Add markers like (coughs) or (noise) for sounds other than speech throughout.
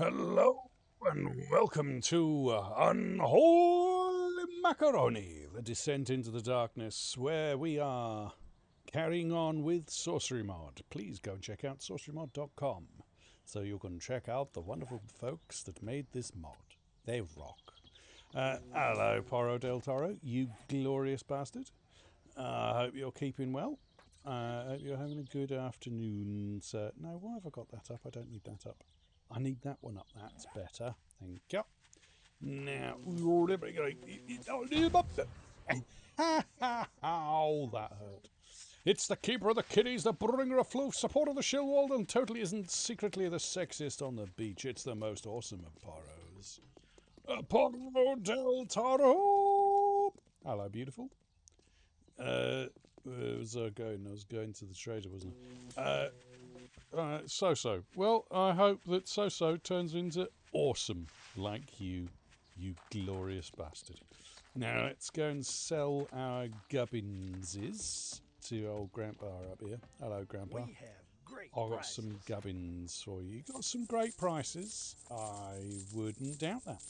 Hello and welcome to uh, Unholy Macaroni, the descent into the darkness, where we are carrying on with Sorcery Mod. Please go and check out sorcerymod.com so you can check out the wonderful folks that made this mod. They rock. Uh, hello, Poro del Toro, you glorious bastard. I uh, hope you're keeping well. I uh, hope you're having a good afternoon, sir. No, why have I got that up? I don't need that up. I need that one up. That's better. Thank you. Now, oh, that hurt. It's the keeper of the kiddies, the bringer of floof, supporter of the Shilwald, and totally isn't secretly the sexiest on the beach. It's the most awesome of Poros. Uh, Poro del Toro! Hello, beautiful. Uh, it was uh, going, I was going to the trader, wasn't I? Uh, uh, so so. Well, I hope that so so turns into awesome, like you, you glorious bastard. Now let's go and sell our gubbinses to old Grandpa up here. Hello, Grandpa. We have great I've got some gubbins for you. Got some great prices. I wouldn't doubt that.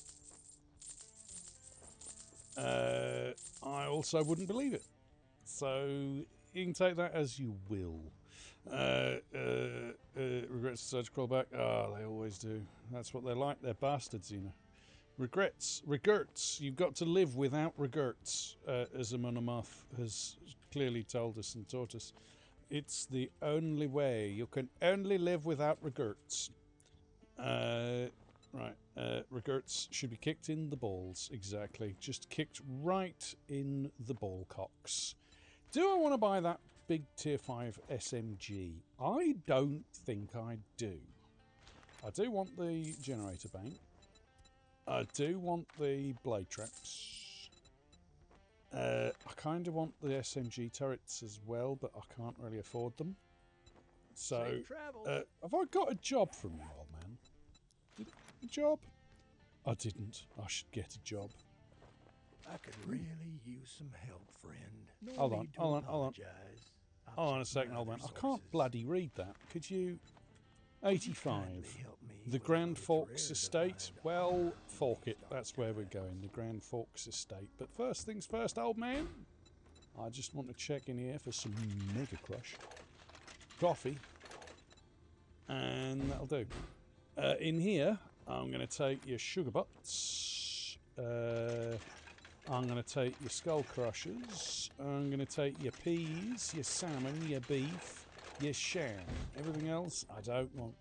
Uh, I also wouldn't believe it. So you can take that as you will. Uh, uh, uh, regrets to crawl back. Ah, they always do. That's what they're like. They're bastards, you know. Regrets, regrets. You've got to live without regrets, uh, as a monomath has clearly told us and taught us. It's the only way. You can only live without regrets. Uh, right. Uh, regrets should be kicked in the balls. Exactly. Just kicked right in the ball cocks. Do I want to buy that big tier 5 SMG? I don't think I do. I do want the generator bank. I do want the blade traps. Uh, I kind of want the SMG turrets as well, but I can't really afford them. So, uh, have I got a job from you, old man? Did, a job? I didn't. I should get a job. I could really use some help, friend. No Hold on, hold on, hold on. Hold on a second, old man. I can't bloody read that. Could you? 85. help me The Grand Forks Estate. Well, fork it. That's where we're going. The Grand Forks Estate. But first things first, old man. I just want to check in here for some Mega Crush coffee, and that'll do. Uh, in here, I'm going to take your sugar butts. Uh, I'm going to take your skull crushers. I'm going to take your peas, your salmon, your beef, your sham. Everything else, I don't want.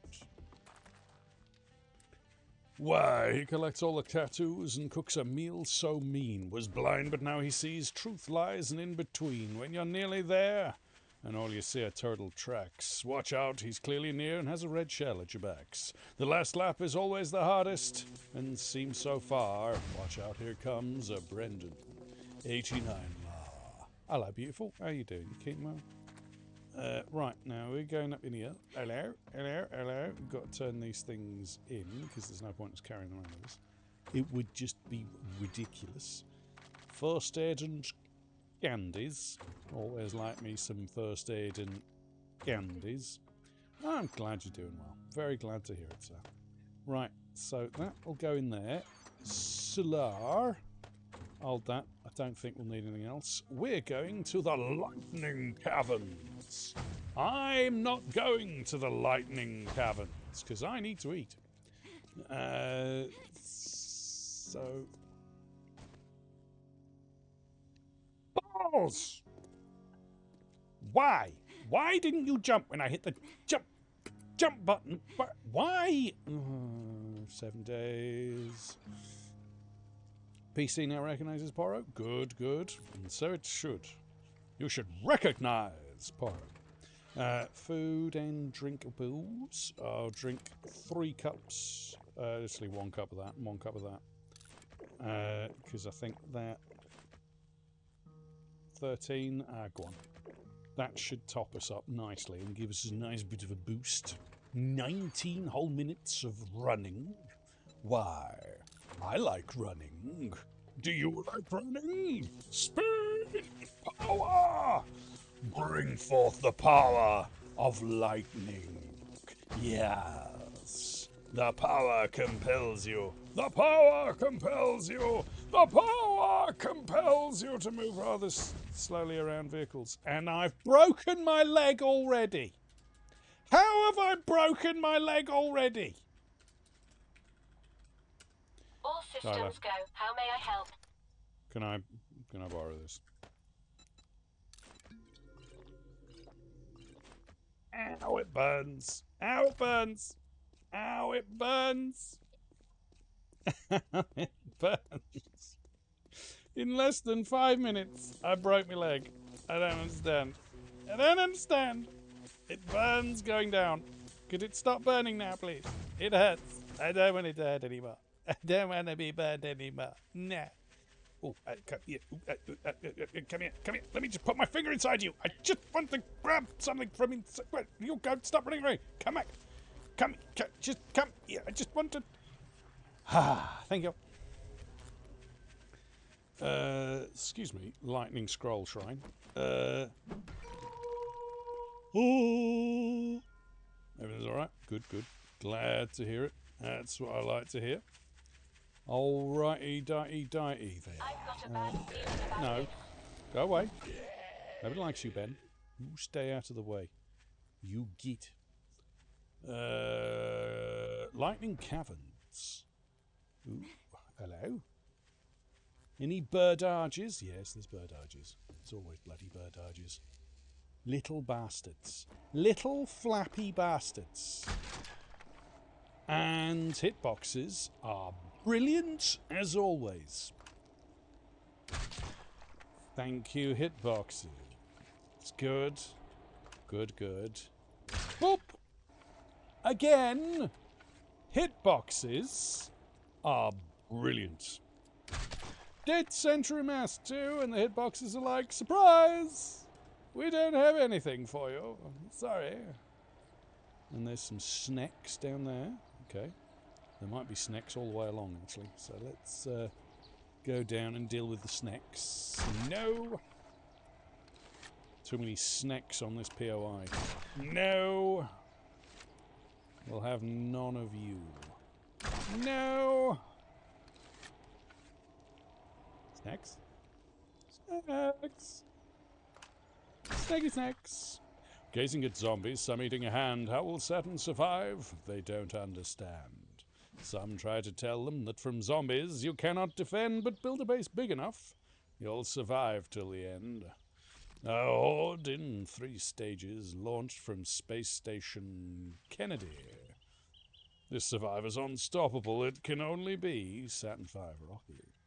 Why, he collects all the tattoos and cooks a meal so mean. Was blind, but now he sees truth lies and in between. When you're nearly there, and all you see are turtle tracks. Watch out, he's clearly near and has a red shell at your backs. The last lap is always the hardest, and seems so far. Watch out, here comes a Brendan. 89 law. Hello, beautiful. How you doing? You keeping well? Uh, right, now we're going up in here. Hello, hello, hello. We've got to turn these things in because there's no point in carrying around with us. It would just be ridiculous. First aid and candies. Always like me some first aid and candies. I'm glad you're doing well. Very glad to hear it, sir. Right, so that will go in there. Solar. Hold that. I don't think we'll need anything else. We're going to the Lightning Caverns. I'm not going to the Lightning Caverns because I need to eat. Uh, so. Balls! Why? Why didn't you jump when I hit the jump jump button? Why? Uh, seven days. PC now recognizes Poro. Good, good. And so it should. You should recognize Poro. Uh, food and drinkables. I'll drink three cups. Uh, leave one cup of that and one cup of that. Because I think that 13. Ah, go on. That should top us up nicely and give us a nice bit of a boost. 19 whole minutes of running. Why? I like running. Do you like running? Speed! Power! Bring forth the power of lightning. Yes. The power compels you. The power compels you. The power compels you to move rather s- slowly around vehicles. And I've broken my leg already. How have I broken my leg already? All systems Tyler. go. How may I help? Can I can I borrow this? Ow, it burns. Ow, it burns. Ow, it burns. (laughs) it burns. In less than five minutes, I broke my leg. I don't understand. I don't understand. It burns going down. Could it stop burning now, please? It hurts. I don't want it to hurt anymore. I don't want to be burned anymore. Nah. Oh, uh, come here. Ooh, uh, uh, uh, uh, uh, come here. Come here. Let me just put my finger inside you. I just want to grab something from inside. You go. Stop running away. Come back. Come. come just come. here. I just want to. Ah, (sighs) thank you. Uh, excuse me, Lightning Scroll Shrine. Uh. Oh. Everything's all right. Good, good. Glad to hear it. That's what I like to hear. Alrighty, dighty, dighty there. I've got a bad feeling about No. Go away. Nobody likes you, Ben. You stay out of the way. You get. Uh, Lightning Caverns. Ooh, hello. Any bird arges? Yes, there's bird arges. There's always bloody bird arges. Little bastards. Little flappy bastards. And hitboxes are brilliant as always. Thank you, hitboxes. It's good. Good, good. Boop! Again! Hitboxes are brilliant. Dead Century Mass 2, and the hitboxes are like, surprise! We don't have anything for you. Sorry. And there's some snacks down there. Okay. There might be snacks all the way along, actually. So let's uh, go down and deal with the snacks. No! Too many snacks on this POI. No! We'll have none of you. No! Snacks? Snacks! Snacky snacks! Gazing at zombies, some eating a hand, how will Saturn survive? They don't understand. Some try to tell them that from zombies you cannot defend, but build a base big enough, you'll survive till the end. A horde in three stages launched from Space Station Kennedy. This survivor's unstoppable. It can only be Saturn V Rocky.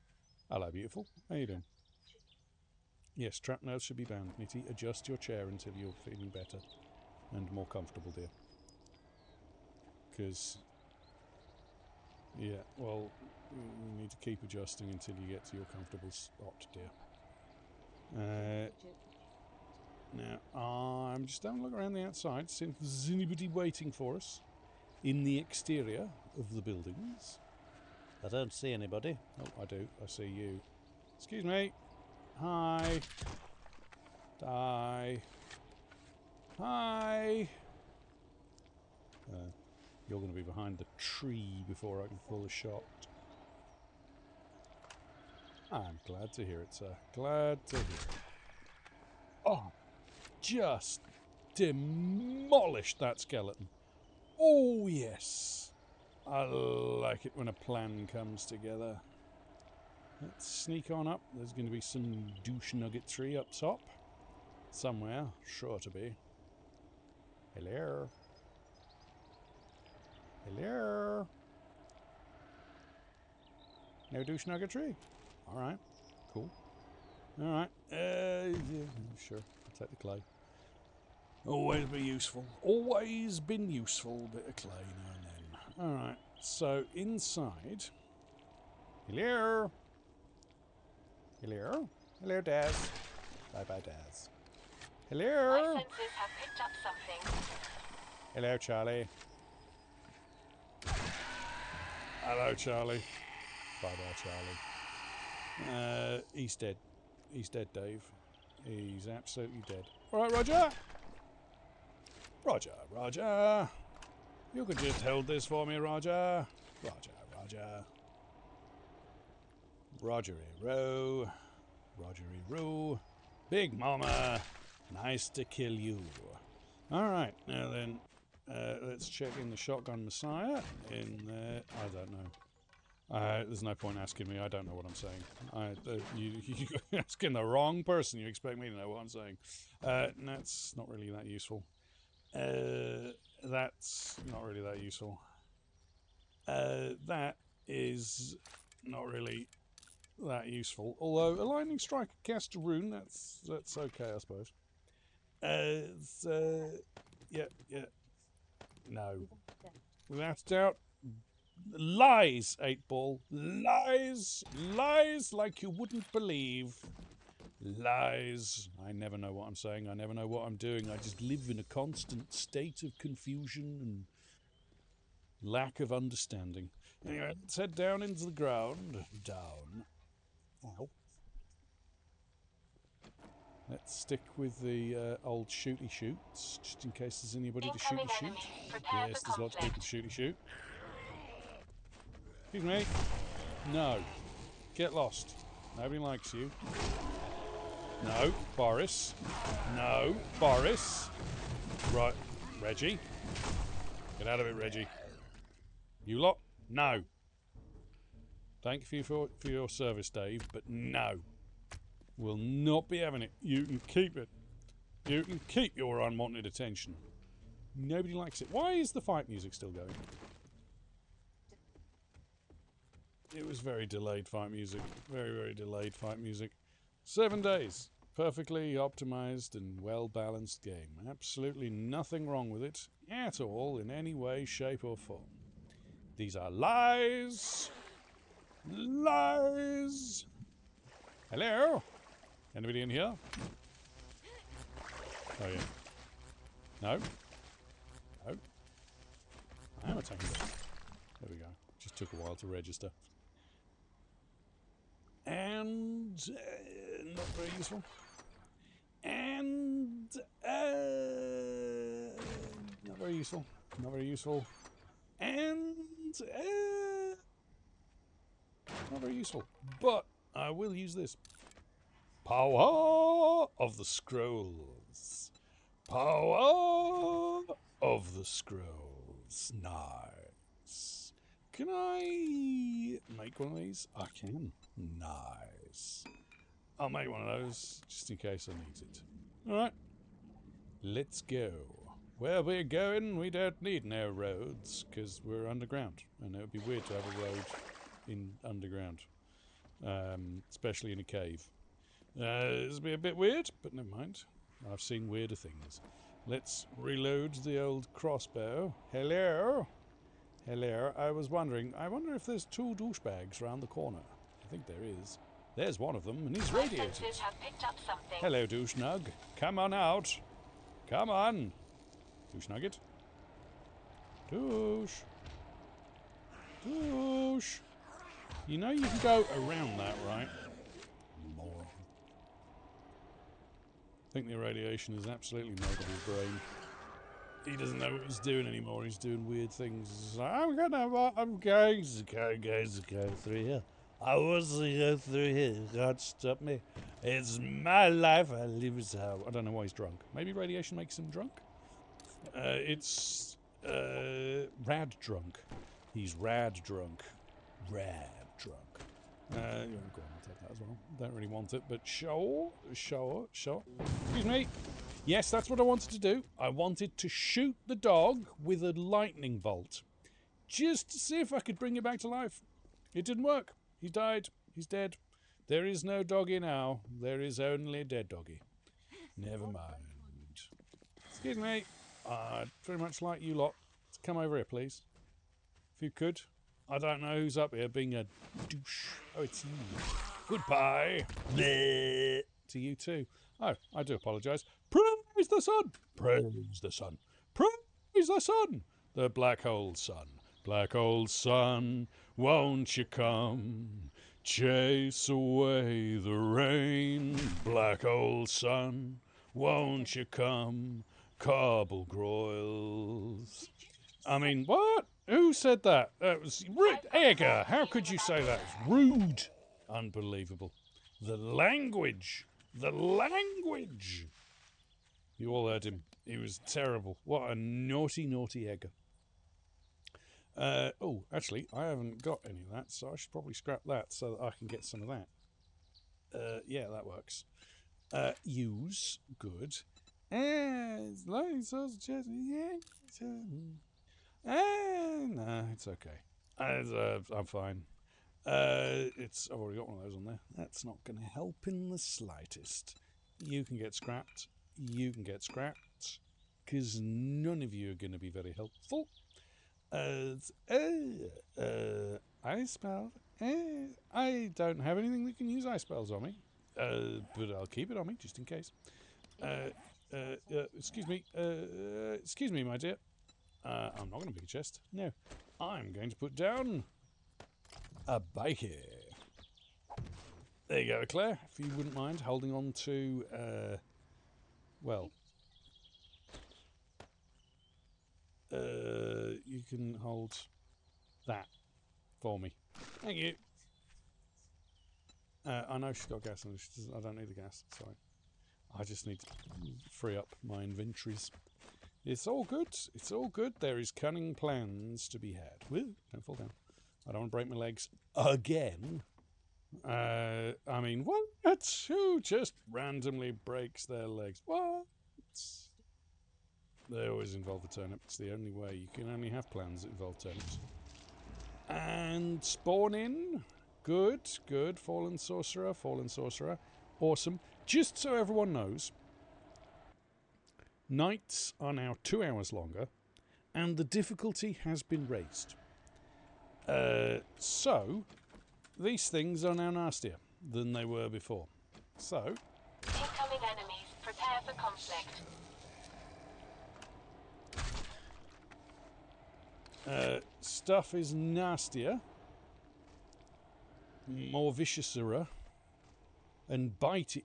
Hello, beautiful. How you doing? Yes, trap nerves should be banned. Nitty, adjust your chair until you're feeling better and more comfortable, dear. Because, yeah, well, you need to keep adjusting until you get to your comfortable spot, dear. Uh, now, I'm just having a look around the outside, see if there's anybody waiting for us in the exterior of the buildings. I don't see anybody. Oh, I do. I see you. Excuse me. Hi. Hi. Hi. Uh, you're going to be behind the tree before I can pull a shot. I'm glad to hear it, sir. Glad to hear it. Oh, just demolished that skeleton. Oh, yes. I like it when a plan comes together. Let's sneak on up. There's going to be some douche nugget tree up top. Somewhere, sure to be. Hello. Hello. No douche nugget tree. Alright, cool. Alright, uh, yeah, sure. I'll take the clay. Always be useful. Always been useful. Bit of clay now. Alright, so inside. Hello. Hello. Hello, Daz. Bye bye, Daz. My Hello. senses have picked up something. Hello, Charlie. Hello, Charlie. Bye bye, Charlie. Uh, he's dead. He's dead, Dave. He's absolutely dead. All right, Roger. Roger, Roger. You could just hold this for me, Roger. Roger, Roger. Rogery Row. Rogery Row. Big Mama. Nice to kill you. Alright, now then, uh, let's check in the Shotgun Messiah. In there, I don't know. Uh, there's no point asking me. I don't know what I'm saying. I, uh, you, (laughs) you're asking the wrong person. You expect me to know what I'm saying. Uh, that's not really that useful. Uh, that's not really that useful. Uh, that is not really that useful. Although a lightning strike cast a rune, that's that's okay, I suppose. Uh, it's, uh, yeah, yeah. No, without doubt, lies. Eight ball, lies, lies like you wouldn't believe. Lies. I never know what I'm saying. I never know what I'm doing. I just live in a constant state of confusion and lack of understanding. Anyway, let's head down into the ground. Down. Ow. Let's stick with the uh, old shooty shoots, just in case there's anybody to Incoming shooty shoot. Prepare Yes, there's lots of people to shooty shoot. Excuse me. No. Get lost. Nobody likes you. No, Boris. No, Boris. Right, Reggie. Get out of it, Reggie. You lot? No. Thank you for, for your service, Dave, but no. We'll not be having it. You can keep it. You can keep your unwanted attention. Nobody likes it. Why is the fight music still going? It was very delayed fight music. Very, very delayed fight music. Seven days. Perfectly optimized and well balanced game. Absolutely nothing wrong with it at all in any way, shape, or form. These are lies. Lies. Hello? Anybody in here? Oh, yeah. No? No? I am attacking them. There we go. Just took a while to register. And uh, not very useful. And uh, not very useful. Not very useful. And uh, not very useful. But I will use this. Power of the scrolls. Power of the scrolls. Nice. Can I make one of these? I can. Nice. I'll make one of those just in case I need it. Alright. Let's go. Where we're going, we don't need no roads because we're underground. And it would be weird to have a road in underground, um, especially in a cave. Uh, this will be a bit weird, but never mind. I've seen weirder things. Let's reload the old crossbow. Hello? Hello. I was wondering, I wonder if there's two douchebags round the corner. I think there is. There's one of them, and he's My radiated. have picked up something. Hello, douche nug. Come on out. Come on. Douche nugget. Douche. Douche. You know you can go around that, right? Moron. I think the irradiation is absolutely made his brain. He doesn't know what he's doing anymore. He's doing weird things. I'm gonna, I'm going to go, going to go through here. I was to go through here. God stop me. It's my life. I live as how. I don't know why he's drunk. Maybe radiation makes him drunk. Uh, it's uh, rad drunk. He's rad drunk. Rad drunk. Uh, yeah, go on, I'll take that as well. Don't really want it, but sure, sure, sure. Excuse me. Yes, that's what I wanted to do. I wanted to shoot the dog with a lightning bolt, just to see if I could bring him back to life. It didn't work. He died. He's dead. There is no doggy now. There is only a dead doggy. Never mind. Excuse me. I'd very much like you lot to come over here, please. If you could. I don't know who's up here being a douche. Oh, it's you. Goodbye. Bleh. To you too. Oh, I do apologise. Praise the sun. Praise the sun. Praise the sun. The black hole sun. Black old sun, won't you come? Chase away the rain. Black old sun, won't you come? Cobble groils. I mean, what? Who said that? That was rude. Edgar, how could you say that? It's rude. Unbelievable. The language. The language. You all heard him. He was terrible. What a naughty, naughty Edgar. Uh, oh, actually, I haven't got any of that, so I should probably scrap that so that I can get some of that. Uh, yeah, that works. Uh, use, good. Like sausages, yeah. no, it's okay. Uh, I'm fine. Uh, it's I've already got one of those on there. That's not going to help in the slightest. You can get scrapped. You can get scrapped because none of you are going to be very helpful. Uh, uh, uh, ice spell. Eh, I don't have anything that can use ice spells on me, uh, but I'll keep it on me just in case. Uh, uh, uh, excuse me. Uh, excuse me, my dear. Uh, I'm not going to pick a chest. No. I'm going to put down a bake. There you go, Claire. If you wouldn't mind holding on to, uh, well, uh, you can hold that for me. Thank you. Uh, I know she's got gas. She doesn't, I don't need the gas. Sorry. I just need to free up my inventories. It's all good. It's all good. There is cunning plans to be had. Woo, don't fall down. I don't want to break my legs again. Uh, I mean, what? Who just randomly breaks their legs? What? They always involve a turnip. It's the only way. You can only have plans that involve turnips. And spawn in. Good, good. Fallen sorcerer, fallen sorcerer. Awesome. Just so everyone knows, nights are now two hours longer, and the difficulty has been raised. Uh, so, these things are now nastier than they were before. So, Incoming enemies. Prepare for conflict. Uh, stuff is nastier, more viciouser, and bite it.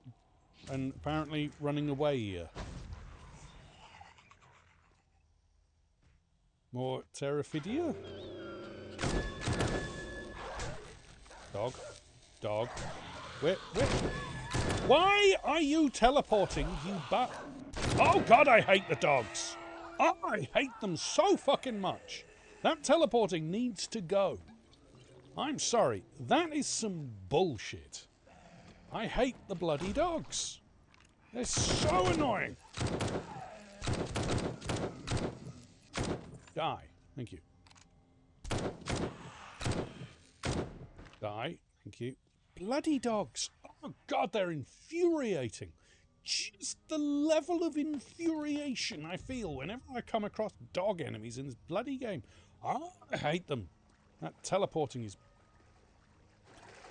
and apparently running away. Here. More Terraphidia? Dog. Dog. Why are you teleporting, you but? Oh god, I hate the dogs. I hate them so fucking much. That teleporting needs to go. I'm sorry, that is some bullshit. I hate the bloody dogs. They're so annoying. Die. Thank you. Die. Thank you. Bloody dogs. Oh, God, they're infuriating. Just the level of infuriation I feel whenever I come across dog enemies in this bloody game. Oh, I hate them. That teleporting is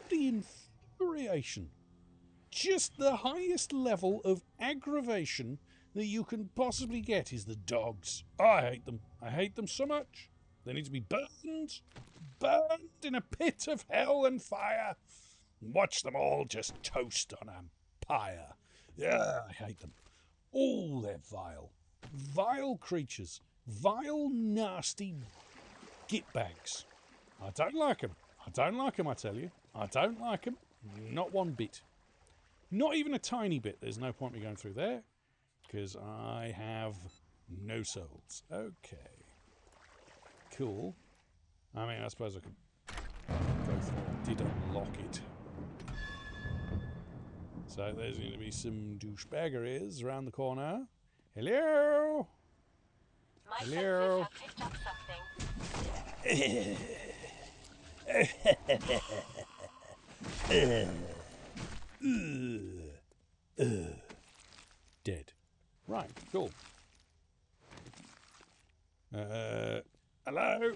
bloody infuriation. Just the highest level of aggravation that you can possibly get is the dogs. Oh, I hate them. I hate them so much. They need to be burned, burned in a pit of hell and fire. Watch them all just toast on a pyre. Yeah, I hate them. All they're vile. Vile creatures. Vile, nasty gitbags. I don't like them. I don't like them, I tell you. I don't like them. Not one bit. Not even a tiny bit. There's no point me going through there because I have no souls. Okay. Cool. I mean, I suppose I could go through. Did unlock it. So there's going to be some douchebaggeries around the corner. Hello? My Hello? picked up something. Dead. Right, cool. Uh, hello?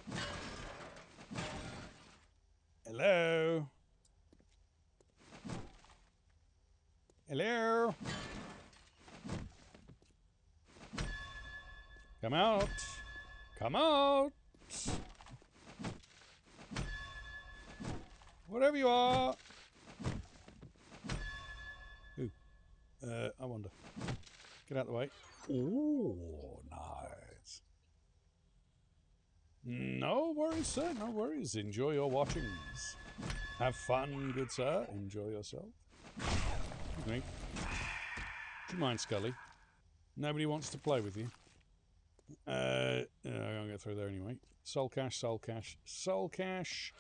Hello? Hello? Come out. Come out. Wherever you are. Who? Uh, I wonder. Get out of the way. Oh, nice. No worries, sir. No worries. Enjoy your watchings. Have fun, good sir. Enjoy yourself. Me. Do you mind, Scully? Nobody wants to play with you. Uh, I'm gonna get through there anyway. Soul cache, soul cache, soul cache,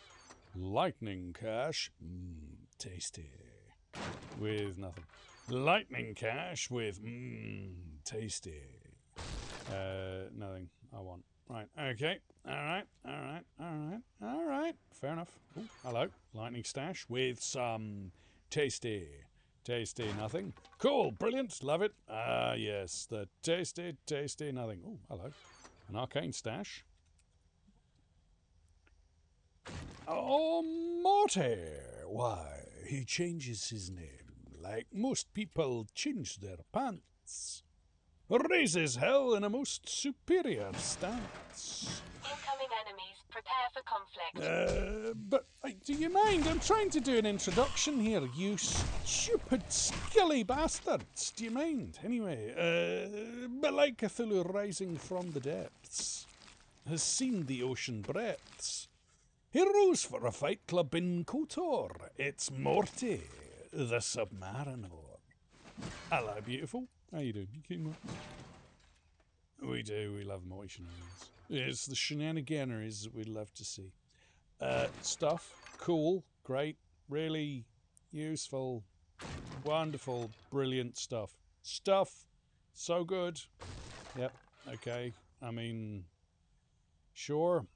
lightning cache. Mmm, tasty. With nothing. Lightning cache with mmm, tasty. Uh, nothing. I want. Right. Okay. All right. All right. All right. All right. Fair enough. Ooh, hello. Lightning stash with some tasty. Tasty nothing. Cool. Brilliant. Love it. Ah, yes. The tasty, tasty nothing. Oh, hello. An arcane stash. Oh, Morty. Why, he changes his name like most people change their pants. Raises hell in a most superior stance. Incoming enemies. Prepare for conflict. Uh, but uh, do you mind? I'm trying to do an introduction here, you stupid, skilly bastards. Do you mind? Anyway, uh, but like Cthulhu rising from the depths, has seen the ocean breadths. He rose for a fight club in KOTOR. It's Morty, the Submariner. Hello, beautiful. How you doing? You keep up? We do. We love Morty shenanigans. It's the shenaniganeries that we love to see. Uh, stuff, cool, great, really useful, wonderful, brilliant stuff. Stuff, so good. Yep. Okay. I mean, sure.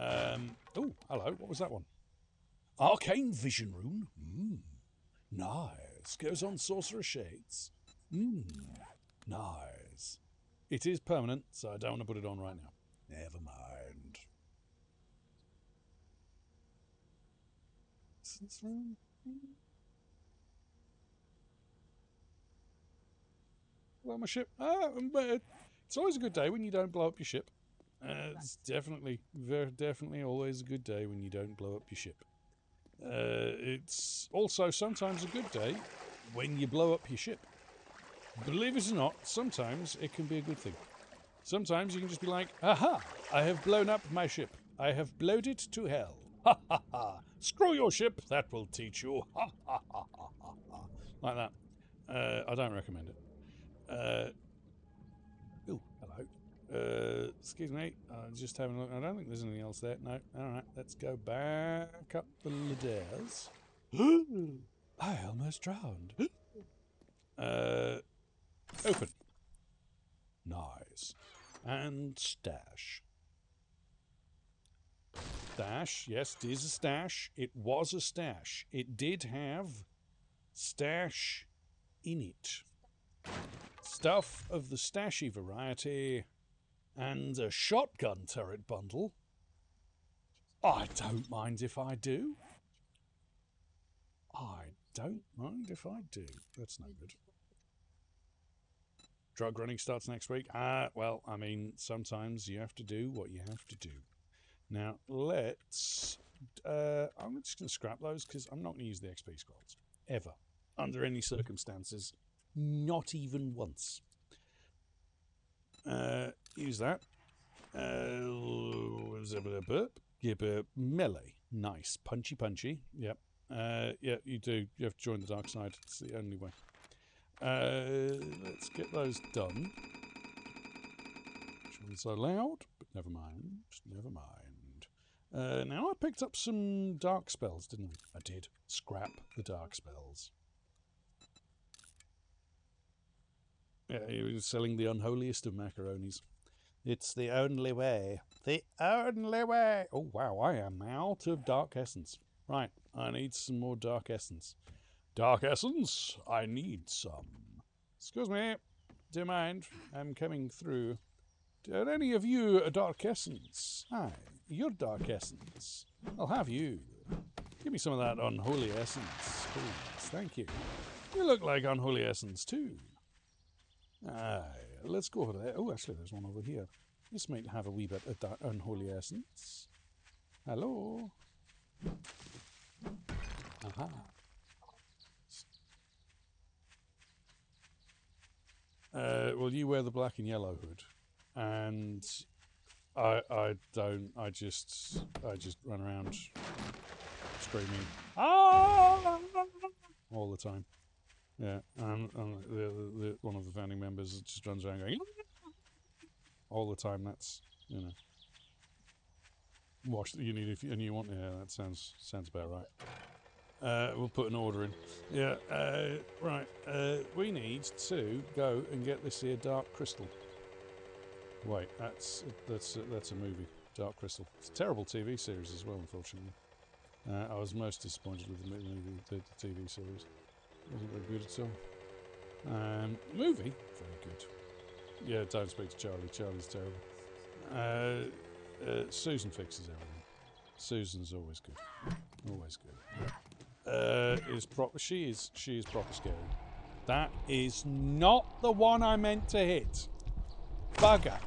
Um. Oh, hello. What was that one? Arcane Vision Rune. Mm. Nice. Goes on Sorcerer Shades. Mm. Nice. It is permanent, so I don't want to put it on right now. Never mind. Blow my ship. Ah, it's always a good day when you don't blow up your ship. Uh, it's definitely, very definitely always a good day when you don't blow up your ship. Uh, it's also sometimes a good day when you blow up your ship. Believe it or not, sometimes it can be a good thing. Sometimes you can just be like, aha, I have blown up my ship. I have blowed it to hell. (laughs) Ha ha ha. Screw your ship, that will teach you. (laughs) Ha ha ha ha ha. Like that. Uh, I don't recommend it. Uh. Uh, excuse me. I'm just having a look. I don't think there's anything else there. No. All right. Let's go back up the ladders. I (gasps) almost drowned. (gasps) uh, open. Nice. And stash. Stash. Yes, it is a stash. It was a stash. It did have stash in it. Stuff of the stashy variety and a shotgun turret bundle. I don't mind if I do. I don't mind if I do. That's no good. Drug running starts next week. Ah, well, I mean, sometimes you have to do what you have to do. Now, let's. Uh, I'm just going to scrap those because I'm not going to use the XP scrolls. Ever. Under any circumstances. Not even once. Uh, use that. Uh. Give a melee. Nice. Punchy, punchy. Yep. Uh, yeah, you do. You have to join the dark side. It's the only way. Uh, let's get those done. Which one's allowed? But never mind. Never mind. Uh, now I picked up some dark spells, didn't I? I did. Scrap the dark spells. Yeah, he was selling the unholiest of macaronis. It's the only way. The only way. Oh wow, I am out of dark essence. Right, I need some more dark essence. Dark essence, I need some. Excuse me, do you mind? I'm coming through. Are any of you a dark essence? Hi, you're dark essence. I'll have you. Give me some of that unholy essence, please. Thank you. You look like unholy essence too. Aye, let's go over there. Oh, actually, there's one over here. This might have a wee bit of that unholy essence. Hello. Aha. Uh, well, you wear the black and yellow hood, and I I don't. I just I just run around screaming ah all the time. Yeah, and, and the, the, the one of the founding members just runs around going all the time. That's you know. Watch you need if you, and you want yeah that sounds sounds about right. Uh, we'll put an order in. Yeah, uh, right. Uh, we need to go and get this here dark crystal. Wait, that's that's that's a movie. Dark Crystal. It's a terrible TV series as well, unfortunately. Uh, I was most disappointed with the movie, the, the TV series. Wasn't very good at all. Um, movie, very good. Yeah, don't speak to Charlie. Charlie's terrible. Uh, uh, Susan fixes everything. Susan's always good. Always good. Uh, is proper. She is. She is proper scary. That is not the one I meant to hit. Bugger.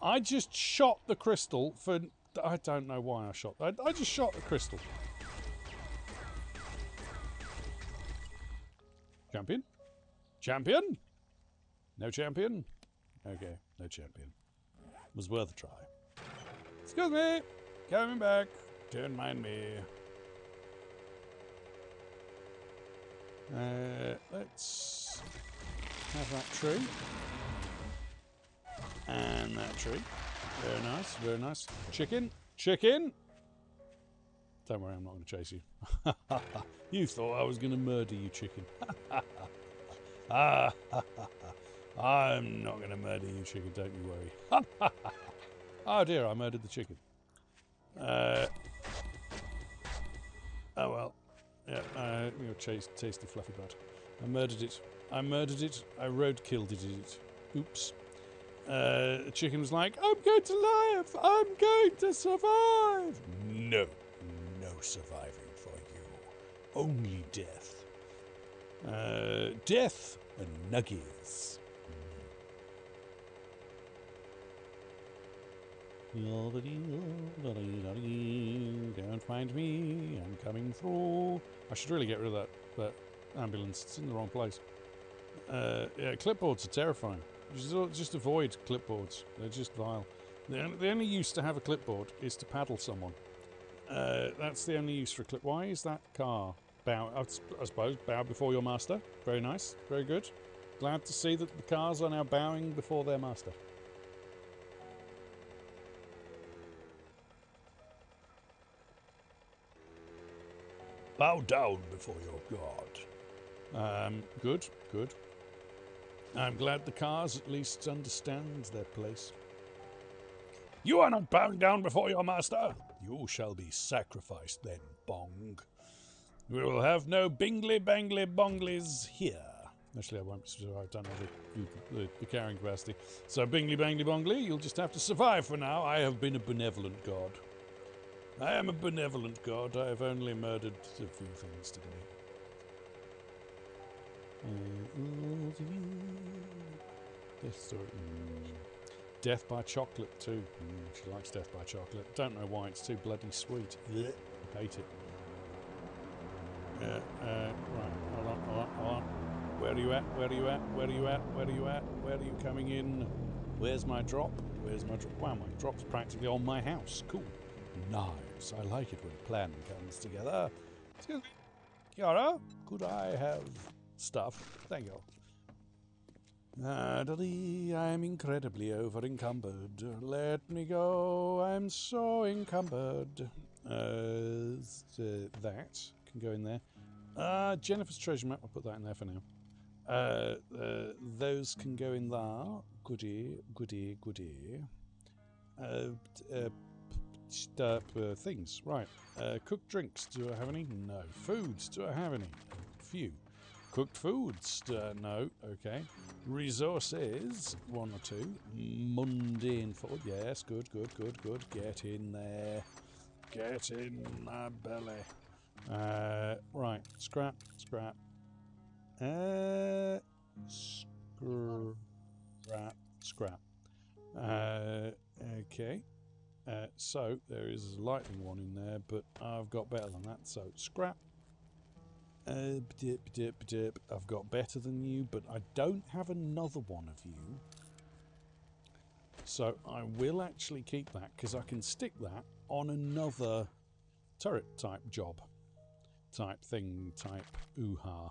I just shot the crystal for. I don't know why I shot. I, I just shot the crystal. Champion? Champion? No champion? Okay, no champion. Was worth a try. Excuse me! Coming back. Don't mind me. Uh, let's have that tree. And that tree. Very nice, very nice. Chicken, chicken! Don't worry, I'm not going to chase you. (laughs) you thought I was going to murder you, chicken. (laughs) I'm not going to murder you, chicken, don't you worry. (laughs) oh dear, I murdered the chicken. Uh, oh well. Yeah, uh, you chase, tasty fluffy butt. I murdered it. I murdered it. I road killed it. Oops. Uh, the chicken was like, I'm going to live. I'm going to survive. No surviving for you. Only death. Uh, death and nuggies. Don't find me, I'm coming through. I should really get rid of that, that ambulance. It's in the wrong place. Uh, yeah, clipboards are terrifying. Just, just avoid clipboards. They're just vile. The only, the only use to have a clipboard is to paddle someone. Uh, that's the only use for a clip. Why is that car bow? I suppose bow before your master. Very nice. Very good. Glad to see that the cars are now bowing before their master. Bow down before your god. Um, good, good. I'm glad the cars at least understand their place. You are not bowing down before your master. You shall be sacrificed then, Bong. We will have no bingly bangly bonglies here. Actually, I won't. I don't have the, the, the carrying capacity. So, bingly bangly bongly, you'll just have to survive for now. I have been a benevolent god. I am a benevolent god. I have only murdered a few things today. Death story. Death by chocolate too. Mm, she likes death by chocolate. Don't know why. It's too bloody sweet. Blech. Hate it. Yeah. Uh, right. Hold on. Hold on. Hold on. Where are you at? Where are you at? Where are you at? Where are you at? Where are you coming in? Where's my drop? Where's my drop? Wow, my drop's practically on my house. Cool. Nice. I like it when a plan comes together. Excuse me. Kiara, could I have stuff? Thank you. Daddy, I'm incredibly over encumbered. Let me go. I'm so encumbered. Uh, uh, that can go in there. Uh, Jennifer's treasure map. I'll put that in there for now. Uh, uh, those can go in there. Goody, goody, goody. Uh, uh, uh, things. Right. Cooked drinks. Do I have any? No. Foods. Do I have any? Few. Cooked foods? Uh, no. Okay. Resources? One or two. Mundane food. Yes. Good. Good. Good. Good. Get in there. Get in my belly. Uh, right. Scrap. Scrap. Uh, scrap. Scrap. Uh, okay. Uh, so there is a lightning one in there, but I've got better than that. So scrap. Uh, dip, dip, dip. I've got better than you, but I don't have another one of you. So I will actually keep that because I can stick that on another turret type job, type thing, type ooh ha.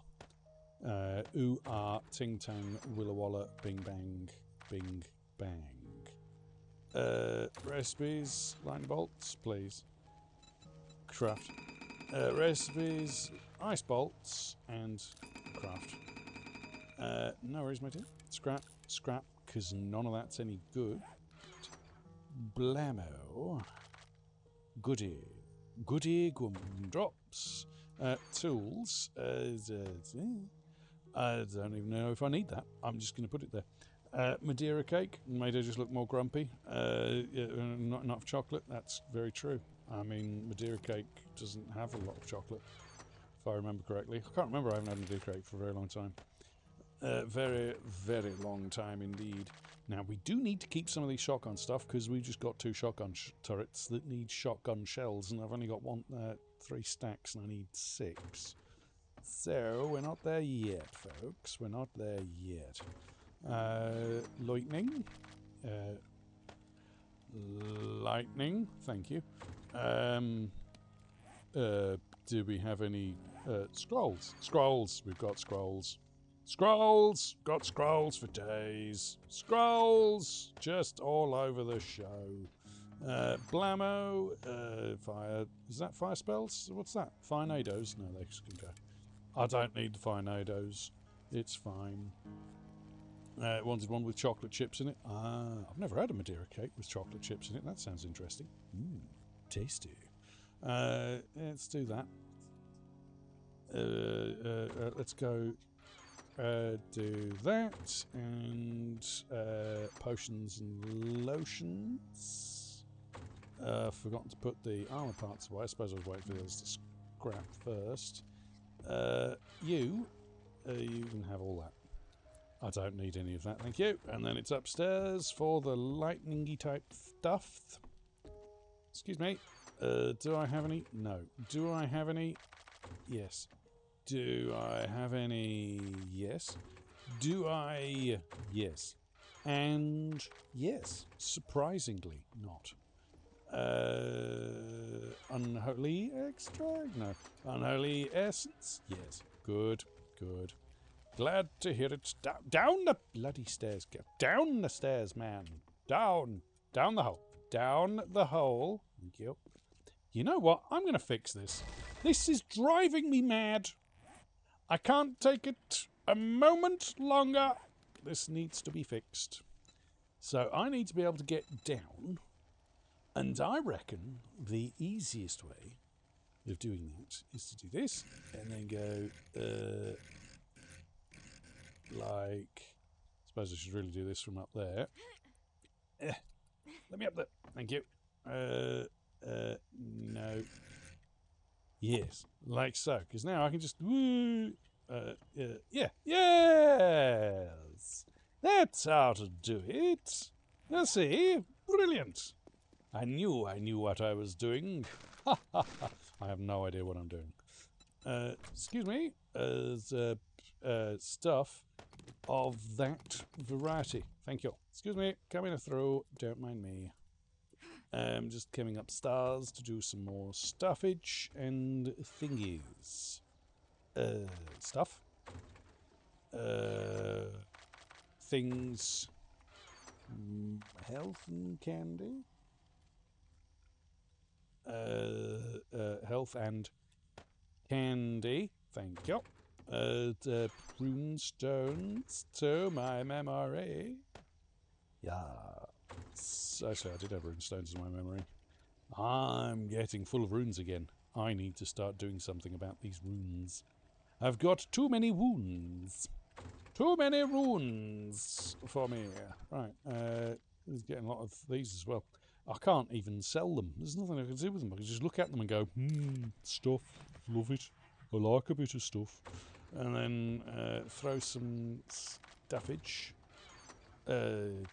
Uh, ooh ah, ting tang, willa walla, bing bang, bing bang. Uh, recipes, line bolts, please. Craft. Uh, recipes, ice bolts, and craft. Uh, no worries, my dear. Scrap, scrap, because none of that's any good. Blammo. Goody. Goody gumdrops. Uh, tools. Uh, I don't even know if I need that. I'm just going to put it there. Uh, Madeira cake made her just look more grumpy. Uh, uh, not enough chocolate. That's very true. I mean, Madeira cake doesn't have a lot of chocolate, if I remember correctly. I can't remember. I haven't had Madeira cake for a very long time. Uh, very, very long time indeed. Now, we do need to keep some of these shotgun stuff because we've just got two shotgun sh- turrets that need shotgun shells, and I've only got one, uh, three stacks, and I need six. So, we're not there yet, folks. We're not there yet. Uh, lightning. Uh, lightning. Thank you. Um, uh, do we have any uh, scrolls? Scrolls. We've got scrolls. Scrolls. Got scrolls for days. Scrolls. Just all over the show. Uh. Uh, fire. Is that fire spells? What's that? Firenados? No, they can go. I don't need the firenados. It's fine. Uh, wanted one with chocolate chips in it. Ah, I've never had a Madeira cake with chocolate chips in it. That sounds interesting. Mmm, tasty. Uh, let's do that. Uh, uh, uh, let's go uh, do that and uh, potions and lotions. Forgotten to put the armor parts away. I suppose I was waiting for those to scrap first. You, you can have all that. I don't need any of that, thank you. And then it's upstairs for the lightningy type stuff. Excuse me. Uh, do I have any? No. Do I have any? Yes. Do I have any? Yes. Do I? Yes. And yes, surprisingly not. Uh, unholy extract? No. Unholy essence? Yes. Good, good. Glad to hear it. Down, the bloody stairs. Get down the stairs, man. Down. Down the hole. Down the hole. Thank you. You know what? I'm going to fix this. This is driving me mad. I can't take it a moment longer. This needs to be fixed. So I need to be able to get down. And I reckon the easiest way of doing that is to do this and then go uh, like. I suppose I should really do this from up there. Eh, let me up there. Thank you. Uh, uh, no. Yes, like so. Because now I can just. Woo, uh, uh, yeah. Yes! That's how to do it. You see? Brilliant. I knew I knew what I was doing. (laughs) I have no idea what I'm doing. Uh, excuse me. Uh, the, uh, stuff of that variety. Thank you. Excuse me. Coming through. Don't mind me. Um, just coming up stars to do some more stuffage and thingies. Uh, stuff. Uh, things. Mm, health and candy. Uh, uh, health and candy. Thank you. Uh, the rune stones to my memory. Yeah. Actually, I did have rune stones in my memory. I'm getting full of runes again. I need to start doing something about these runes. I've got too many wounds. Too many runes for me. Right. Uh, getting a lot of these as well. I can't even sell them. There's nothing I can do with them. I can just look at them and go, hmm, stuff, love it. I like a bit of stuff. And then uh, throw some stuffage. Uh,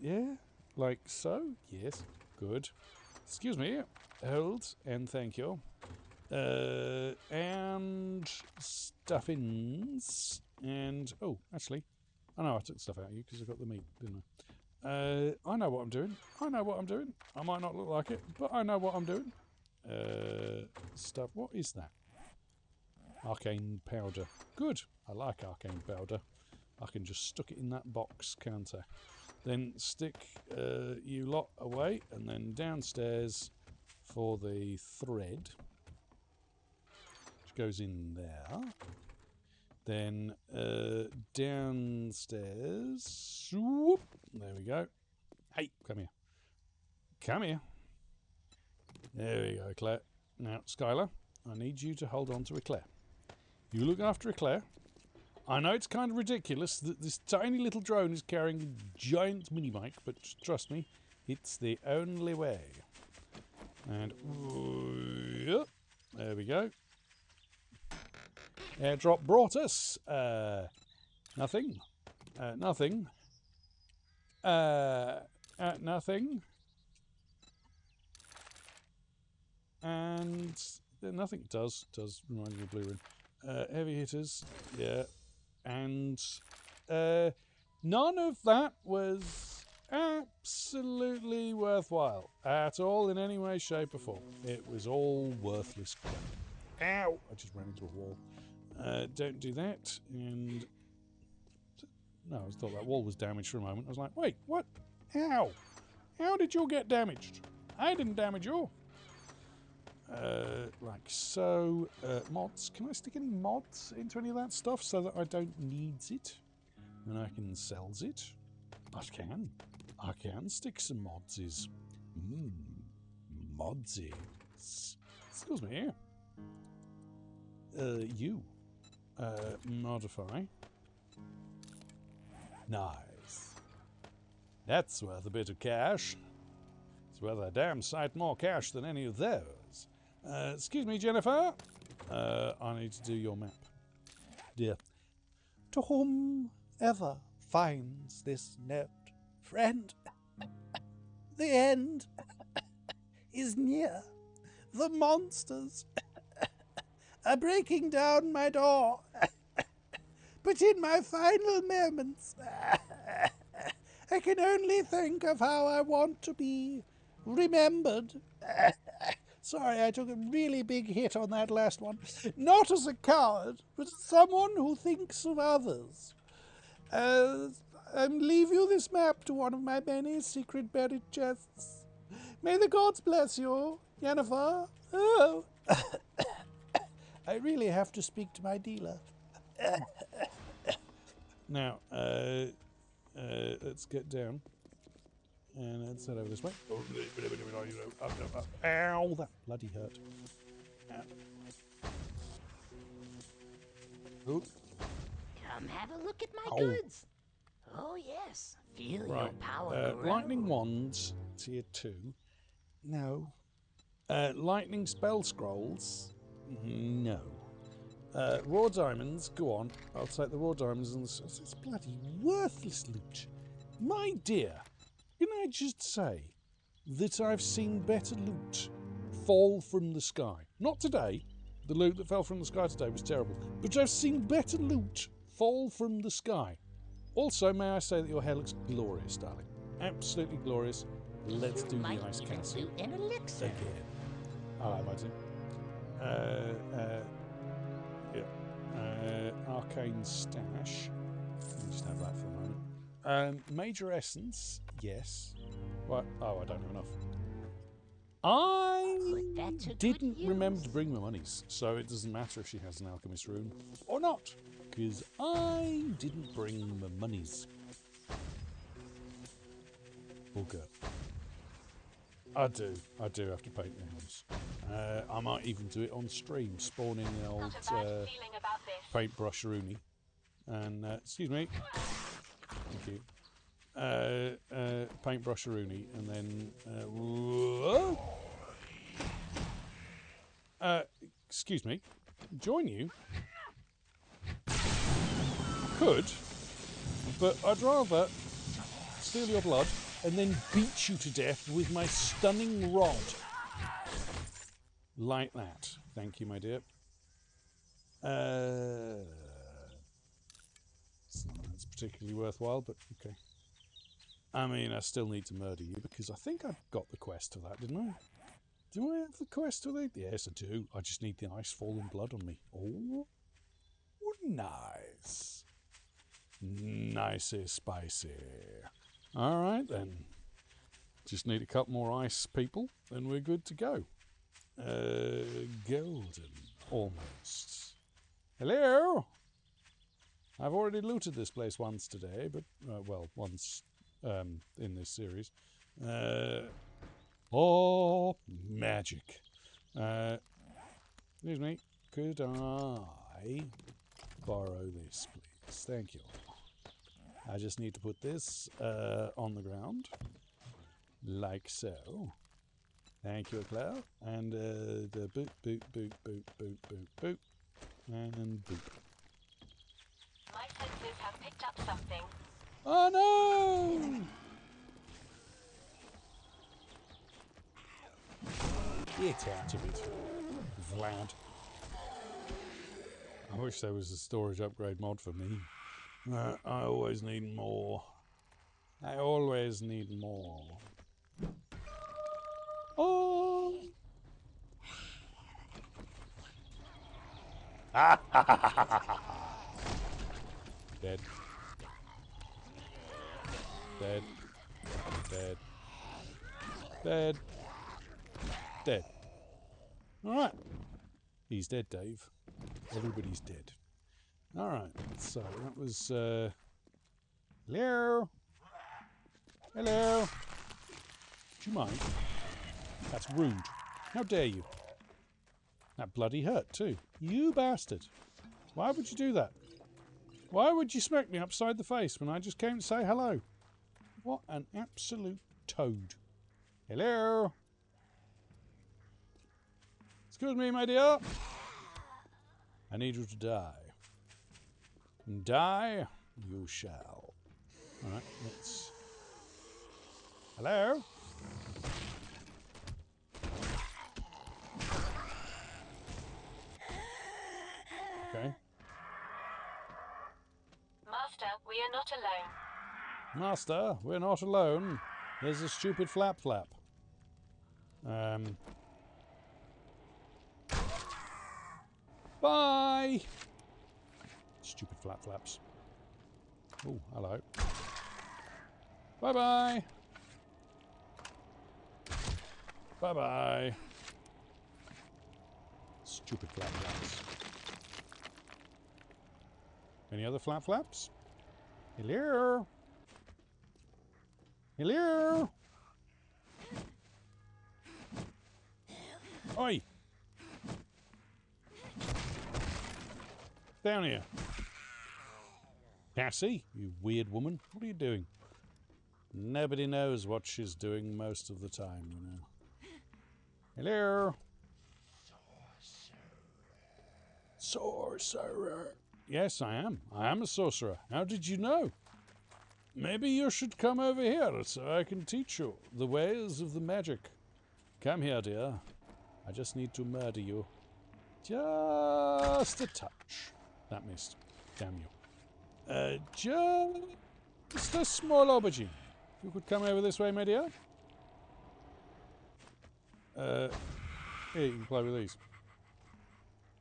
yeah, like so. Yes, good. Excuse me. Hold and thank you. Uh, and stuffings. And, oh, actually, I know I took stuff out of you because I got the meat, didn't I? Uh, I know what I'm doing. I know what I'm doing. I might not look like it, but I know what I'm doing. Uh, stuff. What is that? Arcane powder. Good. I like arcane powder. I can just stuck it in that box, can't I? Then stick uh, you lot away, and then downstairs for the thread, which goes in there. Then uh, downstairs. Whoop, there we go. Hey, come here. Come here. There we go, Claire. Now, Skylar, I need you to hold on to Eclair. You look after Eclair. I know it's kind of ridiculous that this tiny little drone is carrying a giant mini mic, but trust me, it's the only way. And there we go. Airdrop brought us uh, nothing, uh, nothing, uh, uh, nothing, and uh, nothing does does remind me of Blue Rune. Uh, heavy hitters, yeah, and uh, none of that was absolutely worthwhile at all in any way, shape, or form. It was all worthless crap. Ow! I just ran into a wall. Uh, don't do that. And no, I thought that wall was damaged for a moment. I was like, wait, what? How? How did you get damaged? I didn't damage you. Uh, like so. Uh, mods. Can I stick any mods into any of that stuff so that I don't needs it? And I can sells it? I can. I can stick some modsies. Mmm. Modsies. Excuse me. Uh, you. Uh, modify. Nice. That's worth a bit of cash. It's worth a damn sight more cash than any of those. Uh, excuse me, Jennifer. Uh, I need to do your map. Dear. To whomever finds this note, friend, (coughs) the end (coughs) is near. The monsters (coughs) are breaking down my door. but in my final moments, I can only think of how I want to be remembered. Sorry, I took a really big hit on that last one. Not as a coward, but someone who thinks of others. Uh, I leave you this map to one of my many secret buried chests. May the gods bless you, Yennefer. Oh. (coughs) I really have to speak to my dealer. now, uh, uh, let's get down. And let's head over this way. Ow, that bloody hurt. Ow. Come have a look at my Ow. goods. Oh yes, feel your Right. power Uh, grow. lightning wands, tier two. No. Uh, lightning spell scrolls. No. Uh, raw diamonds. Go on. I'll take the raw diamonds and the, it's, it's bloody worthless loot. My dear, can I just say that I've seen better loot fall from the sky? Not today. The loot that fell from the sky today was terrible. But I've seen better loot fall from the sky. Also, may I say that your hair looks glorious, darling. Absolutely glorious. Let's do the ice castle an elixir. again. I like. Uh, uh, yeah. Uh, arcane stash. Let me just have that for a moment. Um, major essence, yes. What? Oh, I don't have enough. I Put that to good didn't remember to bring my monies, so it doesn't matter if she has an alchemist rune or not, because I didn't bring my monies. Bugger. I do. I do have to paint the house. Uh, I might even do it on stream, spawning the old Not a bad uh, feeling about this. paintbrush Rooney. And, uh, excuse me. Thank you. Uh, uh, paintbrush Rooney. And then. Uh, uh, excuse me. Join you? Could. But I'd rather steal your blood and then beat you to death with my stunning rod. Like that. Thank you, my dear. Uh, it's not particularly worthwhile, but okay. I mean, I still need to murder you because I think I got the quest for that, didn't I? Do I have the quest for that? Yes, I do. I just need the ice falling blood on me. Oh, nice. Nicey spicy. All right then. Just need a couple more ice people, and we're good to go. Uh, golden, almost. Hello. I've already looted this place once today, but uh, well, once um, in this series. Uh, oh, magic. Uh, excuse me. Could I borrow this, please? Thank you. I just need to put this uh, on the ground, like so. Thank you, Claire. And uh, the boot, boot, boot, boot, boot, boot, boot, and boot. My senses have picked up something. Oh no! Get out of it, Vlad. I wish there was a storage upgrade mod for me. Uh, I always need more. I always need more. Oh! (laughs) Dead. Dead. Dead. Dead. Dead. Alright. He's dead, Dave. Everybody's dead. Alright, so that was uh Hello? Hello? Do you mind? That's rude. How dare you? That bloody hurt too. You bastard. Why would you do that? Why would you smack me upside the face when I just came to say hello? What an absolute toad. Hello? Excuse me, my dear. I need you to die. And die you shall. Alright, let's. Hello? Okay. Master, we are not alone. Master, we're not alone. There's a stupid flap flap. Um. Bye! Stupid flap flaps. Oh, hello. Bye bye! Bye bye! Stupid flap flaps. Any other flap flaps? Hello? Hello? Oi! Down here. Cassie, you weird woman. What are you doing? Nobody knows what she's doing most of the time, you know. Hello? Sorcerer. Yes, I am. I am a sorcerer. How did you know? Maybe you should come over here so I can teach you the ways of the magic. Come here, dear. I just need to murder you. Just a touch. That missed. Damn you. Uh, just a small aubergine. If you could come over this way, my dear. Uh, here, you can play with these.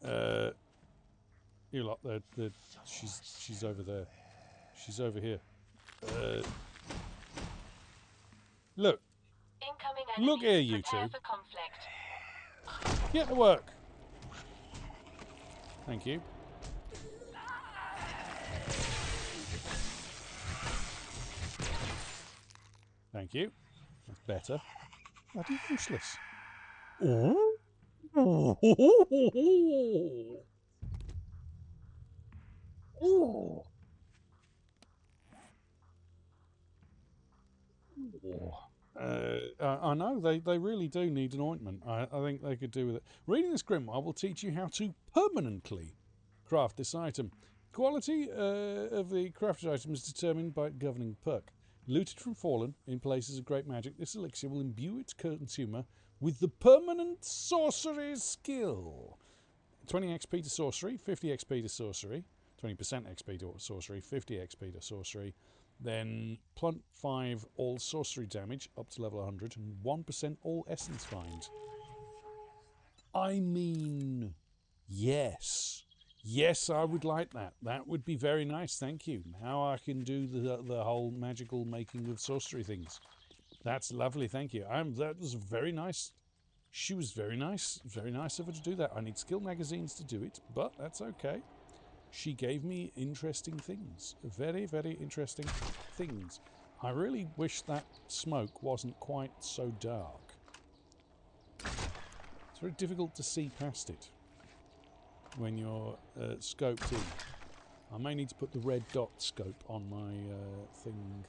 Uh, you lot, they're, they're, she's, she's over there. She's over here. Uh, look, Incoming Look here, you two. get to work. Thank you. Thank you. That's better. Bloody useless. Oh. Oh. Uh, I I know they, they really do need an ointment. I, I think they could do with it. Reading this grimoire will teach you how to permanently craft this item. Quality uh, of the crafted item is determined by governing perk. Looted from Fallen in places of great magic, this elixir will imbue its consumer with the permanent sorcery skill. 20 XP to sorcery, 50 XP to sorcery, 20% XP to sorcery, 50 XP to sorcery, Then Plunt 5 all sorcery damage up to level 100 and 1% all essence find. I mean, yes. Yes, I would like that. That would be very nice, thank you. Now I can do the the whole magical making of sorcery things. That's lovely, thank you. I'm, that was very nice. She was very nice, very nice of her to do that. I need skill magazines to do it, but that's okay. She gave me interesting things. Very, very interesting things. I really wish that smoke wasn't quite so dark. It's very difficult to see past it when you're uh, scoped in. I may need to put the red dot scope on my uh, thing.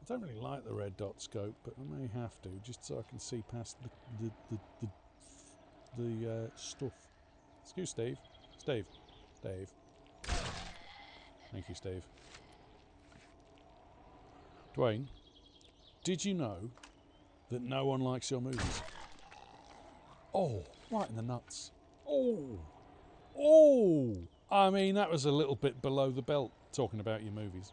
I don't really like the red dot scope, but I may have to, just so I can see past the the the the, the uh, stuff. Excuse Steve. Steve. Steve. Thank you, Steve. Dwayne, did you know that no one likes your movies? Oh, right in the nuts. Oh, oh. I mean, that was a little bit below the belt talking about your movies.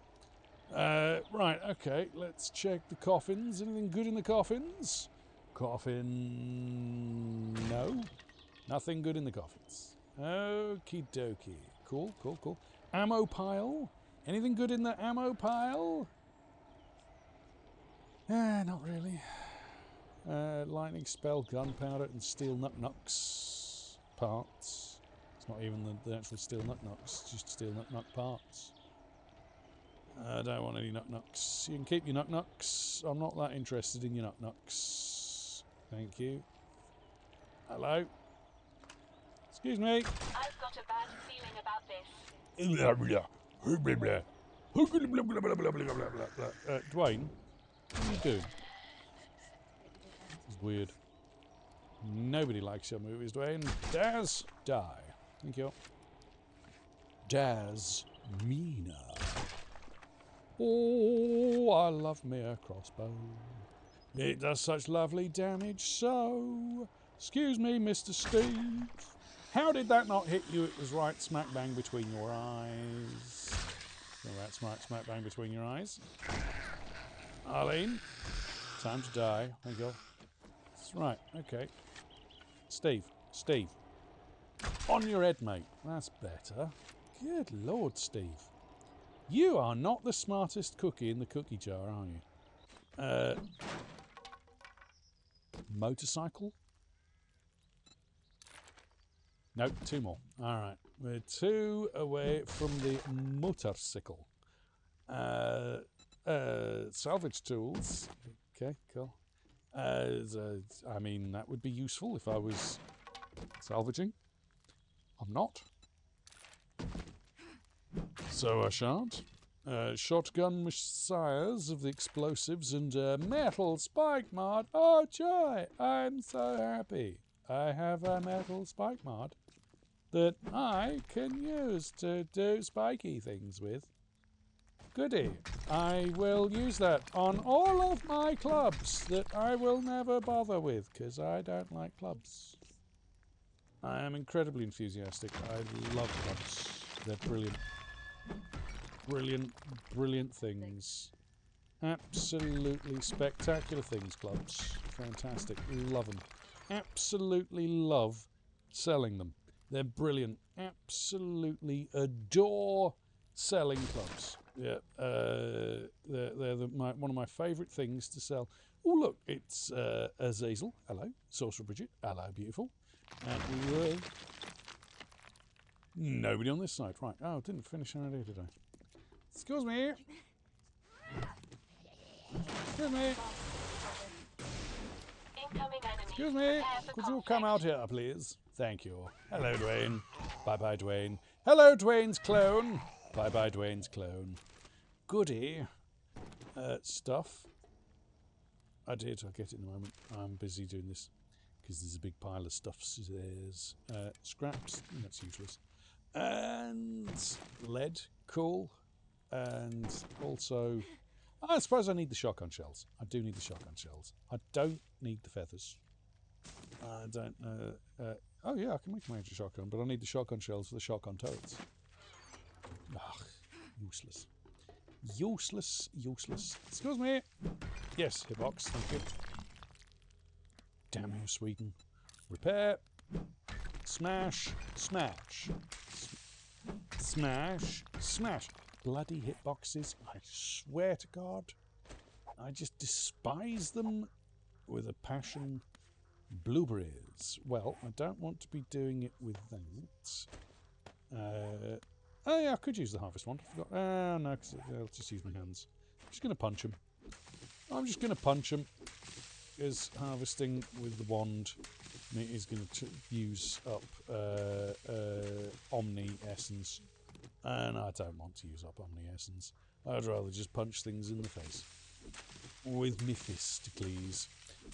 Uh, right, okay, let's check the coffins. Anything good in the coffins? Coffin. No. Nothing good in the coffins. Okie dokie. Cool, cool, cool. Ammo pile. Anything good in the ammo pile? Ah, not really. Uh, lightning spell, gunpowder, and steel nut knucks parts. It's not even the, the actual steel nut knucks, just steel nut knuck parts. I don't want any nut knucks. You can keep your nut knucks. I'm not that interested in your nut knucks. Thank you. Hello. Excuse me. I've got a bad feeling about this. Uh, Dwayne, what are you doing? This is weird. Nobody likes your movies, Dwayne. Daz, die. Thank you. Daz, Mina. Oh, I love me a crossbow. It does such lovely damage, so. Excuse me, Mr. Steve. How did that not hit you? It was right smack bang between your eyes. Right smack, bang between your eyes. Arlene, time to die. Thank you. go. That's right, okay. Steve, Steve. On your head, mate. That's better. Good lord, Steve. You are not the smartest cookie in the cookie jar, are you? Uh, motorcycle? Nope, two more. All right, we're two away from the motorcycle. Uh, uh, salvage tools. Okay, cool. Uh, the- I mean, that would be useful if I was salvaging. I'm not. So I shan't. Uh, shotgun messiahs of the explosives and uh, metal spike mod. Oh joy! I'm so happy. I have a metal spike mod that I can use to do spiky things with. Goody. I will use that on all of my clubs that I will never bother with because I don't like clubs. I am incredibly enthusiastic. I love clubs. They're brilliant. Brilliant, brilliant things. Absolutely spectacular things, clubs. Fantastic. Love them. Absolutely love selling them. They're brilliant. Absolutely adore selling clubs. Yeah, uh, they're, they're the, my, one of my favourite things to sell. Oh, look, it's uh, Azazel. Hello. Sorcerer Bridget. Hello, beautiful. And uh, nobody on this side. Right. Oh, didn't finish already, did I? Excuse me. Excuse me. Excuse me. Could you come out here, please? Thank you. Hello, Dwayne. Bye bye, Dwayne. Hello, Dwayne's clone. Bye bye, Dwayne's clone. Goody. Uh, stuff. I did. I'll get it in a moment. I'm busy doing this because there's a big pile of stuff. There's uh, scraps. That's useless. And lead. Cool. And also, I suppose I need the shotgun shells. I do need the shotgun shells. I don't need the feathers. I don't know. Uh, oh yeah, I can make my major shotgun, but I need the shotgun shells for the shotgun turrets. Ugh, useless. Useless, useless. Excuse me. Yes, hitbox, thank you. Damn you, Sweden. Repair. Smash, smash. Smash, smash. Bloody hitboxes, I swear to God. I just despise them with a passion. Blueberries. Well, I don't want to be doing it with that. Uh, oh yeah, I could use the harvest wand. I forgot. Ah, no, 'cause I'll just use my hands. I'm just going to punch him. I'm just going to punch him. Is harvesting with the wand is going to use up uh, uh, Omni Essence. And I don't want to use up Omni Essence. I'd rather just punch things in the face. With my Fisticles.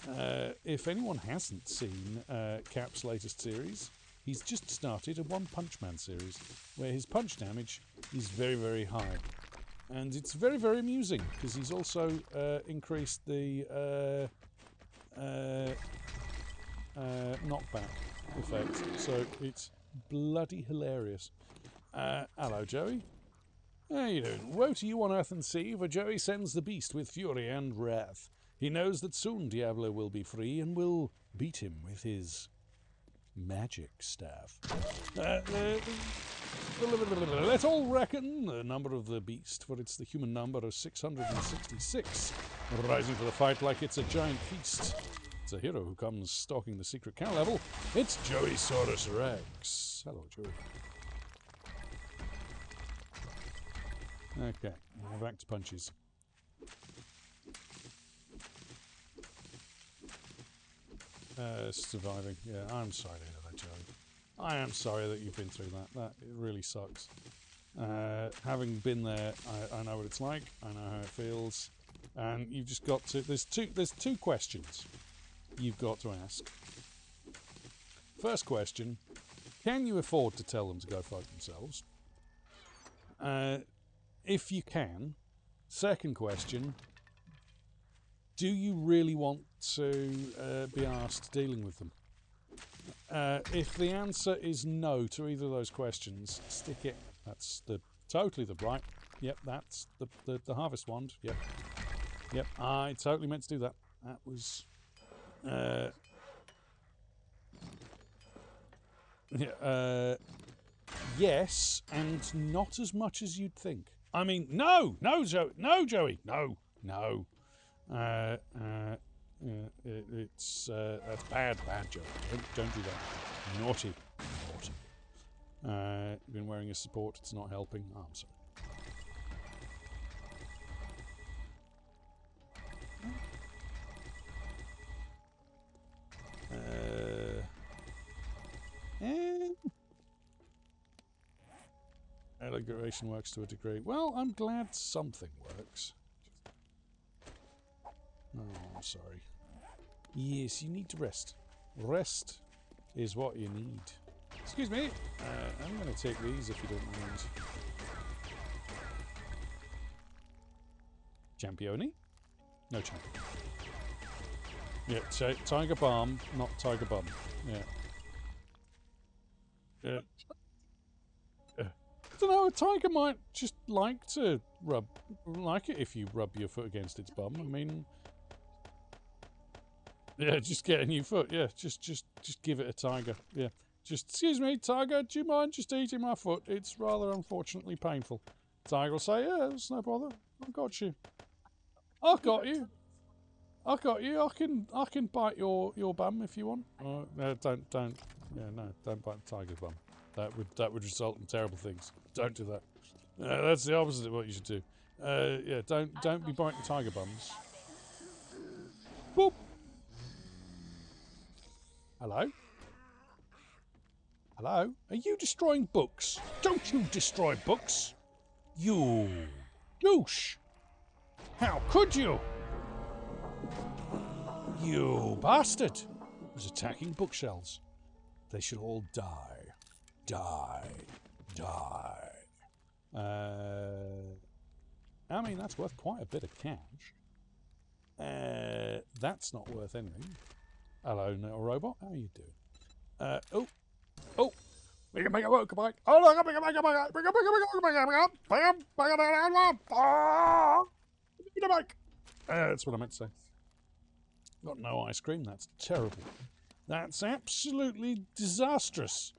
Uh, if anyone hasn't seen uh, Cap's latest series, he's just started a One Punch Man series where his punch damage is very, very high. And it's very, very amusing because he's also uh, increased the uh, uh, uh, knockback effect. So it's bloody hilarious. Hello, Joey. How you doing? Woe to you on earth and sea, for Joey sends the beast with fury and wrath. He knows that soon Diablo will be free and will beat him with his magic staff. Uh, uh, let's all reckon the number of the beast, for it's the human number of 666, rising to the fight like it's a giant feast. It's a hero who comes stalking the secret cow level. It's Joey Saurus Rex. Hello, Joey. Okay, now back to punches. Uh, surviving. Yeah, I'm sorry to hear that. I am sorry that you've been through that. That it really sucks. Uh, having been there, I, I know what it's like. I know how it feels, and you've just got to. There's two. There's two questions you've got to ask. First question: Can you afford to tell them to go fuck themselves? Uh, if you can. Second question: Do you really want to uh, be asked dealing with them? Uh, if the answer is no to either of those questions, stick it. That's the totally the right. Yep, that's the, the the harvest wand. Yep, yep. I totally meant to do that. That was. Uh, yeah, uh, yes, and not as much as you'd think. I mean, no, no, Joe, no, Joey, no, no. Uh, uh, uh, it, it's uh, that's bad, bad, Joey. Don't, don't do that. Naughty, naughty. Uh, been wearing a support. It's not helping. Oh, I'm sorry. Uh, and Allegation works to a degree. Well, I'm glad something works. Oh, I'm sorry. Yes, you need to rest. Rest is what you need. Excuse me. Uh, I'm going to take these if you don't mind. Championi? No champion. Yeah, ti- Tiger Balm, not Tiger Bum. Yeah. Yeah. I don't know. A tiger might just like to rub, like it if you rub your foot against its bum. I mean, yeah, just get a new foot. Yeah, just, just, just give it a tiger. Yeah, just excuse me, tiger. Do you mind just eating my foot? It's rather unfortunately painful. Tiger will say, yeah, it's no bother. I've got you. I've got you. I got you. I can, I can bite your your bum if you want. Uh, no, don't, don't. Yeah, no, don't bite the tiger's bum. That would that would result in terrible things. Don't do that. Uh, that's the opposite of what you should do. Uh, yeah, don't don't be biting tiger bums. Boop. Hello. Hello. Are you destroying books? Don't you destroy books? You douche. How could you? You bastard! Was attacking bookshelves. They should all die. Die. Die. Uh, I mean, that's worth quite a bit of cash. Uh, that's not worth anything. Hello, little robot. How are you doing? Uh, oh, oh. Make a make a motorbike. Oh look, make a make a make a make a make a make a make a make a make a make a make a make a bike. Uh, That's what I meant to say. Got no ice cream. That's terrible. That's absolutely disastrous.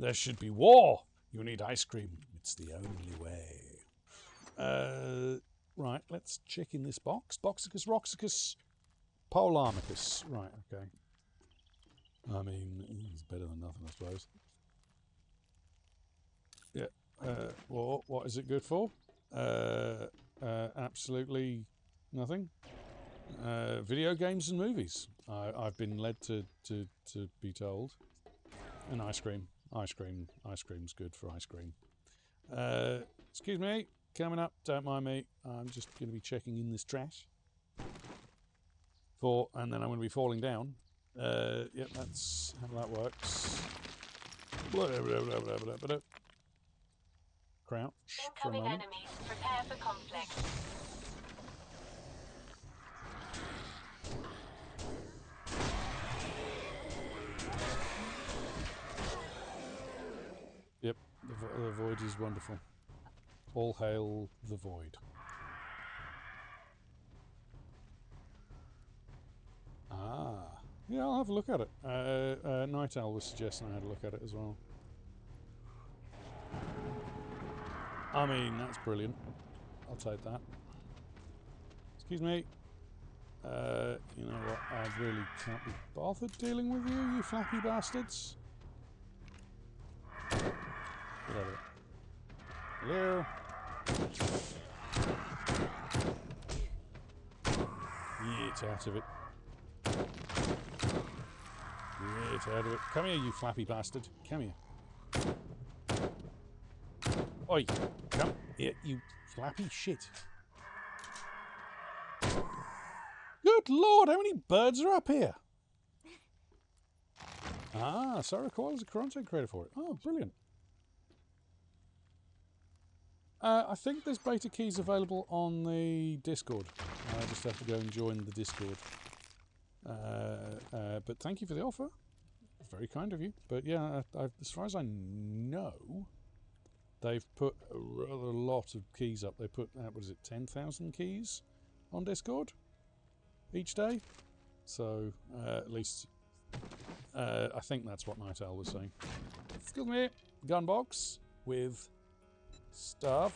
There should be war. You need ice cream. It's the only way. Uh, right, let's check in this box. Boxicus, Roxicus, Polarmicus. Right, okay. I mean, it's better than nothing, I suppose. Yeah. Uh, well, what is it good for? Uh, uh, absolutely nothing. Uh, video games and movies. I, I've been led to, to, to be told. And ice cream. Ice cream. Ice cream's good for ice cream. Uh, excuse me. Coming up. Don't mind me. I'm just going to be checking in this trash. For, and then I'm going to be falling down. Uh, yep, that's how that works. Crouch for a Incoming moment. enemies. Prepare for conflict. The, vo- the void is wonderful. All hail the void. Ah, yeah, I'll have a look at it. Uh, uh, Night Owl was suggesting I had a look at it as well. I mean, that's brilliant. I'll take that. Excuse me. Uh, you know what? I really can't be bothered dealing with you, you flappy bastards. Get out of it. Hello? Get out of it. Get out of it. Come here, you flappy bastard. Come here. Oi, come here, you flappy shit. Good lord, how many birds are up here? Ah, Sarah Coyle is a content creator for it. Oh, brilliant. Uh, I think there's beta keys available on the Discord. I just have to go and join the Discord. Uh, uh, but thank you for the offer. Very kind of you. But yeah, I, I, as far as I know, they've put a rather lot of keys up. They put, uh, what is it, 10,000 keys on Discord each day? So, uh, at least, uh, I think that's what Night Owl was saying. Excuse me, gun box with stuff.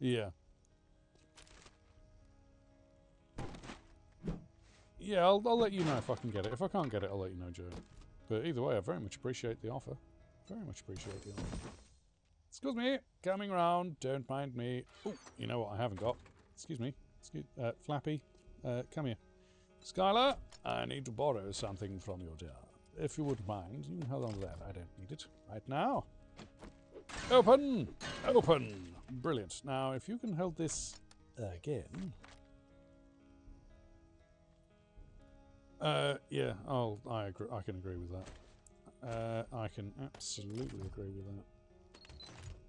Yeah. Yeah, I'll, I'll let you know if I can get it. If I can't get it, I'll let you know, Joe. But either way, I very much appreciate the offer. Very much appreciate the offer. Excuse me, coming round. Don't mind me. Oh, you know what I haven't got? Excuse me. Excuse, uh, Flappy, uh, come here. Skylar, I need to borrow something from you, dear. If you wouldn't mind, you can hold on to that. I don't need it right now. Open! Open! Brilliant. Now, if you can hold this again. Uh, yeah, I'll, I, agree, I can agree with that. Uh, I can absolutely agree with that.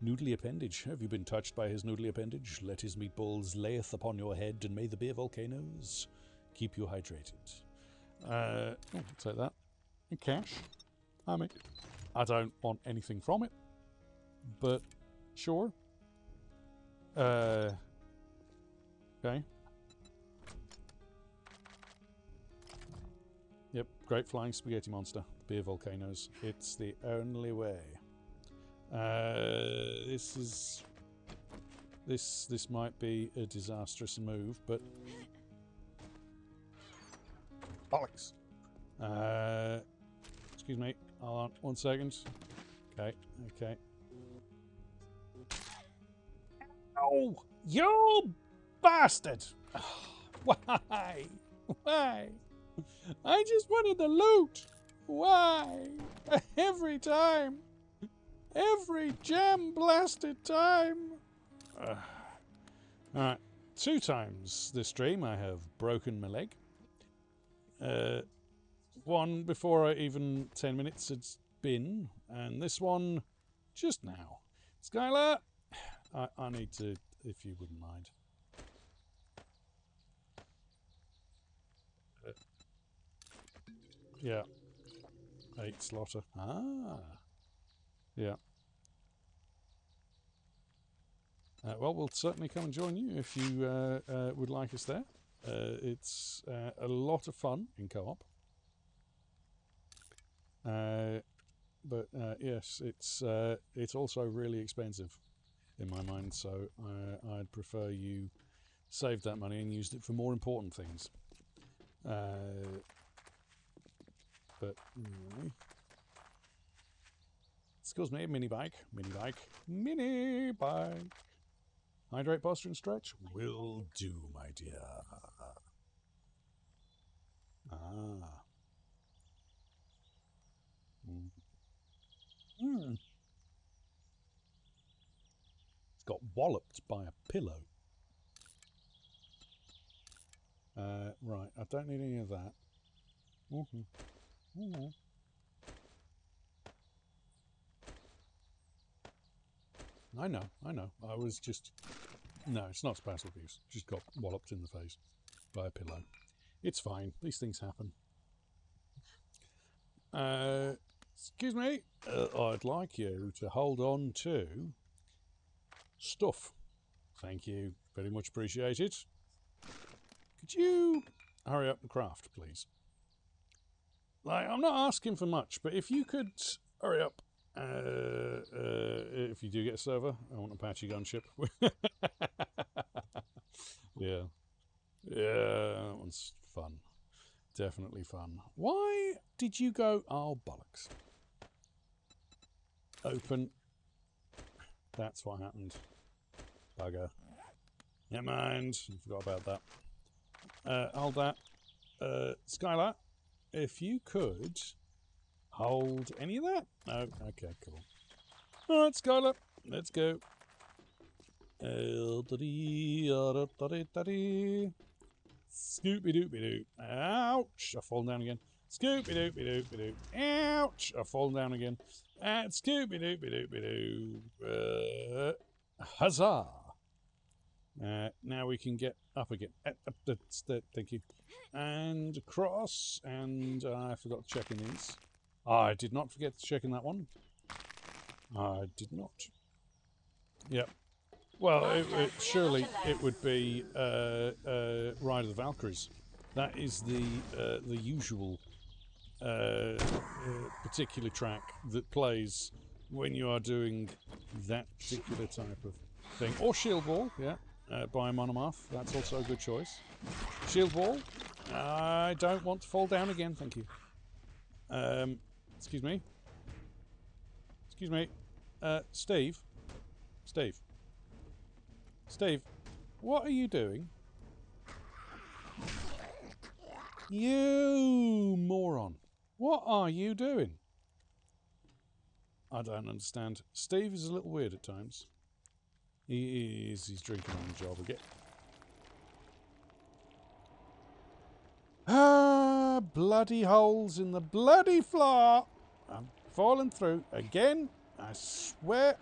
Noodly appendage. Have you been touched by his noodly appendage? Let his meatballs layeth upon your head, and may the beer volcanoes keep you hydrated. Uh, oh, take that. In cash. I mean, I don't want anything from it, but sure. Uh, okay. Yep, great flying spaghetti monster. Beer volcanoes. It's the only way. Uh, this is this this might be a disastrous move, but bollocks. Uh, excuse me. Hold on, one second. Okay, okay. Oh, you bastard! (sighs) Why? Why? I just wanted the loot. Why? (laughs) Every time. Every jam blasted time. Uh, (sighs) Alright. Two times this stream I have broken my leg. Uh, one before I even 10 minutes had been, and this one just now. Skylar, I, I need to, if you wouldn't mind. Uh, yeah. Eight slaughter. Ah. Yeah. Uh, well, we'll certainly come and join you if you uh, uh, would like us there. Uh, it's uh, a lot of fun in co-op. Uh, but uh, yes, it's uh, it's also really expensive in my mind. So uh, I'd prefer you saved that money and used it for more important things. Uh, but anyway. excuse me, mini bike, mini bike, mini bike. Hydrate, posture, and stretch will do, my dear. Ah. Hmm. It's got walloped by a pillow. Uh, right, I don't need any of that. Mhm. Mhm. I know, I know. I was just. No, it's not spousal abuse. Just got walloped in the face by a pillow. It's fine. These things happen. Uh, excuse me. Uh, I'd like you to hold on to stuff. Thank you. Very much appreciated. Could you hurry up the craft, please? Like, I'm not asking for much, but if you could hurry up, uh, uh, if you do get a server, I want Apache gunship. (laughs) yeah, yeah, that one's fun. Definitely fun. Why did you go? Oh bollocks! Open. That's what happened. Bugger. Never mind. I forgot about that. Uh, hold that. Uh, Skylar, if you could hold any of that? No? Okay, cool. Alright, Skylar, let's go. Scoopy doopy doo. Ouch! I've fallen down again. Scoopy doopy doopy doo. Ouch! I've fallen down again. And scoopy doopy doopy doo. Uh, huzzah! Uh, now we can get up again. Uh, thank you. And across. And I forgot to check in these. I did not forget to check in that one. I did not. Yep. Well, it, it, surely it would be uh, uh, Ride of the Valkyries. That is the uh, the usual uh, uh, particular track that plays when you are doing that particular type of thing. Or Shield Wall, yeah uh, by Amon Amarth. That's also a good choice. Shield Wall. I don't want to fall down again, thank you. Um, excuse me. Excuse me. Uh, Steve. Steve. Steve, what are you doing? You moron. What are you doing? I don't understand. Steve is a little weird at times. He is. He's drinking on the job again. Ah, bloody holes in the bloody floor. I'm falling through again. I swear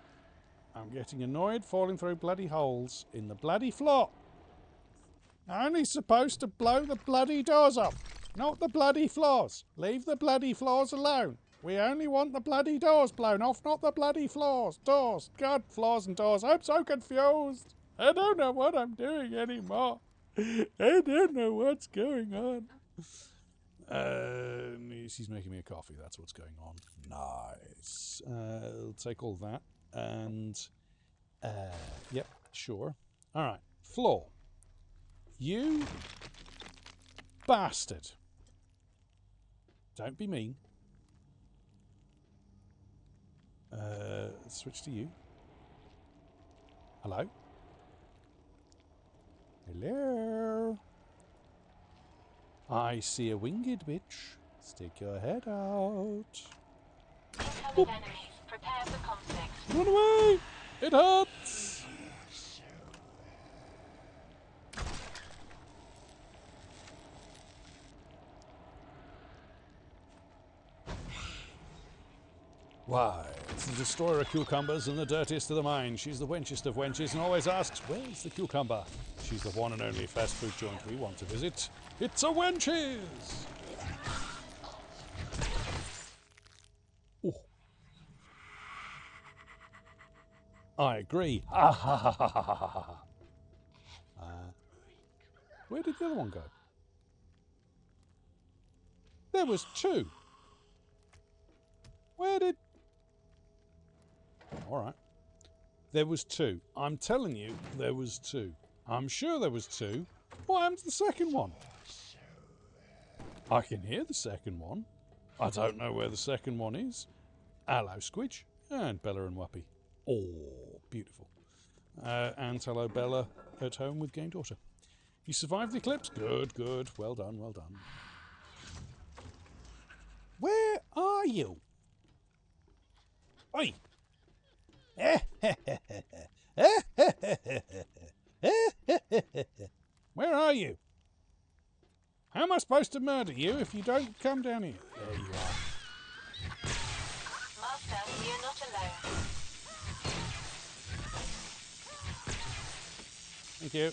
I'm getting annoyed falling through bloody holes in the bloody floor. I'm only supposed to blow the bloody doors up, not the bloody floors. Leave the bloody floors alone. We only want the bloody doors blown off, not the bloody floors. Doors. God, floors and doors. I'm so confused. I don't know what I'm doing anymore. I don't know what's going on. Uh, she's making me a coffee. That's what's going on. Nice. Uh, I'll take all that. And, uh, yep, sure. All right. Floor. You bastard. Don't be mean. Uh, switch to you. Hello? Hello? I see a winged bitch. Stick your head out. Incoming enemies. Prepare for conflict. Run away! It hurts! Why, it's the destroyer of cucumbers and the dirtiest of the mine. She's the wenchest of wenches and always asks, where's the cucumber? She's the one and only fast food joint we want to visit. It's a wenches! Oh. I agree. (laughs) Ah, uh, where did the other one go? There was two. Where did all right. There was two. I'm telling you, there was two. I'm sure there was two. What happened to the second one? I can hear the second one. I don't know where the second one is. Hello, Squidge. And Bella and Wappy. Oh, beautiful. Uh, and hello, Bella, at home with Game Daughter. You survived the eclipse? Good, good. Well done, well done. Where are you? Oi! (laughs) Where are you? How am I supposed to murder you if you don't come down here? There you are. Master, you're not alone. Thank you.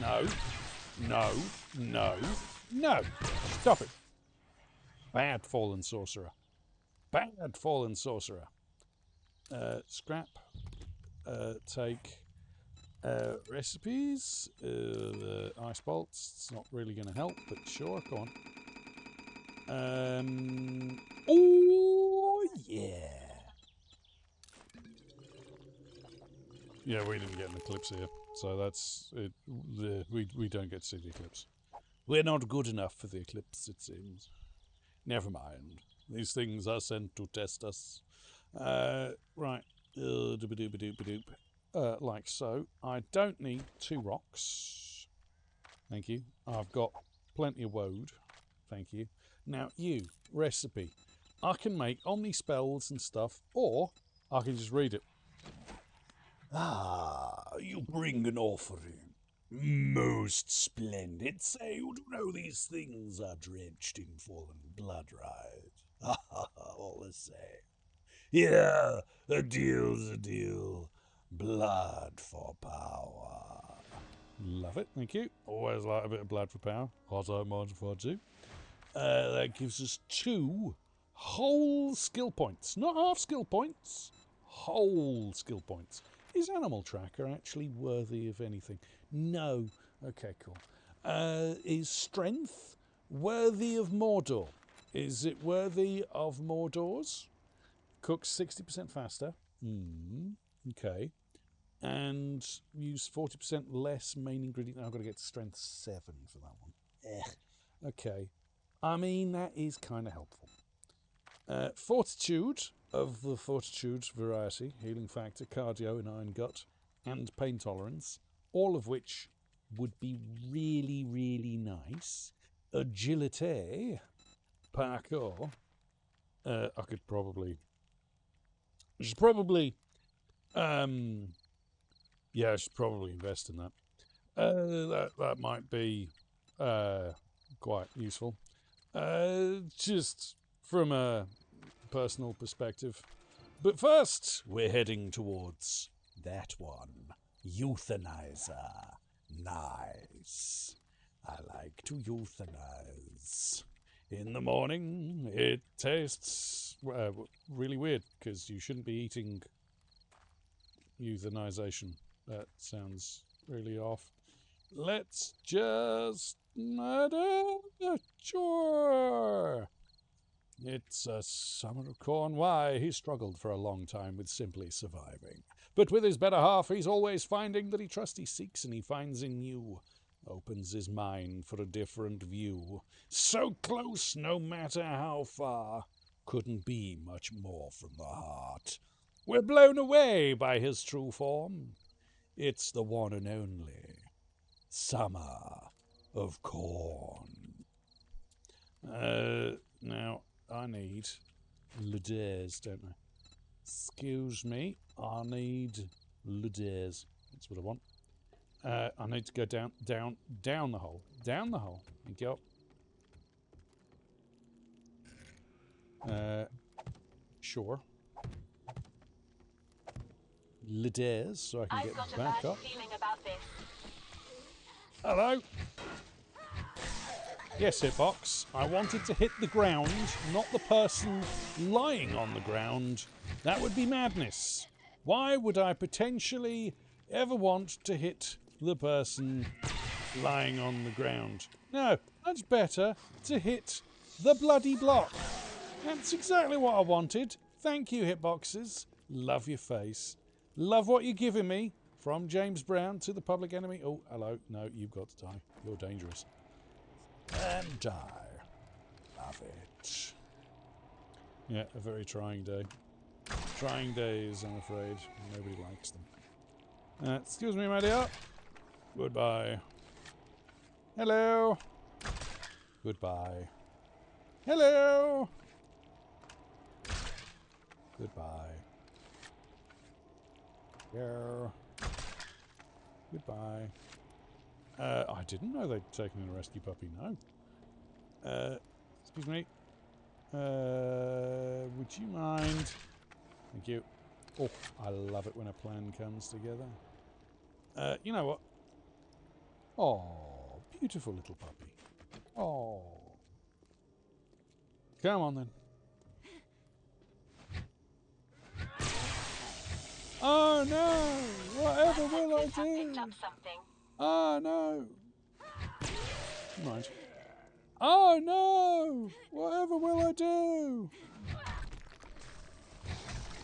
No. No. No. No. Stop it. Bad fallen sorcerer. Bad fallen sorcerer. Uh, scrap. Uh, take uh, recipes. Uh, the ice bolts. It's not really going to help, but sure, go on. Um. Oh yeah. Yeah, we didn't get an eclipse here, so that's it. The, we we don't get to see the eclipse. We're not good enough for the eclipse, it seems. Never mind. These things are sent to test us. Uh, right. Uh. Uh, like so. I don't need two rocks. Thank you. I've got plenty of woad. Thank you. Now, you, recipe. I can make omni spells and stuff, or I can just read it. Ah, you bring an offering. Most splendid. Say, you do know these things are drenched in fallen blood, right? (laughs) All the same. Yeah, a deal's a deal. Blood for power. Love it, thank you. Always like a bit of blood for power. I don't mind if I do. Uh, that gives us two whole skill points. Not half skill points, whole skill points. Is Animal Tracker actually worthy of anything? No. Okay, cool. Uh, is Strength worthy of Mordor? Is it worthy of more doors? Cooks 60% faster. Hmm. Okay. And use 40% less main ingredient. I've got to get Strength 7 for that one. Eh. Okay. I mean, that is kind of helpful. Uh, fortitude of the Fortitude variety, healing factor, cardio in Iron Gut, and pain tolerance, all of which would be really, really nice. Agility, parkour. Uh, I could probably. Should probably. Um, yeah, I should probably invest in that. Uh, that that might be uh, quite useful. Uh, just from a personal perspective. But first, we're heading towards that one. Euthanizer. Nice. I like to euthanize. In the morning, it tastes uh, really weird because you shouldn't be eating euthanization. That sounds really off. Let's just. Sure. It's a summer of corn. Why, he struggled for a long time with simply surviving. But with his better half, he's always finding that he trusts he seeks and he finds in you. Opens his mind for a different view. So close, no matter how far. Couldn't be much more from the heart. We're blown away by his true form. It's the one and only summer of corn. Uh, now, I need Ladares, don't I? Excuse me, I need Ladares. That's what I want. Uh, I need to go down, down, down the hole. Down the hole. Thank you. Uh, sure. Ladares, so I can I've get got a bad up. feeling about this. Hello. Yes, Hitbox. I wanted to hit the ground, not the person lying on the ground. That would be madness. Why would I potentially ever want to hit the person lying on the ground? No, that's better to hit the bloody block. That's exactly what I wanted. Thank you, Hitboxes. Love your face. Love what you're giving me. From James Brown to the public enemy. Oh, hello. No, you've got to die. You're dangerous. And die. Love it. Yeah, a very trying day. Trying days, I'm afraid. Nobody likes them. Uh, excuse me, my dear. Goodbye. Hello. Goodbye. Hello. Goodbye. Here. Goodbye. Uh, I didn't know they'd taken in a rescue puppy, no. Uh, excuse me. Uh, would you mind? Thank you. Oh, I love it when a plan comes together. Uh, you know what? Oh, beautiful little puppy. Oh. Come on then. Oh no! Whatever will I sensors have picked do? Oh no! Right. Oh no! Whatever will I do?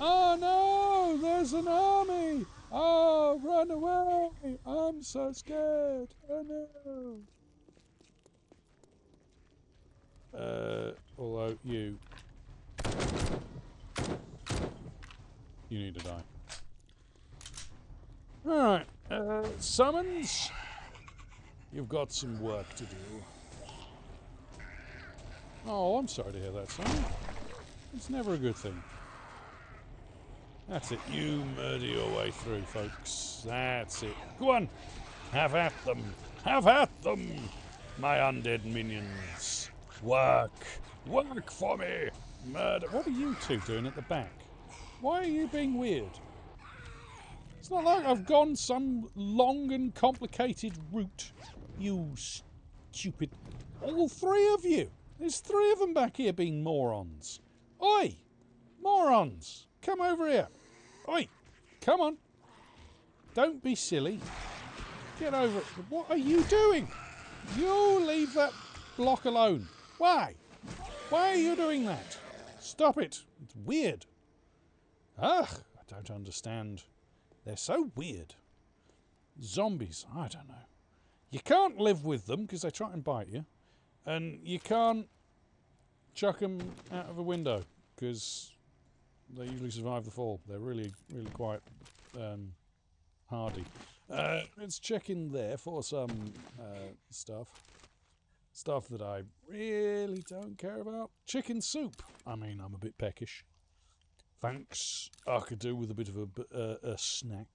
Oh no! There's an army! Oh, run away! I'm so scared! Oh no! Uh, although you. You need to die. Alright, uh, summons. You've got some work to do. Oh, I'm sorry to hear that, son. It's never a good thing. That's it. You murder your way through, folks. That's it. Go on. Have at them. Have at them, my undead minions. Work. Work for me. Murder. What are you two doing at the back? Why are you being weird? It's not like I've gone some long and complicated route. You stupid. All three of you. There's three of them back here being morons. Oi! Morons! Come over here. Oi! Come on. Don't be silly. Get over it. What are you doing? You leave that block alone. Why? Why are you doing that? Stop it. It's weird. Ugh, I don't understand. They're so weird. Zombies, I don't know. You can't live with them because they try and bite you, and you can't chuck them out of a window because they usually survive the fall. They're really, really quite um, hardy. Uh, let's check in there for some uh, stuff. Stuff that I really don't care about. Chicken soup. I mean, I'm a bit peckish. Thanks. I could do with a bit of a, uh, a snack.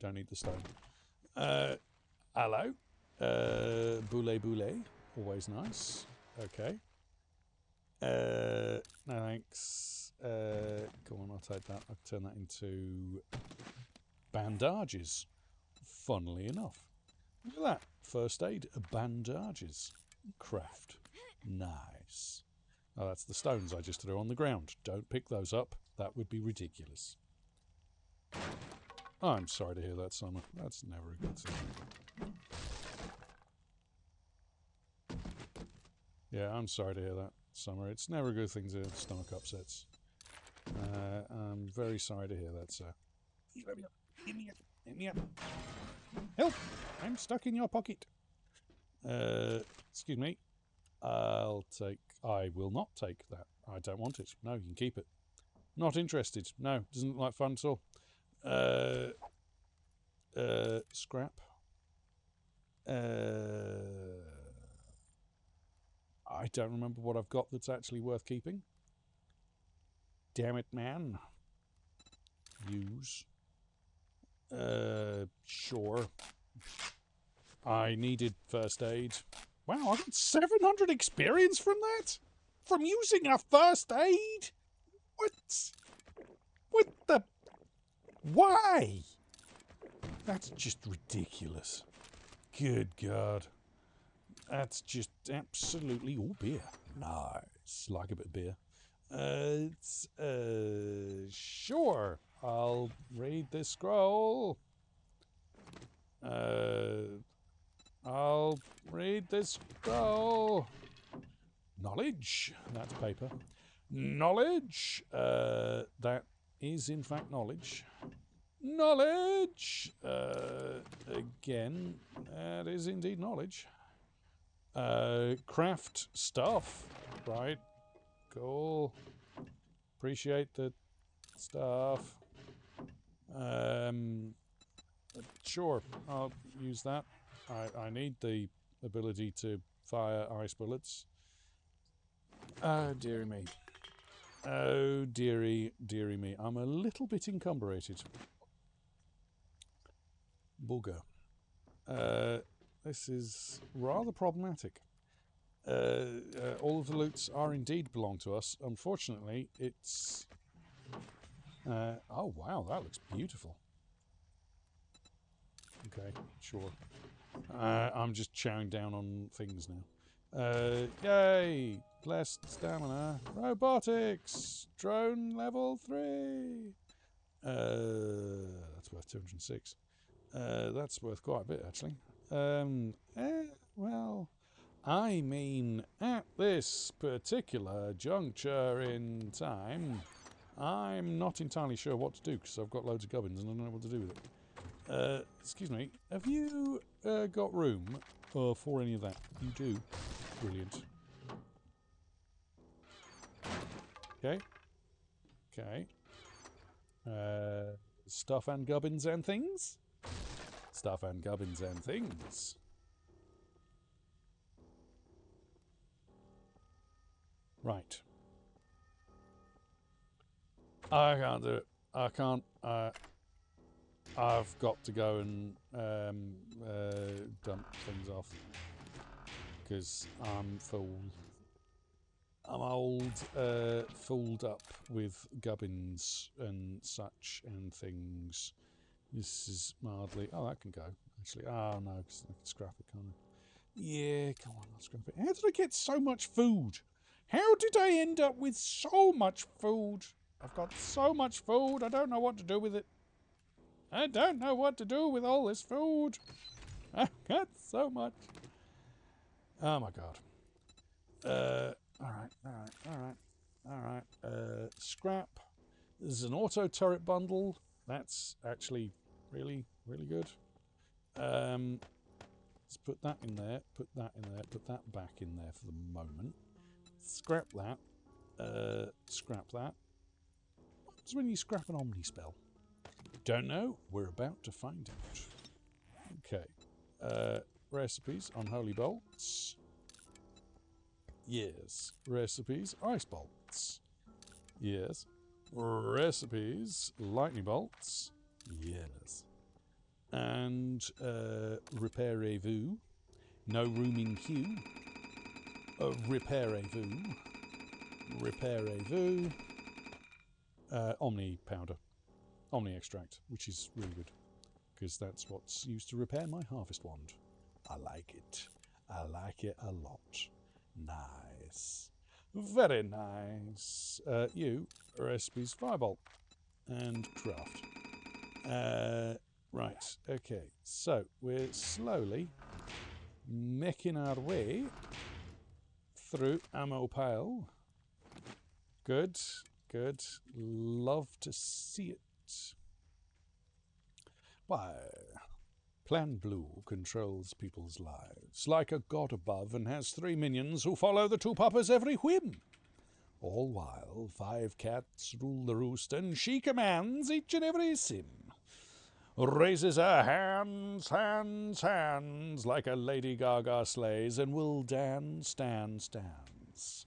Don't need the stone. Uh, hello. Uh, boulet boulet. Always nice. Okay. Uh, no thanks. Uh, come on, I'll take that. I'll turn that into bandages. Funnily enough. Look at that. First aid bandages. Craft. Nice. Oh, that's the stones I just threw on the ground. Don't pick those up. That would be ridiculous. I'm sorry to hear that, Summer. That's never a good thing. Yeah, I'm sorry to hear that, Summer. It's never a good thing to have stomach upsets. Uh, I'm very sorry to hear that, sir. Let me up. Let me up. Let me up. Help! I'm stuck in your pocket. Uh, excuse me. I'll take. I will not take that. I don't want it. No, you can keep it. Not interested. No, doesn't look like fun at all. Uh, uh, scrap. Uh, I don't remember what I've got that's actually worth keeping. Damn it, man. Use. Uh, sure. I needed first aid. Wow, I got 700 experience from that? From using a first aid? What? What the? Why? That's just ridiculous. Good God. That's just absolutely all beer. Nice. Like a bit of beer. Uh, it's, uh, sure. I'll read this scroll. Uh, I'll read this scroll. Knowledge. That's paper. Knowledge. Uh, that is in fact knowledge. Knowledge. Uh, again, that is indeed knowledge. Uh, craft stuff. Right. Cool. Appreciate the stuff. Um, sure, I'll use that. I, I need the ability to fire ice bullets. Oh, dearie me. Oh, dearie, dearie me. I'm a little bit encumbrated. Booger. Uh, this is rather problematic. Uh, uh, all of the loots are indeed belong to us. Unfortunately, it's. Uh, oh wow, that looks beautiful. Okay, sure. Uh, I'm just chowing down on things now. Uh, yay! Blessed stamina. Robotics! Drone level 3! Uh, that's worth 206. Uh, that's worth quite a bit, actually. Um, eh, well, I mean, at this particular juncture in time, I'm not entirely sure what to do because I've got loads of gubbins and I don't know what to do with it. Uh, excuse me, have you uh, got room uh, for any of that? You do. Brilliant. Okay. Okay. Uh, stuff and gubbins and things? Stuff and gubbins and things. Right. I can't do it. I can't. Uh, I've got to go and um, uh, dump things off because I'm full. I'm old, uh, fooled up with gubbins and such and things. This is mildly. Oh, that can go actually. Oh no, because I can scrap it, can't I? Yeah, come on, I'll scrap it. How did I get so much food? How did I end up with so much food? I've got so much food, I don't know what to do with it. I don't know what to do with all this food. (laughs) I've got so much. Oh my god. Uh, alright, alright, alright, alright. Uh, scrap. This is an auto turret bundle. That's actually really, really good. Um, let's put that in there, put that in there, put that back in there for the moment. Scrap that. Uh, scrap that. What's when you scrap an Omni spell? Don't know. We're about to find out. Okay. Uh, recipes, unholy bolts. Yes. Recipes, ice bolts. Yes. Recipes, lightning bolts. Yes. And uh, repairez-vous. No rooming queue. Uh, repairez-vous. Repairez-vous. Uh, Omni powder. Omni extract, which is really good. Because that's what's used to repair my harvest wand. I like it. I like it a lot. Nice. Very nice. Uh, you, recipes firebolt and craft. Uh, right, okay. So we're slowly making our way through ammo pile. Good, good. Love to see it. Why, Plan Blue controls people's lives like a god above and has three minions who follow the two papas every whim. All while five cats rule the roost and she commands each and every sim. Raises her hands, hands, hands like a Lady Gaga slays and will dance, dance, dance.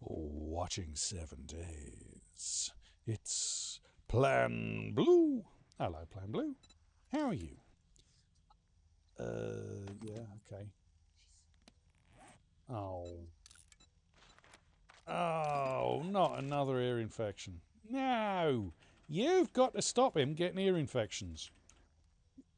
Watching seven days. It's Plan Blue. Hello, Plan Blue. How are you? Uh, yeah, okay. Oh. Oh, not another ear infection. No! You've got to stop him getting ear infections.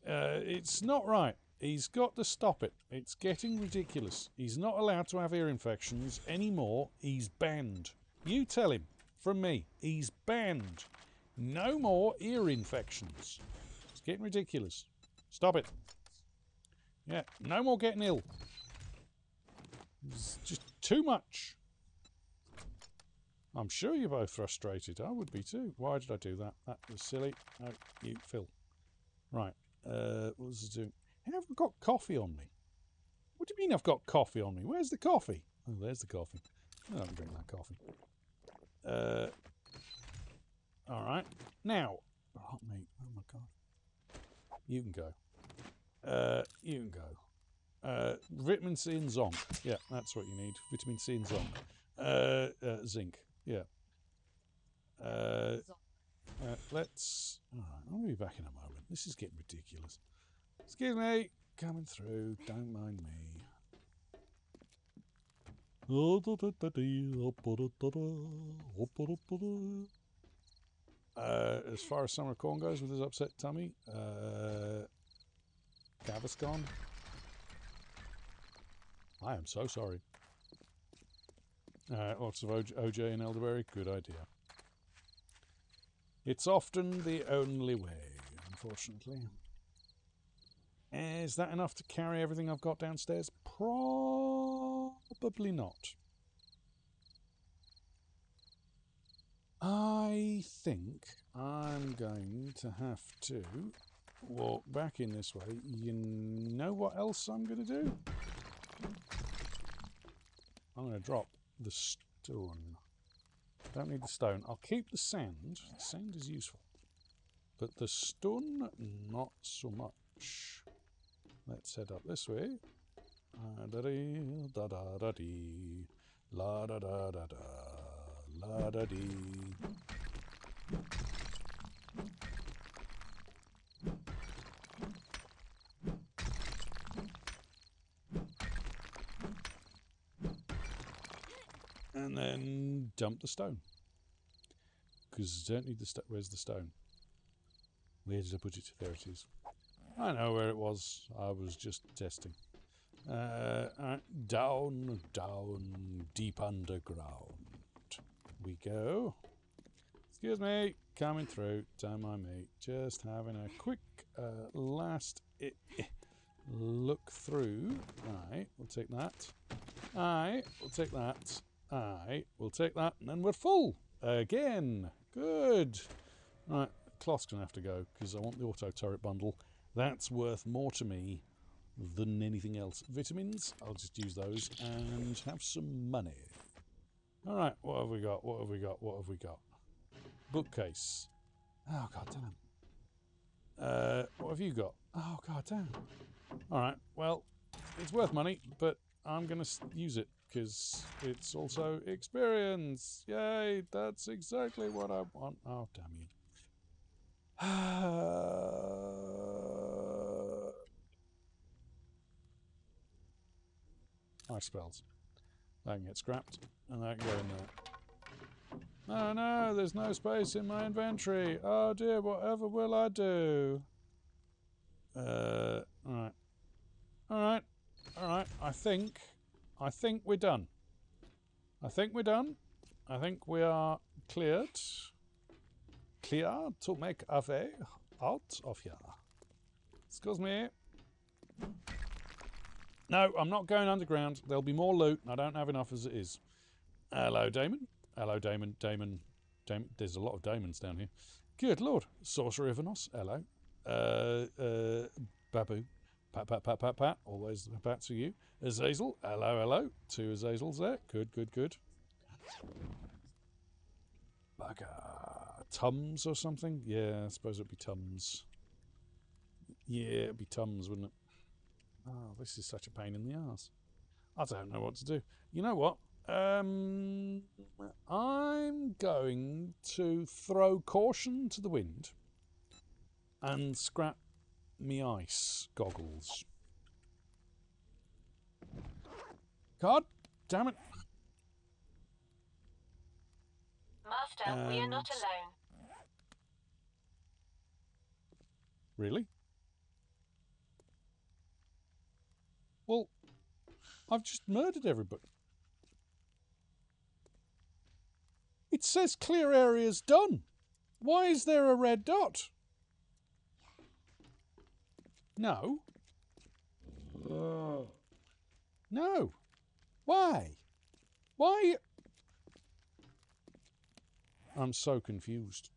Uh, it's not right. He's got to stop it. It's getting ridiculous. He's not allowed to have ear infections anymore. He's banned. You tell him, from me, he's banned. No more ear infections. It's getting ridiculous. Stop it. Yeah, no more getting ill. It's just too much. I'm sure you're both frustrated. I would be too. Why did I do that? That was silly. No, you, Phil. Right. Uh, what was I doing? Hey, I've got coffee on me. What do you mean I've got coffee on me? Where's the coffee? Oh, there's the coffee. I don't drink that coffee. Uh, all right. Now, hot meat. Oh my god. You can go. Uh, you can go. Uh, vitamin C and zonk. Yeah, that's what you need. Vitamin C and zonk. Uh, uh, zinc. Yeah. Uh, uh, let's. All right, I'll be back in a moment. This is getting ridiculous. Excuse me, coming through. Don't mind me. Uh, as far as Summer Corn goes with his upset tummy, uh, Gaviscon. I am so sorry. Uh, lots of OJ and elderberry. Good idea. It's often the only way, unfortunately. Eh, is that enough to carry everything I've got downstairs? Probably not. I think I'm going to have to walk back in this way. You know what else I'm going to do? I'm going to drop the stone. Don't need the stone. I'll keep the sand. The sand is useful. But the stone, not so much. Let's head up this way. Ah, da da da da. La da da da da. La da dee. And then dump the stone. Because I don't need the stone. Where's the stone? Where did I put it? There it is. I know where it was. I was just testing. Uh, down, down, deep underground. We go. Excuse me, coming through. Don't mind me. Just having a quick uh, last i- i- look through. Aye, we'll take that. Aye, we'll take that. Aye, we'll take that, and then we're full again. Good. Right, cloth's gonna have to go because I want the auto turret bundle. That's worth more to me than anything else. Vitamins, I'll just use those and have some money. All right, what have we got? What have we got? What have we got? Bookcase. Oh god damn. Uh, what have you got? Oh god damn. All right, well, it's worth money, but I'm gonna use it because it's also experience. Yay! That's exactly what I want. Oh damn you. (sighs) Nice spells. That can get scrapped, and that can go in there. Oh no, there's no space in my inventory. Oh dear, whatever will I do? Uh, alright. Alright, alright, I think, I think we're done. I think we're done. I think we are cleared. Clear to make a way out of here. Excuse me. No, I'm not going underground. There'll be more loot, and I don't have enough as it is. Hello, Damon. Hello, Damon. Damon. Damon. There's a lot of Damons down here. Good lord. Sorcerer of Anos. Hello. Uh, uh, Babu. Pat, pat, pat, pat, pat. Always the pat to you. Azazel. Hello, hello. Two Azazels there. Good, good, good. Bugger. Tums or something? Yeah, I suppose it'd be Tums. Yeah, it'd be Tums, wouldn't it? Oh, this is such a pain in the ass. I don't know what to do. You know what? Um, I'm going to throw caution to the wind and scrap me ice goggles. God damn it! Master, we are not alone. Really? Well, I've just murdered everybody. It says clear areas done. Why is there a red dot? No. No. Why? Why? I'm so confused.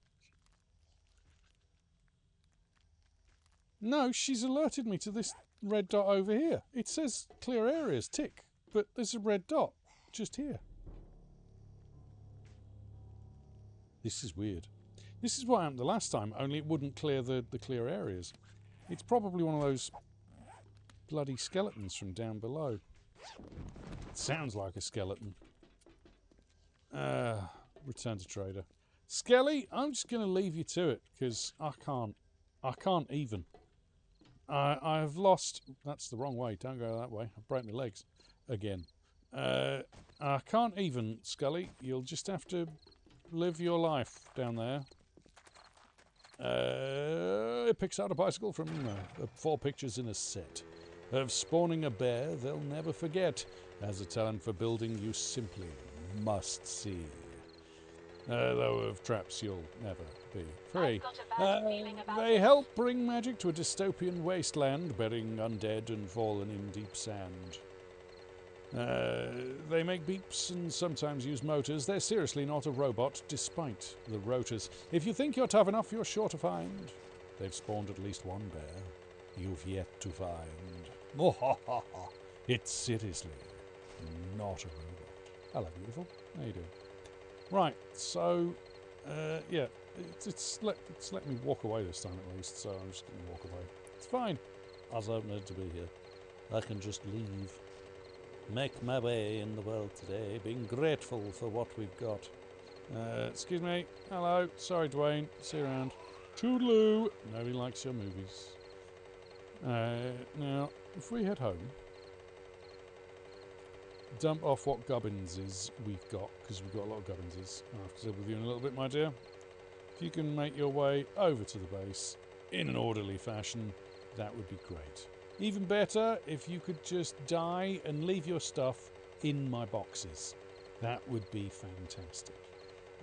No, she's alerted me to this red dot over here. It says clear areas, tick, but there's a red dot just here. This is weird. This is what happened the last time, only it wouldn't clear the, the clear areas. It's probably one of those bloody skeletons from down below. It sounds like a skeleton. Uh, return to trader. Skelly, I'm just going to leave you to it because I can't. I can't even. I I've lost. That's the wrong way. Don't go that way. I break my legs again. Uh, I can't even, Scully. You'll just have to live your life down there. Uh, it picks out a bicycle from uh, four pictures in a set. Of spawning a bear, they'll never forget. Has a talent for building you simply must see. Uh, though of traps you'll never be free. I've got a bad Uh, they help bring magic to a dystopian wasteland, burying undead and fallen in deep sand. Uh, they make beeps and sometimes use motors. They're seriously not a robot, despite the rotors. If you think you're tough enough, you're sure to find they've spawned at least one bear you've yet to find. (laughs) it's seriously not a robot. Hello, beautiful. How you doing? Right, so uh, yeah, it's, it's let it's let me walk away this time at least. So I'm just going to walk away. It's fine. I don't need to be here. I can just leave. Make my way in the world today, being grateful for what we've got. Uh, excuse me. Hello. Sorry, Dwayne. See you around. Toodaloo. Nobody likes your movies. Uh, now, if we head home, dump off what gubbinses we've got, because we've got a lot of gubbinses. I'll have to live with you in a little bit, my dear. If you can make your way over to the base in an orderly fashion, that would be great. Even better if you could just die and leave your stuff in my boxes. That would be fantastic.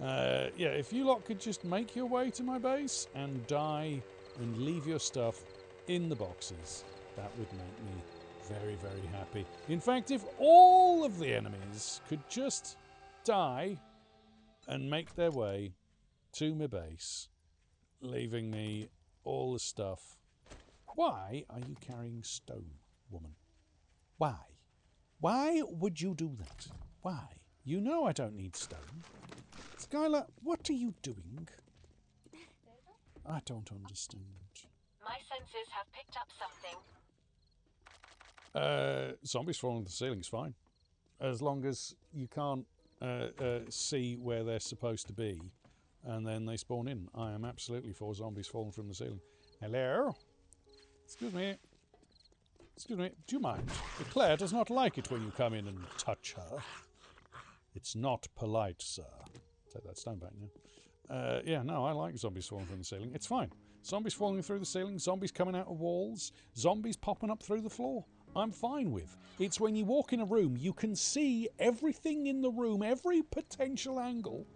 Uh, yeah, if you lot could just make your way to my base and die and leave your stuff in the boxes, that would make me very, very happy. In fact, if all of the enemies could just die and make their way to my base, leaving me all the stuff. Why are you carrying stone, woman? Why? Why would you do that? Why? You know I don't need stone. Skylar, what are you doing? I don't understand. My senses have picked up something. Uh, zombies falling to the ceiling's fine. As long as you can't uh, uh, see where they're supposed to be and then they spawn in. I am absolutely for zombies falling from the ceiling. Hello? Excuse me. Excuse me, do you mind? Claire does not like it when you come in and touch her. It's not polite, sir. Take that stone back now. Uh, yeah, no, I like zombies falling from the ceiling. It's fine. Zombies falling through the ceiling, zombies coming out of walls, zombies popping up through the floor. I'm fine with. It's when you walk in a room, you can see everything in the room, every potential angle,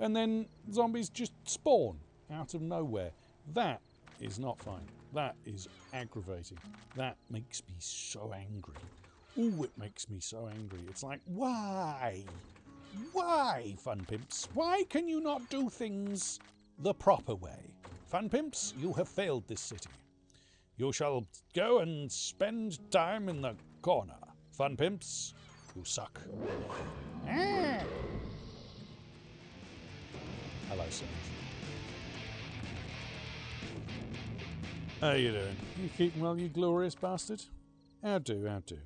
and then zombies just spawn out of nowhere. That is not fine. That is aggravating. That makes me so angry. Oh, it makes me so angry. It's like, why? Why, Fun Pimps? Why can you not do things the proper way? Fun Pimps, you have failed this city. You shall go and spend time in the corner. Fun Pimps, you suck. Ah. Hello, sir. How you doing? You keeping well, you glorious bastard? How do, how do?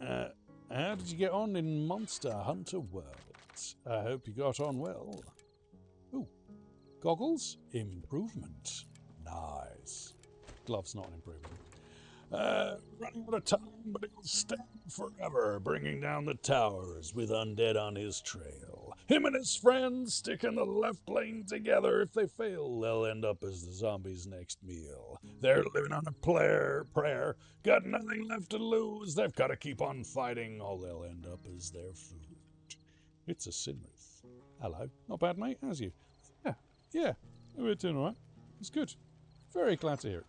Uh, how did you get on in Monster Hunter World? I hope you got on well. Ooh, goggles? Improvement. Nice. Gloves not an improvement. Uh, running out of time, but he'll stand forever, bringing down the towers with undead on his trail. Him and his friends stick in the left lane together. If they fail, they'll end up as the zombies' next meal. They're living on a prayer, prayer. Got nothing left to lose. They've got to keep on fighting. All they'll end up is their food. It's a Sinrith. Hello. Not bad, mate. How's you? Yeah. Yeah. We're doing all right. It's good. Very glad to hear it.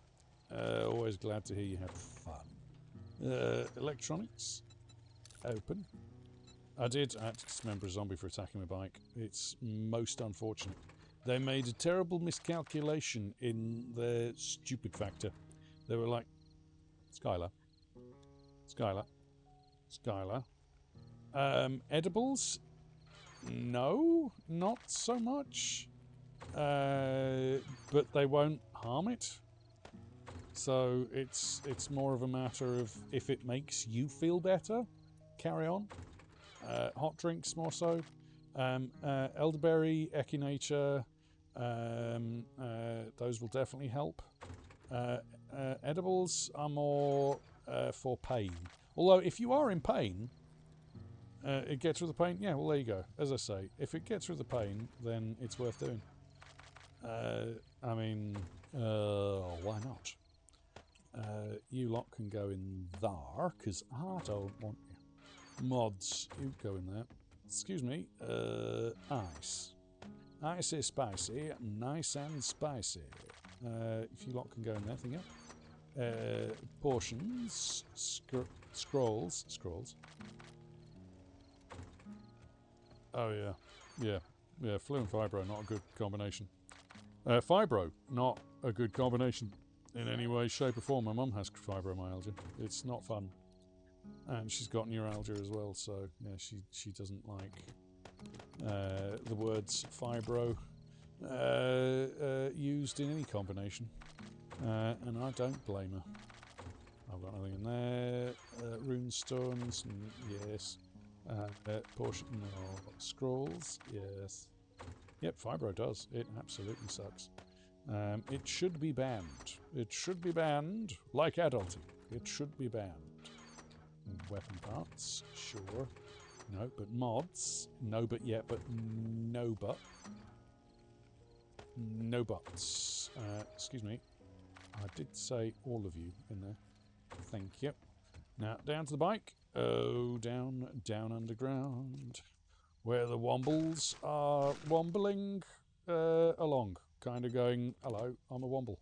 Uh, always glad to hear you have fun. Uh, electronics. Open. I did. I dismember a zombie for attacking my bike. It's most unfortunate. They made a terrible miscalculation in their stupid factor. They were like, Skylar, Skylar, Skylar. Um, edibles? No, not so much. Uh, but they won't harm it. So it's it's more of a matter of if it makes you feel better, carry on. Uh, hot drinks more so. Um, uh, elderberry, echinacea, um, uh, those will definitely help. Uh, uh, edibles are more uh, for pain. Although, if you are in pain, uh, it gets rid of the pain. Yeah, well, there you go. As I say, if it gets rid of the pain, then it's worth doing. Uh, I mean, why not? you lot can go in there, because I don't want. Mods, you go in there. Excuse me, ice. Ice is spicy, nice and spicy. Uh, if you lot can go in there, thank you. Uh, portions, scr scrolls, scrolls. Oh yeah, yeah, yeah. Flu and fibro, not a good combination. Uh, fibro, not a good combination in any way, shape, or form. My mum has fibromyalgia. It's not fun, and she's got neuralgia as well. So yeah, she she doesn't like uh, the words fibro uh, uh, used in any combination, uh, and I don't blame her. I've got nothing in there. Uh, rune stones, yes. portion, no. Scrolls, yes. Yep, fibro does. It absolutely sucks. Um, it should be banned. It should be banned, like adulting. It should be banned. Weapon parts, sure. No, but mods. No, but yet, but no, but. No buts. Uh, excuse me. I did say all of you in there. Thank you. Now, down to the bike. Oh, down, down underground. Where the wombles are wombling uh, along. Kind of going, hello, I'm a womble.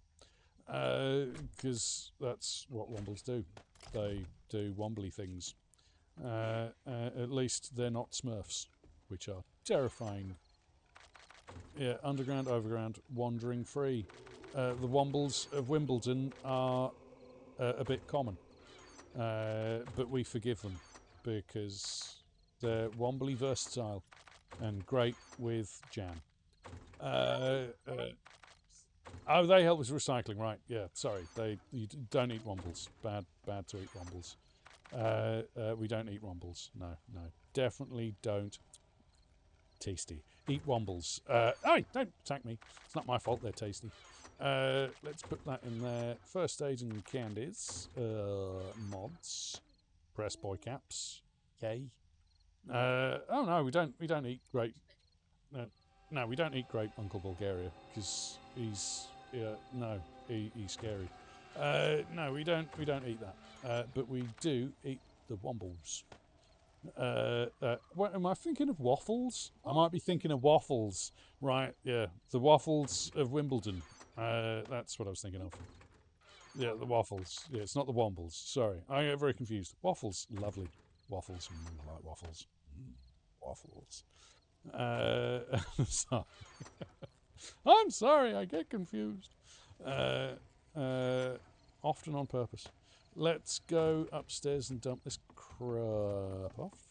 Because uh, that's what wombles do. They do wombly things. Uh, uh, at least they're not Smurfs, which are terrifying. Yeah, underground, overground, wandering free. Uh, the Wombles of Wimbledon are uh, a bit common, uh, but we forgive them because they're wombly versatile and great with jam. Oh, they help with recycling, right? Yeah, sorry, they you don't eat wombles. Bad, bad to eat wombles. Uh, uh, we don't eat wombles. No, no. Definitely don't. Tasty. Eat wombles. Uh, hey, don't attack me. It's not my fault they're tasty. Uh, let's put that in there. First aid and candies. Uh, mods. Press boy caps. Yay. Uh, oh no, we don't. We don't eat great. Uh, no, we don't eat great Uncle Bulgaria because he's. Yeah, no, he, he's scary. Uh, no, we don't. We don't eat that. Uh, but we do eat the wombles. Uh, uh, what am I thinking of? Waffles? I might be thinking of waffles. Right? Yeah, the waffles of Wimbledon. Uh, that's what I was thinking of. Yeah, the waffles. Yeah, it's not the wombles. Sorry, I get very confused. Waffles, lovely. Waffles. Mm, I like waffles. Mm, waffles. Uh, (laughs) sorry. (laughs) I'm sorry. I get confused. Uh, uh, often on purpose. Let's go upstairs and dump this crap off.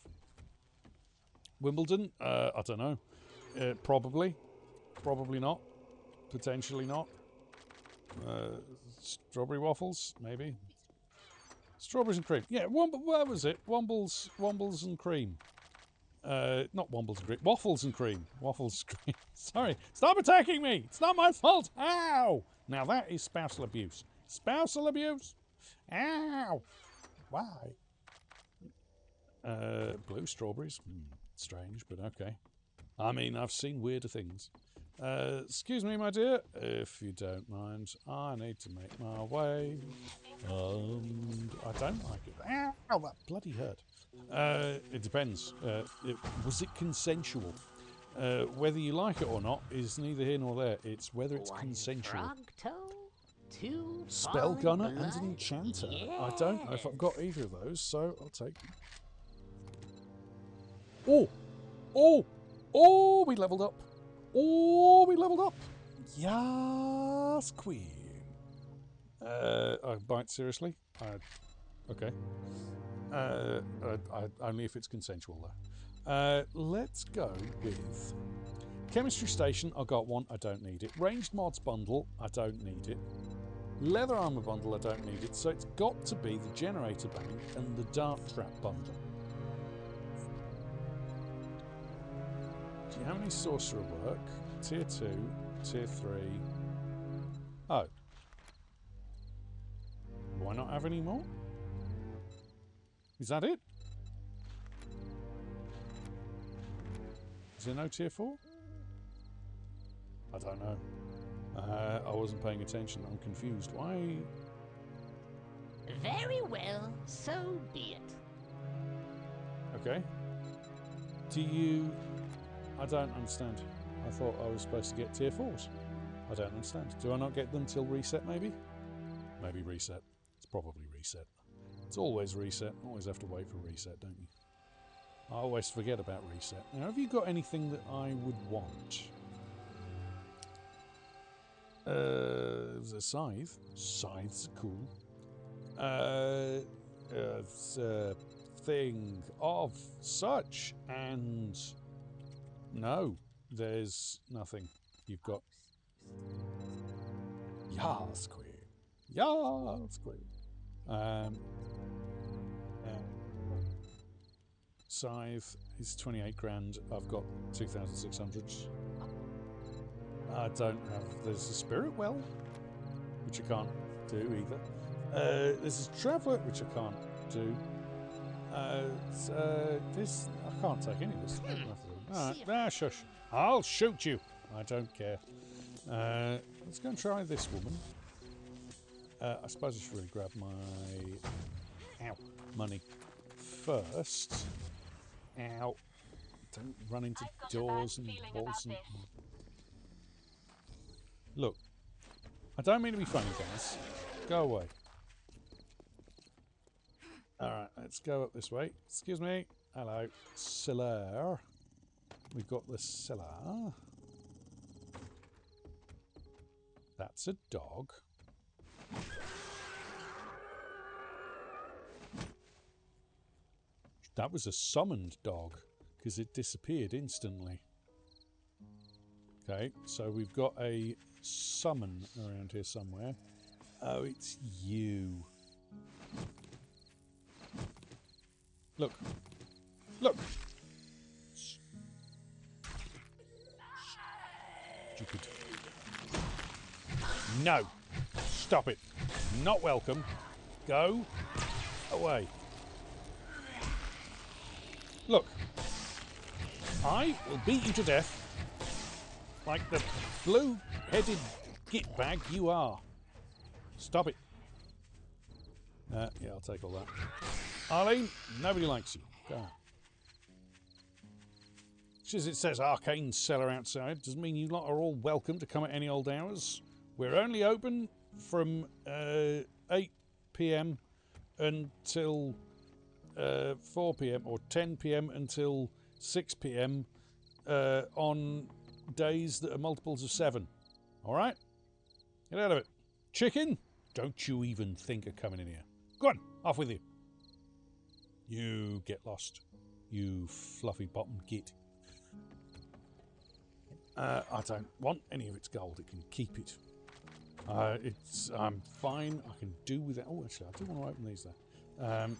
Wimbledon? Uh, I don't know. Uh, probably. Probably not. Potentially not. Uh, strawberry waffles? Maybe. Strawberries and cream. Yeah, Womb- where was it? Wombles, Wombles and cream. Uh, not Wombles and cream. Waffles and cream. Waffles and cream. (laughs) Sorry. Stop attacking me. It's not my fault. Ow! Now that is spousal abuse. Spousal abuse. Ow! Why? Uh, blue strawberries. Hmm, strange, but okay. I mean, I've seen weirder things. Uh, excuse me, my dear, if you don't mind, I need to make my way. And I don't like it. Ow, that bloody hurt. Uh, it depends. Uh, it, was it consensual? Uh, whether you like it or not is neither here nor there. It's whether it's One consensual. two Spell gunner and an enchanter. I don't know if I've got either of those, so I'll take. Oh, oh, oh! We leveled up. Oh, we leveled up. Yes, queen. Uh, I bite seriously. I, okay. Uh, I, I, only if it's consensual though. Uh, let's go with chemistry station. I got one. I don't need it. Ranged mods bundle. I don't need it. Leather armor bundle, I don't need it, so it's got to be the generator bank and the dart trap bundle. Do you have any sorcerer work? Tier 2, Tier 3. Oh. Why not have any more? Is that it? Is there no Tier 4? I don't know. Uh, I wasn't paying attention. I'm confused. Why? Very well, so be it. Okay. Do you. I don't understand. I thought I was supposed to get tier 4s. I don't understand. Do I not get them till reset, maybe? Maybe reset. It's probably reset. It's always reset. Always have to wait for reset, don't you? I always forget about reset. Now, have you got anything that I would want? Uh, there's a scythe. Scythes cool. Uh, uh, thing of such, and no, there's nothing. You've got Yas Queen. Yas Queen. Um, uh, Scythe is 28 grand. I've got 2,600. I don't have. There's a Spirit Well, which I can't do either. Uh, there's a Traveller, which I can't do. Uh, uh, this. I can't take any of this. Alright, ah, shush. I'll shoot you. I don't care. Uh, let's go and try this woman. Uh, I suppose I should really grab my ow, money first. Ow. Don't run into I've got a bad doors and walls and. Look, I don't mean to be funny, guys. Go away. Alright, let's go up this way. Excuse me. Hello. Cellar. We've got the cellar. That's a dog. That was a summoned dog because it disappeared instantly. Okay, so we've got a summon around here somewhere. Oh, it's you. Look. Look. No. Stop it. Not welcome. Go away. Look. I will beat you to death like the blue-headed git bag you are. Stop it. Uh, yeah, I'll take all that. Arlene, nobody likes you. Go on. As it says arcane cellar outside, doesn't mean you lot are all welcome to come at any old hours. We're only open from uh, 8 p.m. until uh, 4 p.m. or 10 p.m. until 6 p.m. Uh, on days that are multiples of seven. All right? Get out of it. Chicken, don't you even think of coming in here. Go on, off with you. You get lost, you fluffy bottom git. Uh, I don't want any of its gold. It can keep it. Uh, it's I'm fine. I can do with it. Oh, actually, I do want to open these there. Um,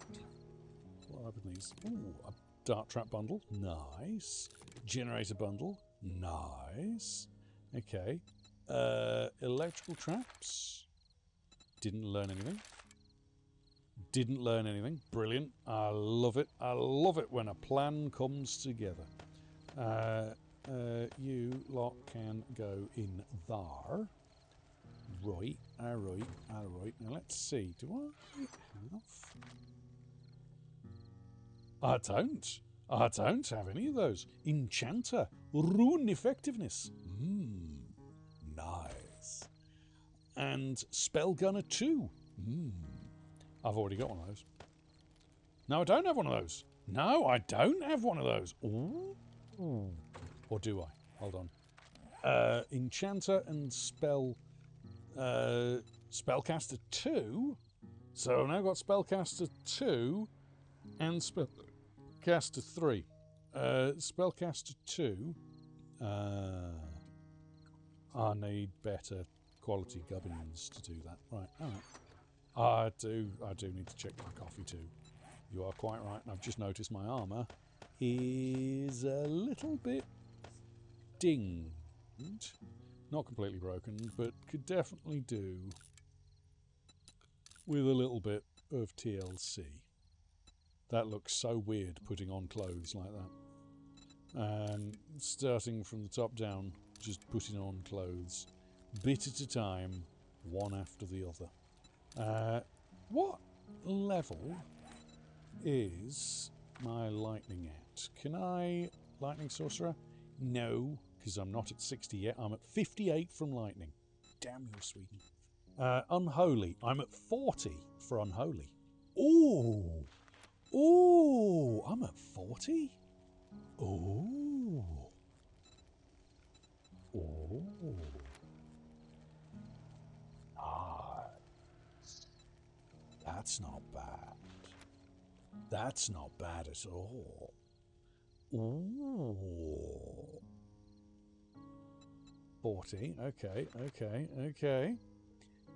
I'll open these. Ooh, a dart trap bundle. Nice. Generator bundle. Nice. Okay. Uh, electrical traps. Didn't learn anything. Didn't learn anything. Brilliant. I love it. I love it when a plan comes together. Uh, uh, you lot can go in there. Right, alright, alright. Now let's see. Do I have. I don't. I don't have any of those. Enchanter. Rune effectiveness. Mmm. Nice. And Spell Gunner 2. Mmm. I've already got one of those. No, I don't have one of those. No, I don't have one of those. Ooh. Or do I? Hold on. Uh, Enchanter and Spell. Uh, Spellcaster 2. So I've now got Spellcaster 2 and Spellcaster 3. Uh, Spellcaster 2. Uh, I need better quality gubbins to do that. Right, alright. I do, I do need to check my coffee too. You are quite right, and I've just noticed my armour is a little bit dinged. Not completely broken, but could definitely do with a little bit of TLC. That looks so weird putting on clothes like that. And starting from the top down, just putting on clothes, bit at a time, one after the other. Uh, what level is my lightning at? Can I lightning sorcerer? No, because I'm not at 60 yet. I'm at 58 from lightning. Damn you, Sweden. Uh, unholy. I'm at 40 for unholy. Ooh. Ooh. I'm at 40? Ooh. Ooh. Nice. That's not bad. That's not bad at all. Ooh. 40. Okay, okay, okay.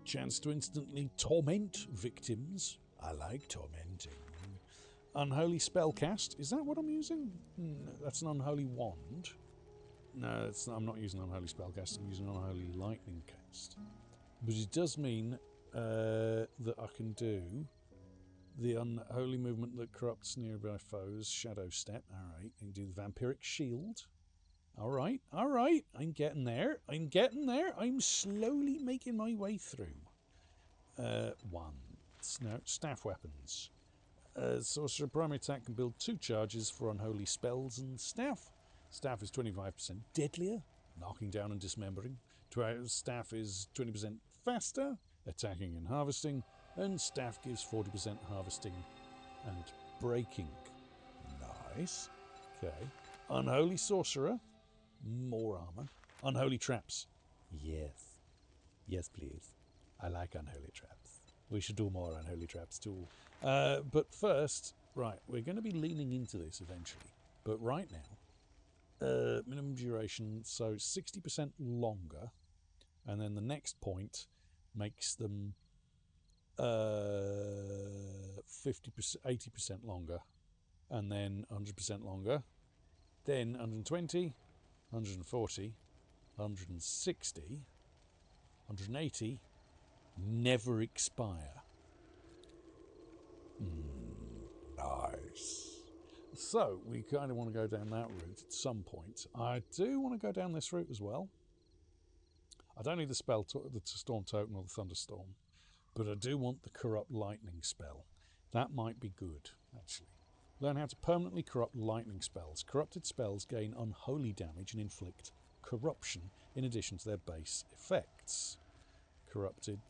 Chance to instantly torment victims. I like tormenting. Unholy spell cast. Is that what I'm using? Hmm, that's an unholy wand. No, I'm not using unholy spell cast. I'm using unholy lightning cast. But it does mean uh, that I can do the unholy movement that corrupts nearby foes. Shadow step. All right. Can do the vampiric shield. All right, all right. I'm getting there. I'm getting there. I'm slowly making my way through. Uh, wands. Now, staff weapons. Uh, sorcerer primary attack can build two charges for unholy spells and staff. Staff is 25% deadlier, knocking down and dismembering. Staff is 20% faster, attacking and harvesting. And staff gives 40% harvesting and breaking. Nice. Okay. Unholy sorcerer. More armor. Unholy traps. Yes. Yes, please. I like unholy traps. We should do more unholy traps too. Uh, but first, right, we're going to be leaning into this eventually. But right now, uh, minimum duration, so 60% longer. And then the next point makes them uh, 50%, 80% longer. And then 100% longer. Then 120, 140, 160, 180 never expire. Mm, nice. So, we kind of want to go down that route at some point. I do want to go down this route as well. I don't need the spell, to- the storm token or the thunderstorm, but I do want the corrupt lightning spell. That might be good, actually. Learn how to permanently corrupt lightning spells. Corrupted spells gain unholy damage and inflict corruption in addition to their base effects. Corrupted.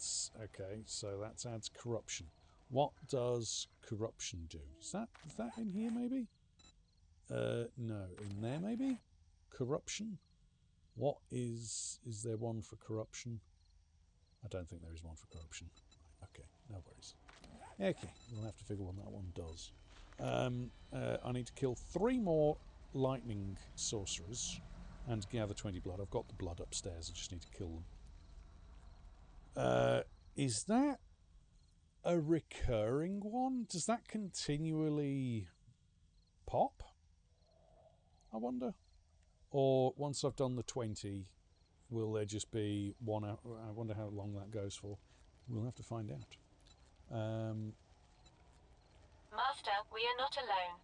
Okay, so that adds corruption. What does corruption do? Is that is that in here maybe? Uh, no, in there maybe. Corruption. What is is there one for corruption? I don't think there is one for corruption. Okay, no worries. Okay, we'll have to figure what that one does. Um, uh, I need to kill three more lightning sorcerers and gather 20 blood. I've got the blood upstairs, I just need to kill them. Uh, is that a recurring one? Does that continually pop? I wonder. Or once I've done the 20, will there just be one? I wonder how long that goes for. We'll have to find out. Um, Master, we are not alone.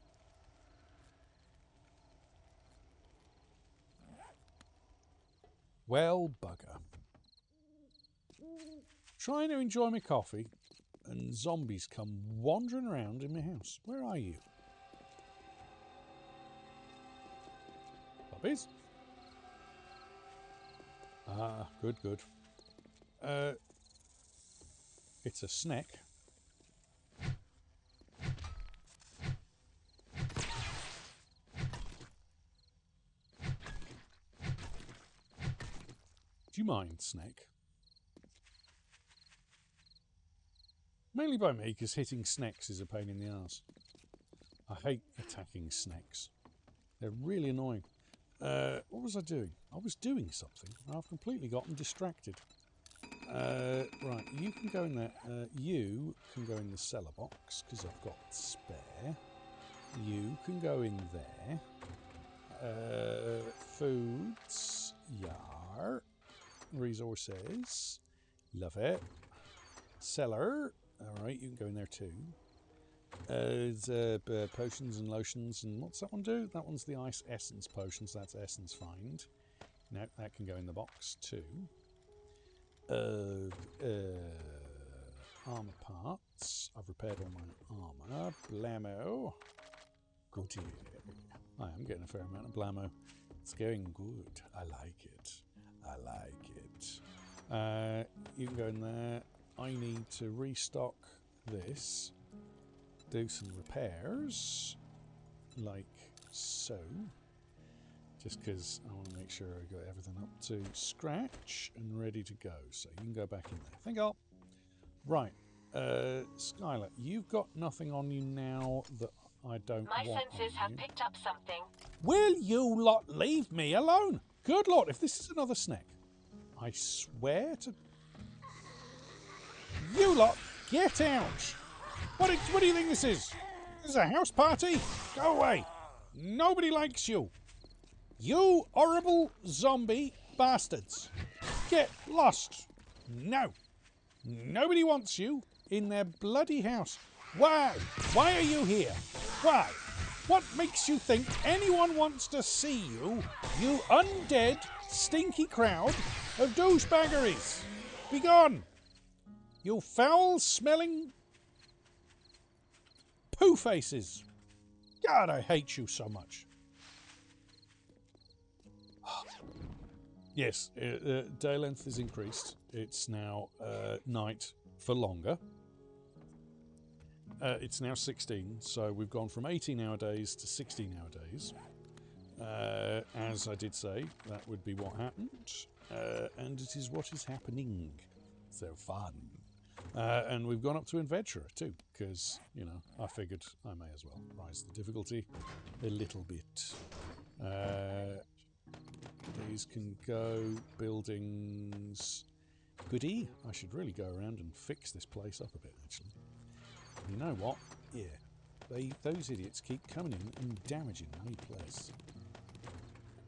Well, bugger. Trying to enjoy my coffee, and zombies come wandering around in my house. Where are you? Puppies? Ah, good, good. Uh, it's a snack. Do you mind, Snack? Mainly by me, because hitting snacks is a pain in the ass. I hate attacking snacks. They're really annoying. Uh, what was I doing? I was doing something. I've completely gotten distracted. Uh, right, you can go in there. Uh, you can go in the cellar box, because I've got spare. You can go in there. Uh, foods. Yar resources. Love it. Cellar. All right, you can go in there too. Uh, uh, potions and lotions, and what's that one do? That one's the ice essence potions. That's essence find. No, that can go in the box too. Uh, armor parts. I've repaired all my armor. Blammo. Goody. I am getting a fair amount of blammo. It's going good. I like it. I like it. Uh, you can go in there. I need to restock this, do some repairs, like so, just because I want to make sure I got everything up to scratch and ready to go. So you can go back in there. Thank you. Right, uh, Skylar, you've got nothing on you now that I don't My senses have picked up something. Will you lot leave me alone? Good lord, if this is another snack, I swear to. You lot, get out! What, do- what do you think this is? This is a house party? Go away! Nobody likes you! You horrible zombie bastards! Get lost! No! Nobody wants you in their bloody house. Why? Why are you here? Why? What makes you think anyone wants to see you, you undead, stinky crowd of douchebaggeries? Be gone! You foul smelling poo faces! God, I hate you so much. Yes, uh, uh, day length is increased. It's now uh, night for longer. Uh, it's now 16, so we've gone from 18 hour days to 16 hour days. Uh, as I did say, that would be what happened, uh, and it is what is happening. So fun. Uh, and we've gone up to Adventurer too, because, you know, I figured I may as well rise the difficulty a little bit. Uh, these can go buildings. Goody. I should really go around and fix this place up a bit, actually. You know what? Yeah. They, those idiots keep coming in and damaging my place.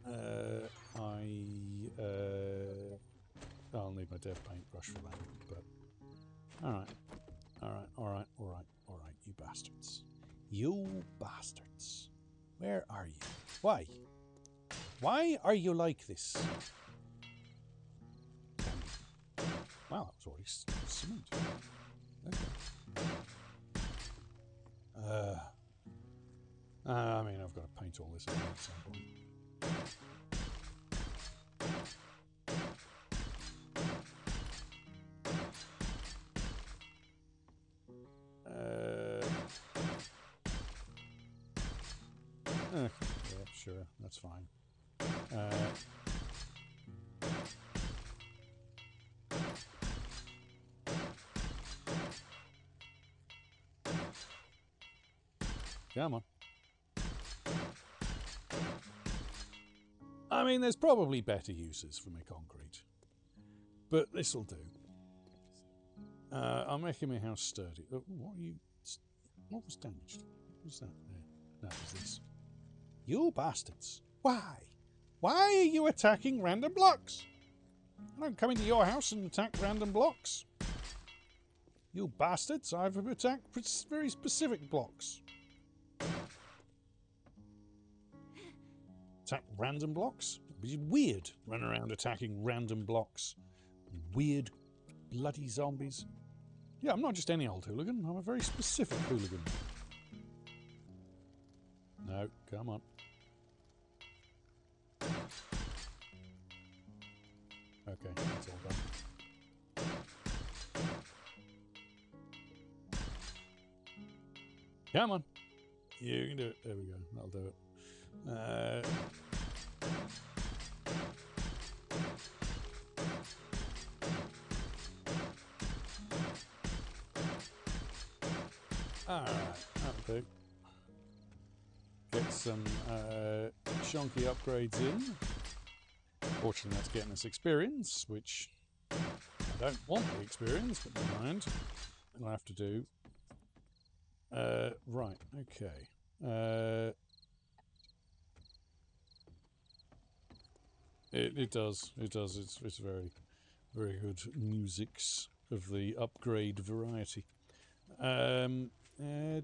Uh, I. Uh, I'll need my dev paintbrush for that, but. Alright. Alright, alright, alright, alright, you bastards. You bastards. Where are you? Why? Why are you like this? Wow, that was already cement. Okay. Uh, I mean, I've got to paint all this at some point. Uh, sure, that's fine. Uh, Come on. I mean, there's probably better uses for my concrete, but this'll do. Uh, I'm making my house sturdy. Oh, what are you? What was damaged? What was that? There. It was this. You bastards! Why? Why are you attacking random blocks? I don't come into your house and attack random blocks. You bastards! I've attacked very specific blocks. Attack random blocks? He's weird, running around attacking random blocks. Weird, bloody zombies. Yeah, I'm not just any old hooligan. I'm a very specific hooligan. No, come on. Okay, that's all done. Come on. You can do it. There we go. That'll do it. Uh, Alright, that'll. Get some uh, shonky upgrades in. Fortunately, that's getting us experience, which I don't want the experience, but never mind. I'll have to do. Uh, right, okay. Uh, it, it does, it does. It's, it's very, very good musics of the upgrade variety. Um, uh.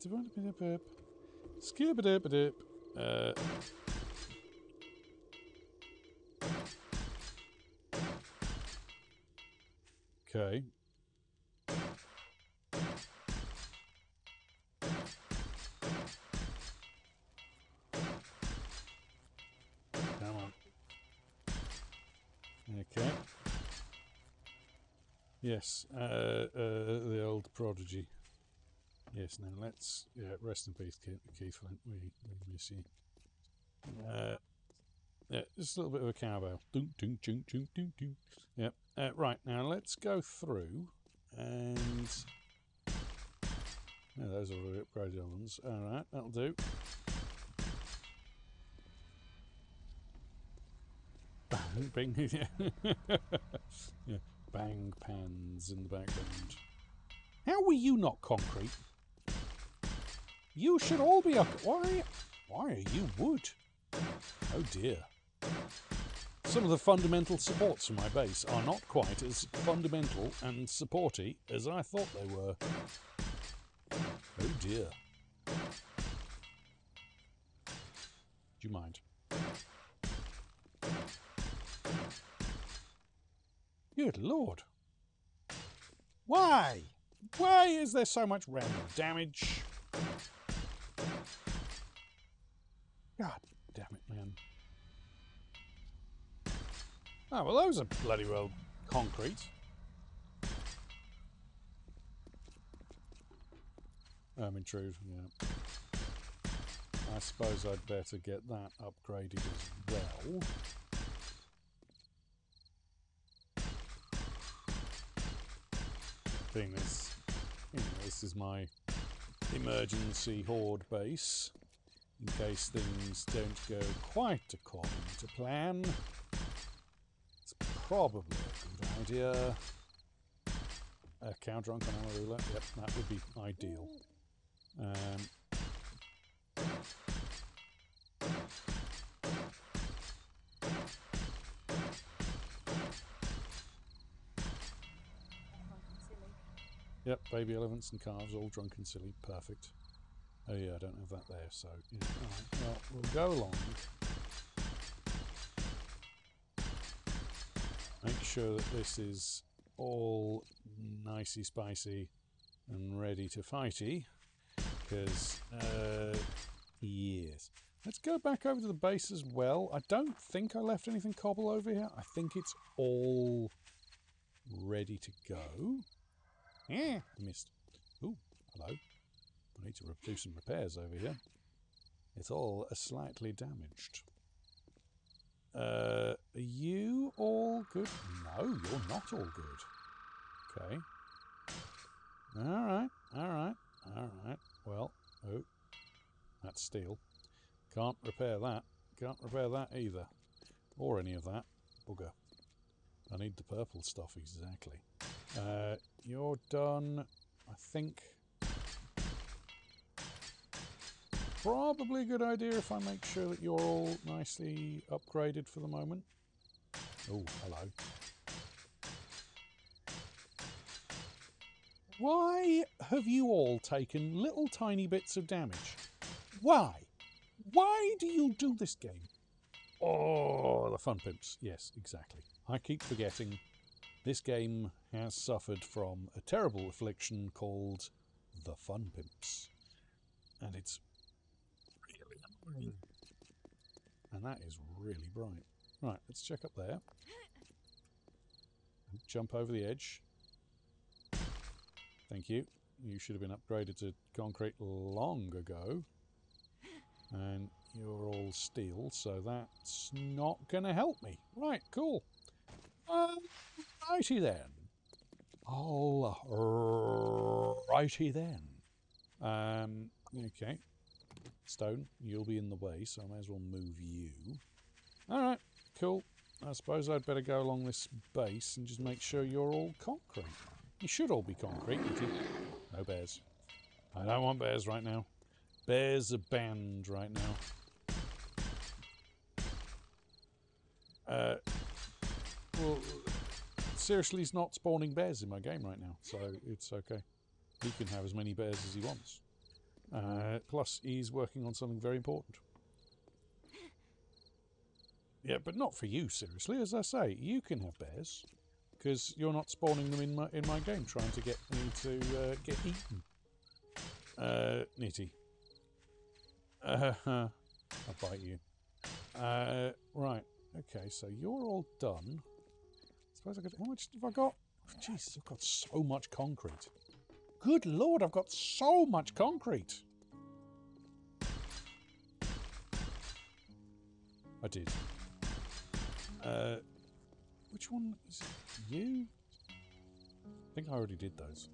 Uh, okay. Yes, uh, uh, the old prodigy. Yes, now let's yeah, rest in peace, Keith, Flint. We, we miss you. Uh, yeah, just a little bit of a cowbell. Doom, doom, doom, doom, doom, doom. Yep. Uh, right, now let's go through and. Yeah, those are already upgraded ones. Alright, that'll do. (laughs) Bing, (laughs) yeah. yeah. Bang pans in the background. How were you not concrete? You should all be up. Why? Why are you wood? Oh dear. Some of the fundamental supports for my base are not quite as fundamental and supporty as I thought they were. Oh dear. Do you mind? Good lord. Why? Why is there so much random damage? God damn it, man. Oh, well, those are bloody well concrete. Um, intrude, yeah. I suppose I'd better get that upgraded as well. Thing is, you know, this is my emergency horde base in case things don't go quite according to plan. It's probably a good idea. A cow drunk on Amarula, yep, that would be ideal. Um, Yep, baby elephants and calves all drunk and silly. Perfect. Oh yeah, I don't have that there, so yeah. Well, we'll go along. Make sure that this is all nicey spicy and ready to fighty. Because, uh, yes. Let's go back over to the base as well. I don't think I left anything cobble over here. I think it's all ready to go. Yeah, missed. Ooh, hello. I need to do some repairs over here. It's all slightly damaged. Uh, are you all good? No, you're not all good. Okay. Alright, alright, alright. Well, oh, that's steel. Can't repair that. Can't repair that either. Or any of that. Bugger. I need the purple stuff exactly. Uh, you're done, I think. Probably a good idea if I make sure that you're all nicely upgraded for the moment. Oh, hello. Why have you all taken little tiny bits of damage? Why? Why do you do this game? Oh, the fun pimps. Yes, exactly. I keep forgetting this game has suffered from a terrible affliction called the fun pimps. And it's really annoying. And that is really bright. Right, let's check up there. Jump over the edge. Thank you. You should have been upgraded to concrete long ago. And you're all steel, so that's not going to help me. Right, cool. Um, righty then. All righty then. Um, okay. Stone, you'll be in the way, so I may as well move you. Alright, cool. I suppose I'd better go along this base and just make sure you're all concrete. You should all be concrete, No bears. I don't want bears right now. Bears are banned right now. Uh, well, seriously, he's not spawning bears in my game right now, so it's okay. He can have as many bears as he wants. Uh, plus, he's working on something very important. Yeah, but not for you, seriously. As I say, you can have bears because you're not spawning them in my in my game, trying to get me to uh, get eaten. Uh, Nitty. Uh, I'll bite you. Uh, right. Okay, so you're all done. Suppose I could. How much have I got? Jesus, I've got so much concrete. Good lord, I've got so much concrete. I did. Uh, which one is it? You? I think I already did those.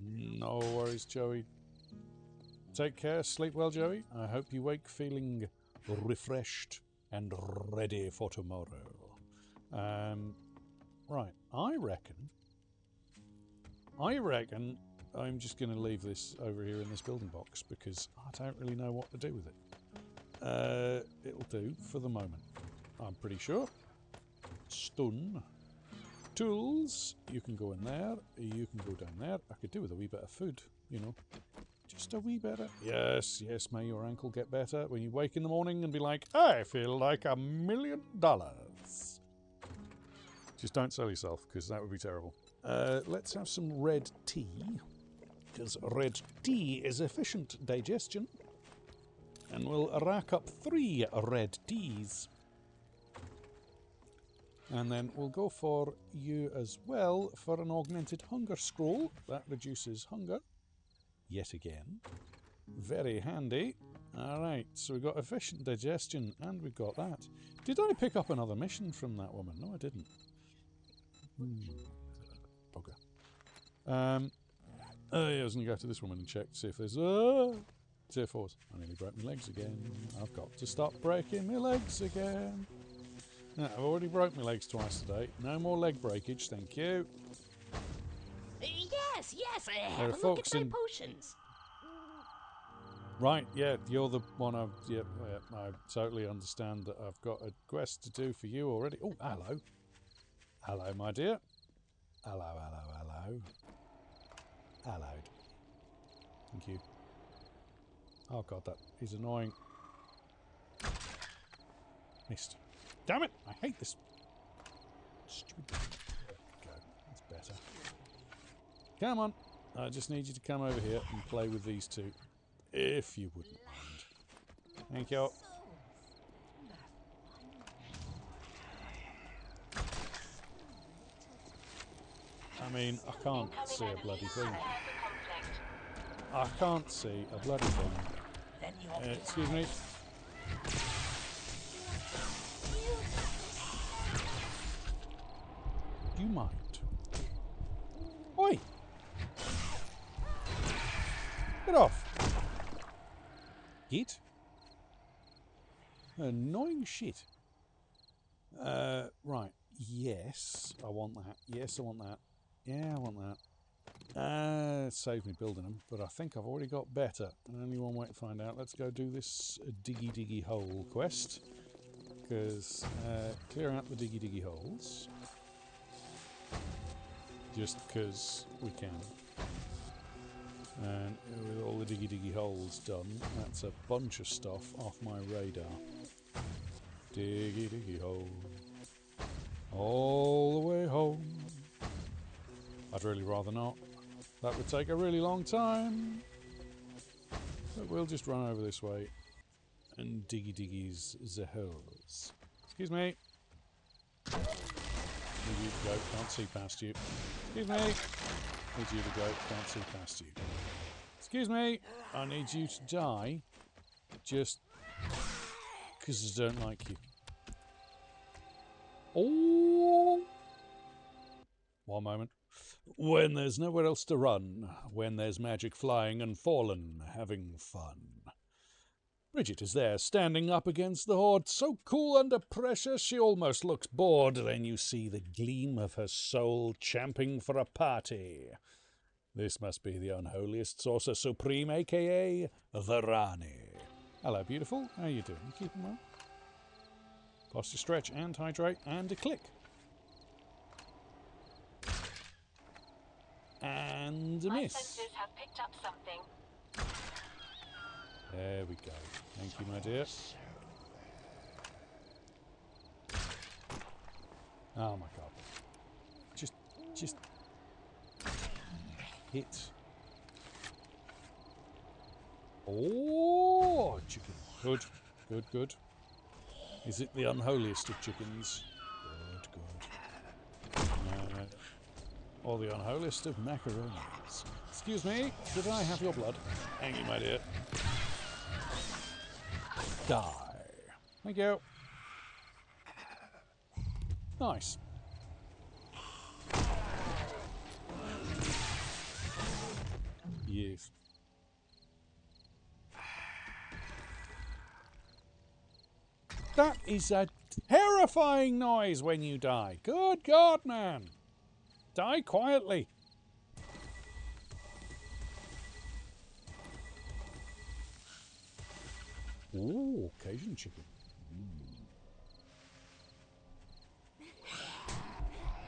No worries, Joey. Take care. Sleep well, Joey. I hope you wake feeling refreshed and ready for tomorrow. Um, right. I reckon. I reckon I'm just going to leave this over here in this building box because I don't really know what to do with it. Uh, it'll do for the moment. I'm pretty sure. Stun. Tools. You can go in there. You can go down there. I could do with a wee bit of food, you know. Just a wee better. Yes, yes, may your ankle get better when you wake in the morning and be like, I feel like a million dollars. Just don't sell yourself, because that would be terrible. Uh, let's have some red tea, because red tea is efficient digestion. And we'll rack up three red teas. And then we'll go for you as well for an augmented hunger scroll. That reduces hunger. Yet again. Very handy. Alright, so we've got efficient digestion and we've got that. Did I pick up another mission from that woman? No, I didn't. Hmm. Bugger. Um, I was going to go to this woman and check to see if there's... Uh, Tier 4s. I nearly broke my legs again. I've got to stop breaking my legs again. I've already broke my legs twice today. No more leg breakage, thank you. Yes, yes, There have a look at my potions. Right, yeah, you're the one I've. Yep, yeah, I totally understand that I've got a quest to do for you already. Oh, hello. Hello, my dear. Hello, hello, hello. Hello. Thank you. Oh, God, that is annoying. Missed. Damn it! I hate this. Stupid. There we go. That's better. Come on. I just need you to come over here and play with these two. If you wouldn't mind. Thank you. I mean, I can't see a bloody thing. I can't see a bloody thing. Uh, excuse me. Do you mind? Oi! Get off! Git? Annoying shit. Uh, right. Yes, I want that. Yes, I want that. Yeah, I want that. Uh, save me building them, but I think I've already got better. Only one way to find out. Let's go do this diggy diggy hole quest. Because uh, clear out the diggy diggy holes. Just because we can. And with all the diggy diggy holes done, that's a bunch of stuff off my radar. Diggy diggy hole. All the way home. I'd really rather not. That would take a really long time. But we'll just run over this way and diggy diggies the holes. Excuse me. Need you to go, can't see past you. Excuse me. Need you to go, can't see past you. Excuse me, I need you to die just because I don't like you. Oh! One moment. When there's nowhere else to run, when there's magic flying and fallen, having fun. Bridget is there, standing up against the horde, so cool under pressure she almost looks bored. Then you see the gleam of her soul champing for a party. This must be the unholiest saucer supreme, aka the Rani. Hello, beautiful. How are you doing? You keeping well? Posture stretch and hydrate and a click. And a My miss. senses have picked up something. There we go. Thank you, my dear. Oh my god. Just, just hit. Oh, chicken. Good, good, good. Is it the unholiest of chickens? Good, good. No, or the unholiest of macaronis. Excuse me, did I have your blood? Thank you, my dear. Die. Thank you. Nice. That is a terrifying noise when you die. Good God, man. Die quietly. Ooh, Cajun chicken.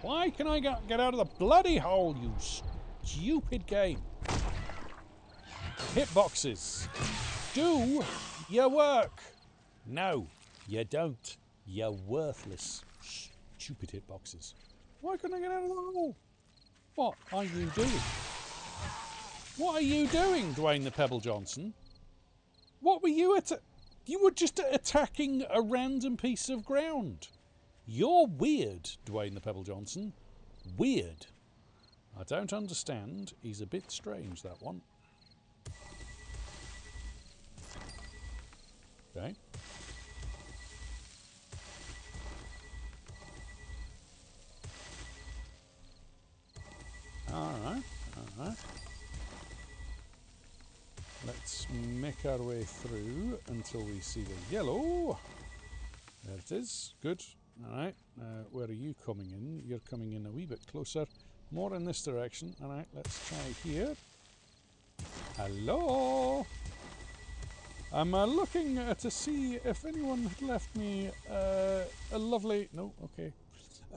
Why can I get out of the bloody hole, you stupid game? Hitboxes. Do your work. No, you don't. You're worthless. Stupid hitboxes. Why couldn't I get out of the hole? What are you doing? What are you doing, Dwayne the Pebble Johnson? What were you at? You were just attacking a random piece of ground. You're weird, Dwayne the Pebble Johnson. Weird. I don't understand. He's a bit strange, that one. Okay. Alright, alright. Let's make our way through until we see the yellow. There it is. Good. Alright. Uh, where are you coming in? You're coming in a wee bit closer. More in this direction. Alright, let's try here. Hello? I'm uh, looking uh, to see if anyone had left me uh, a lovely. No, okay.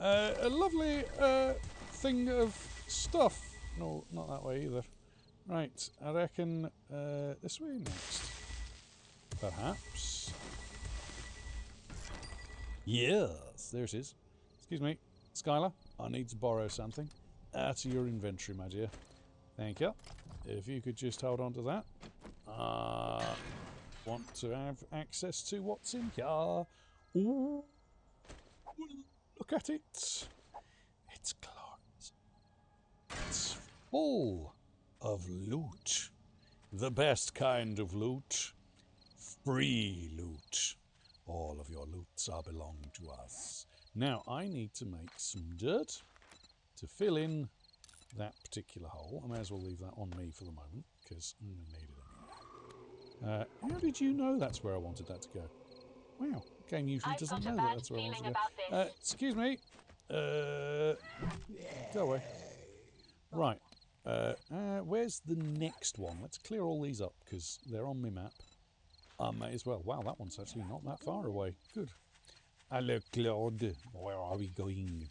Uh, a lovely uh, thing of stuff. No, not that way either. Right, I reckon uh, this way next. Perhaps. Yes, there it is. Excuse me, Skylar, I need to borrow something. Out of your inventory, my dear. Thank you. If you could just hold on to that. Uh, want to have access to what's in here. Ooh. Look at it. It's glorious. It's full of loot. The best kind of loot. Free loot. All of your loots are belong to us. Now, I need to make some dirt to fill in that particular hole. I may as well leave that on me for the moment, because I'm mm, going to need it. Uh, how did you know that's where I wanted that to go? Wow, game usually I've doesn't know that that's where I want to go. Uh, excuse me. Uh, go away. Right. Uh, uh, where's the next one? Let's clear all these up because they're on my map. I may as well. Wow, that one's actually not that far away. Good. Hello, Claude. Where are we going?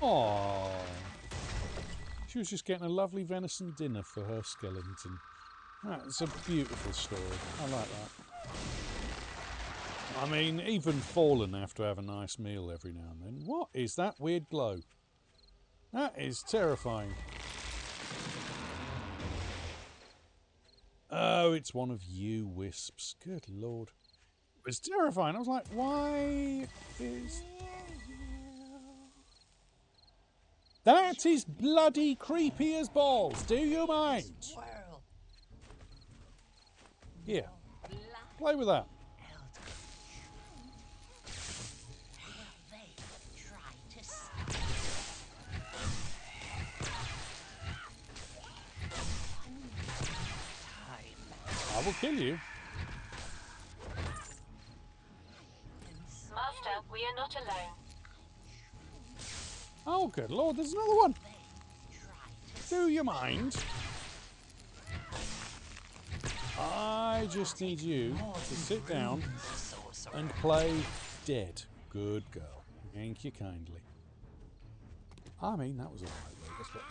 Aww. She was just getting a lovely venison dinner for her skeleton. That's a beautiful story. I like that. I mean, even fallen have to have a nice meal every now and then. What is that weird glow? That is terrifying. Oh, it's one of you, wisps. Good lord. It was terrifying. I was like, why is. That is bloody creepy as balls. Do you mind? Here, play with that. I will kill you. Master, we are not alone. Oh, good lord, there's another one. Do you mind? I just need you to sit down and play dead. Good girl. Thank you kindly. I mean, that was all right, Vegas.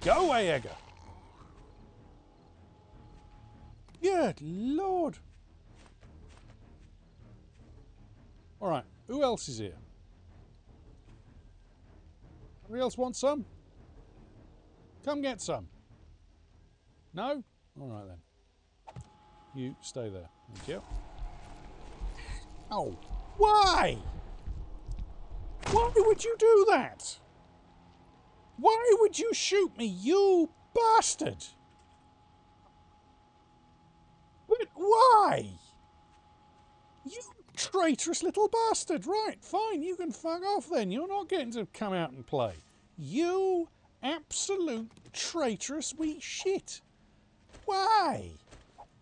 Go away, Edgar! Good lord! Alright, who else is here? Anybody else want some? Come get some. No? Alright then. You stay there. Thank you. Oh, why? Why would you do that? Why would you shoot me, you bastard? But why? Traitorous little bastard. Right, fine, you can fuck off then. You're not getting to come out and play. You absolute traitorous wee shit. Why?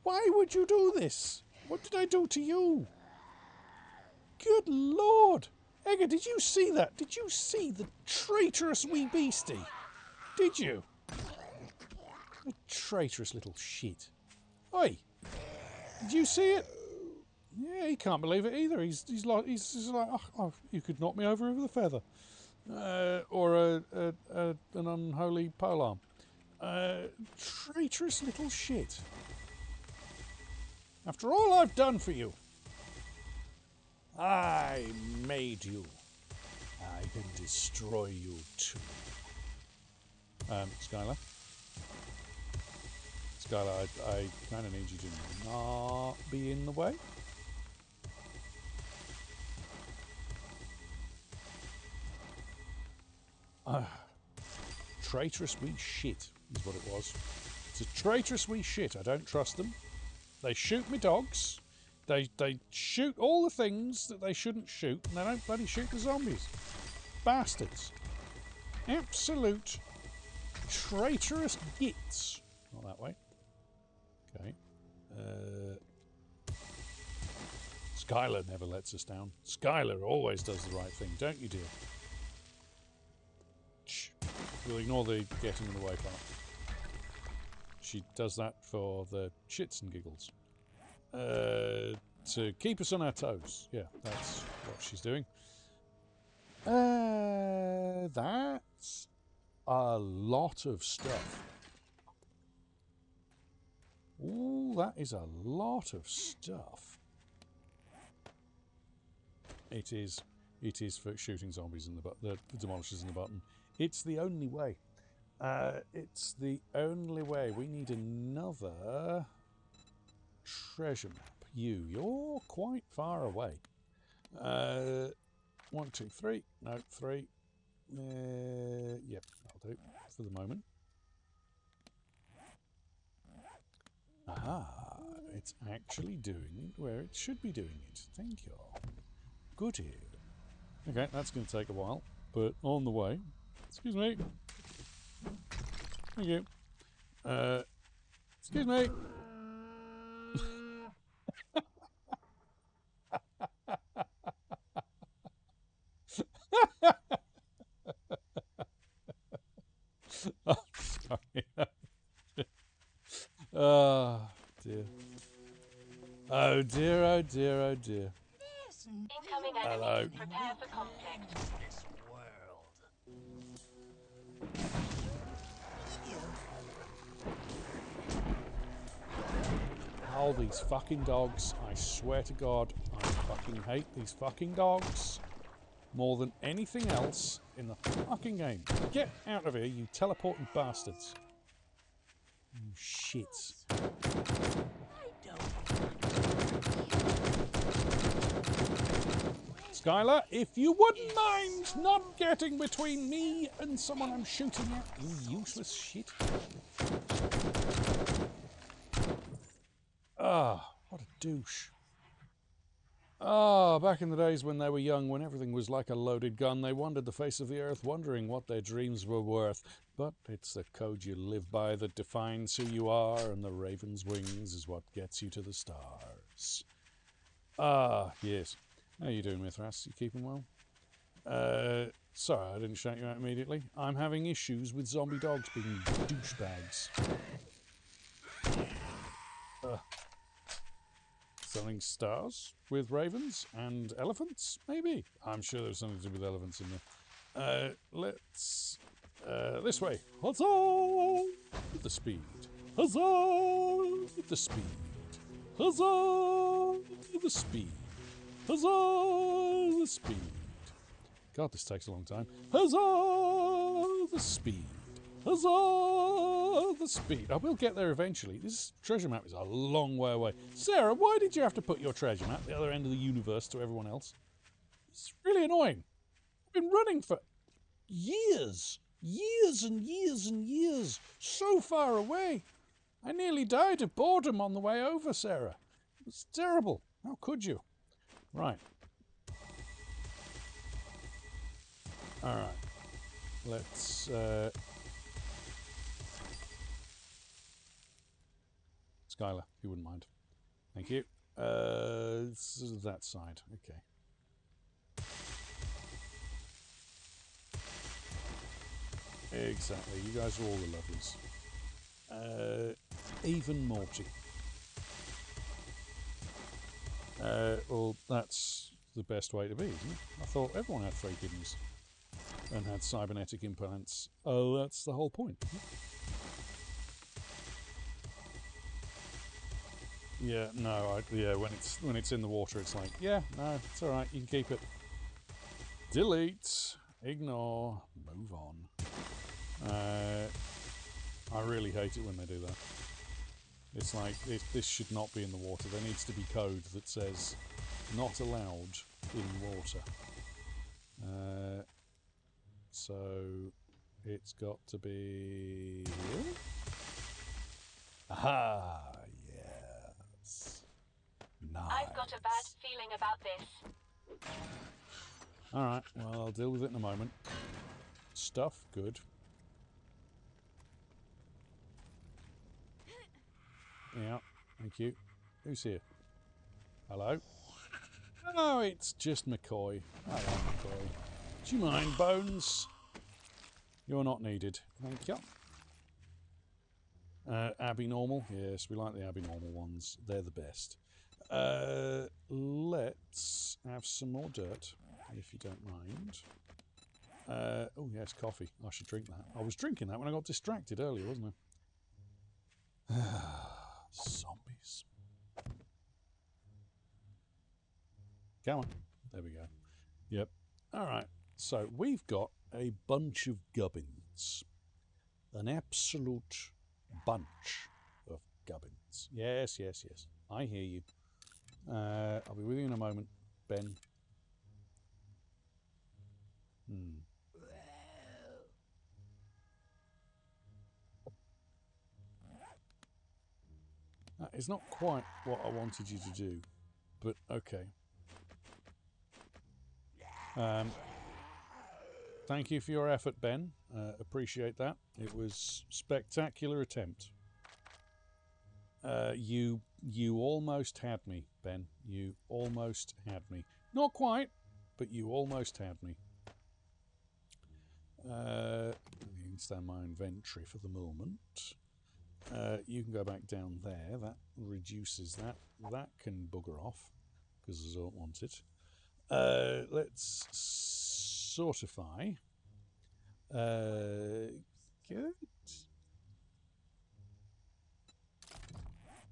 Why would you do this? What did I do to you? Good lord! Edgar, did you see that? Did you see the traitorous wee beastie? Did you? A traitorous little shit. Oi! Did you see it? Yeah, he can't believe it either. He's he's like he's just like, oh, oh, you could knock me over with a feather, uh, or a, a, a an unholy polearm. Uh, traitorous little shit. After all I've done for you, I made you. I can destroy you too. Um, Skylar. Skylar, I, I kind of need you to not be in the way. Ah, traitorous wee shit is what it was. It's a traitorous wee shit. I don't trust them. They shoot me dogs. They they shoot all the things that they shouldn't shoot, and they don't bloody shoot the zombies. Bastards. Absolute traitorous gits. Not that way. Okay. Uh, Skylar never lets us down. Skylar always does the right thing, don't you, dear? We'll ignore the getting in the way part. She does that for the shits and giggles. Uh, to keep us on our toes. Yeah, that's what she's doing. Uh, that's a lot of stuff. Ooh, that is a lot of stuff. It is. It is for shooting zombies in the bu- the, the demolishers in the button. It's the only way. Uh, it's the only way. We need another treasure map. You, you're quite far away. Uh, one, two, three. No, three. Uh, yep, I'll do for the moment. Aha, it's actually doing it where it should be doing it. Thank you. Good here. Okay, that's going to take a while, but on the way. Excuse me. Thank you. Uh, excuse me. (laughs) oh, sorry. (laughs) oh, dear. Oh, dear, oh, dear, oh, dear. Hello. Oh, these fucking dogs. I swear to God, I fucking hate these fucking dogs more than anything else in the fucking game. Get out of here, you teleporting bastards. You shits. Skylar, if you wouldn't mind not getting between me and someone I'm shooting at, you useless shit. Ah, what a douche. Ah, back in the days when they were young, when everything was like a loaded gun, they wandered the face of the earth, wondering what their dreams were worth. But it's the code you live by that defines who you are, and the raven's wings is what gets you to the stars. Ah, yes. How you doing, Mithras? You keeping well? Uh, sorry, I didn't shout you out immediately. I'm having issues with zombie dogs being douchebags. Selling stars with ravens and elephants, maybe? I'm sure there's something to do with elephants in there. Uh, let's... Uh, this way. Huzzah! With the speed. Huzzah! With the speed. Huzzah! With the speed. Huzzah! The speed. God, this takes a long time. Huzzah! The speed. Huzzah! The speed. I will get there eventually. This treasure map is a long way away. Sarah, why did you have to put your treasure map the other end of the universe to everyone else? It's really annoying. I've been running for years. Years and years and years. So far away. I nearly died of boredom on the way over, Sarah. It's terrible. How could you? Right. All right. Let's. Uh... Skylar, if you wouldn't mind. Thank you. Uh, that side. Okay. Exactly. You guys are all the lovelies. Uh, even Morty. Uh, well, that's the best way to be, isn't it? I thought everyone had three kidneys and had cybernetic implants. Oh, that's the whole point. Yeah, no, I, yeah. When it's when it's in the water, it's like, yeah, no, it's all right. You can keep it. Delete, ignore, move on. Uh, I really hate it when they do that. It's like this, this should not be in the water. There needs to be code that says not allowed in water. Uh, so it's got to be. Aha! Nice. I've got a bad feeling about this. All right. Well, I'll deal with it in a moment. Stuff, good. Yeah, thank you. Who's here? Hello? Oh, it's just McCoy. Hello, McCoy. Do you mind, Bones? You're not needed. Thank you. Uh, Abby Normal. Yes, we like the Abby Normal ones. They're the best. Uh, let's have some more dirt, if you don't mind. Uh, oh, yes, coffee. I should drink that. I was drinking that when I got distracted earlier, wasn't I? (sighs) Zombies. Come on. There we go. Yep. All right. So we've got a bunch of gubbins. An absolute bunch of gubbins. Yes, yes, yes. I hear you. Uh, I'll be with you in a moment, Ben. Hmm. That is not quite what I wanted you to do, but okay. Um, thank you for your effort, Ben. Uh, appreciate that. It was spectacular attempt. Uh, you you almost had me, Ben. You almost had me. Not quite, but you almost had me. Uh, let me stand my inventory for the moment. Uh, you can go back down there. That reduces that. That can bugger off because I don't want it. Uh, let's sortify. Uh, good.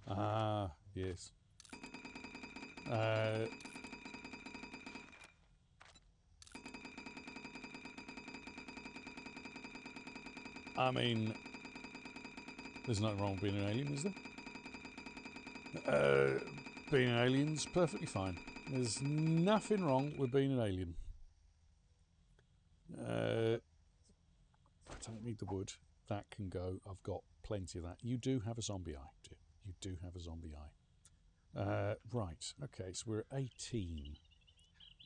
Ah, Yes. Uh, I mean, there's nothing wrong with being an alien, is there? Uh, being an alien's perfectly fine. There's nothing wrong with being an alien. Uh, I don't need the wood. That can go. I've got plenty of that. You do have a zombie eye. You do have a zombie eye. Uh, right. Okay, so we're at 18.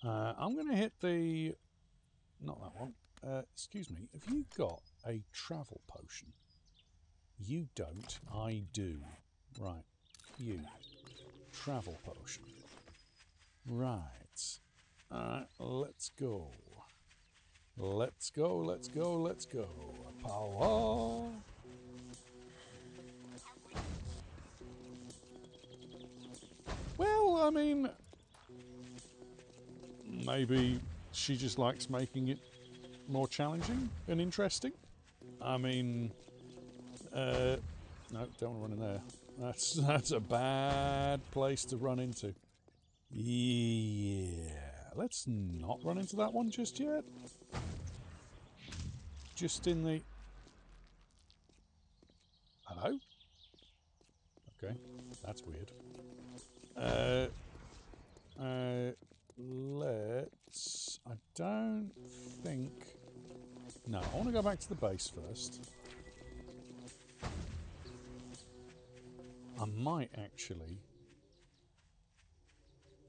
Uh, I'm going to hit the... Not that one. Uh, excuse me. Have you got a travel potion? You don't. I do. Right. You. Travel potion. Right. Alright, let's go. Let's go, let's go, let's go. Power. Well, I mean, maybe she just likes making it more challenging and interesting. I mean, uh, no, don't want to run in there. That's (laughs) that's a bad place to run into. Yeah, let's not run into that one just yet. Just in the. Hello. Okay, that's weird. Uh, uh, let's. I don't think. No, I want to go back to the base first. I might actually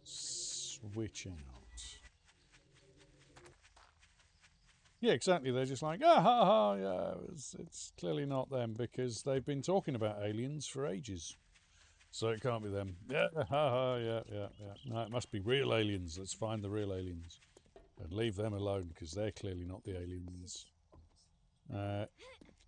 switch out. Yeah, exactly. They're just like, ah, ha, ha, yeah. It's, it's clearly not them because they've been talking about aliens for ages. So it can't be them. Yeah, (laughs) ha, ha, yeah, yeah, yeah. No, it must be real aliens. Let's find the real aliens and leave them alone because they're clearly not the aliens. Uh,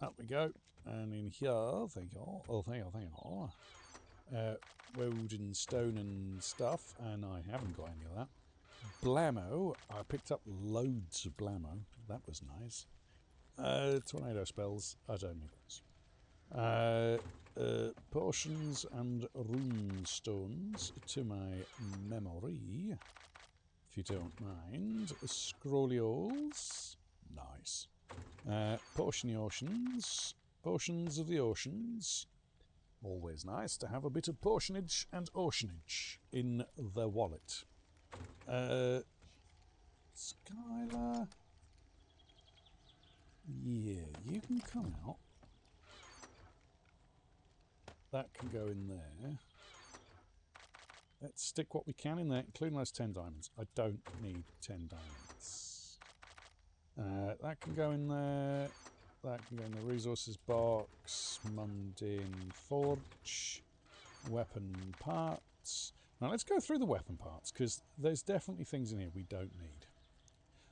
up we go. And in here, thank you. Oh, thank you, thank you. Uh, wood and stone and stuff, and I haven't got any of that. Blammo, I picked up loads of blammo. That was nice. Uh, tornado spells, I don't need those. Uh, uh, potions and rune stones to my memory, if you don't mind. Scrolioles, nice. Uh, potion the oceans, potions of the oceans. Always nice to have a bit of portionage and oceanage in the wallet. Uh, Skylar. Yeah, you can come out. That can go in there. Let's stick what we can in there, including those 10 diamonds. I don't need 10 diamonds. Uh, that can go in there. That can go in the resources box. Mundane forge. Weapon parts. Now let's go through the weapon parts because there's definitely things in here we don't need.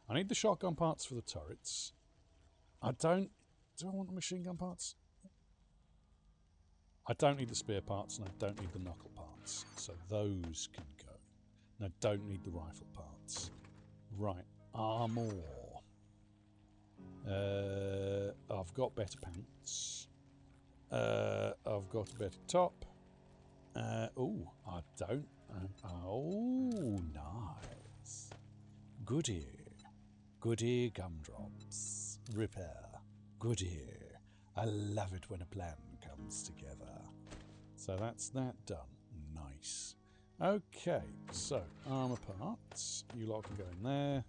I need the shotgun parts for the turrets. I don't. Do I want the machine gun parts? I don't need the spear parts and I don't need the knuckle parts. So those can go. And I don't need the rifle parts. Right. Armor. Uh, I've got better pants. Uh, I've got a better top. Uh, oh, I don't. Uh, oh, nice. Goody. Goody gumdrops. Repair. Goody. I love it when a plan comes together. So that's that done. Nice. Okay, so armor parts. You lot can go in there.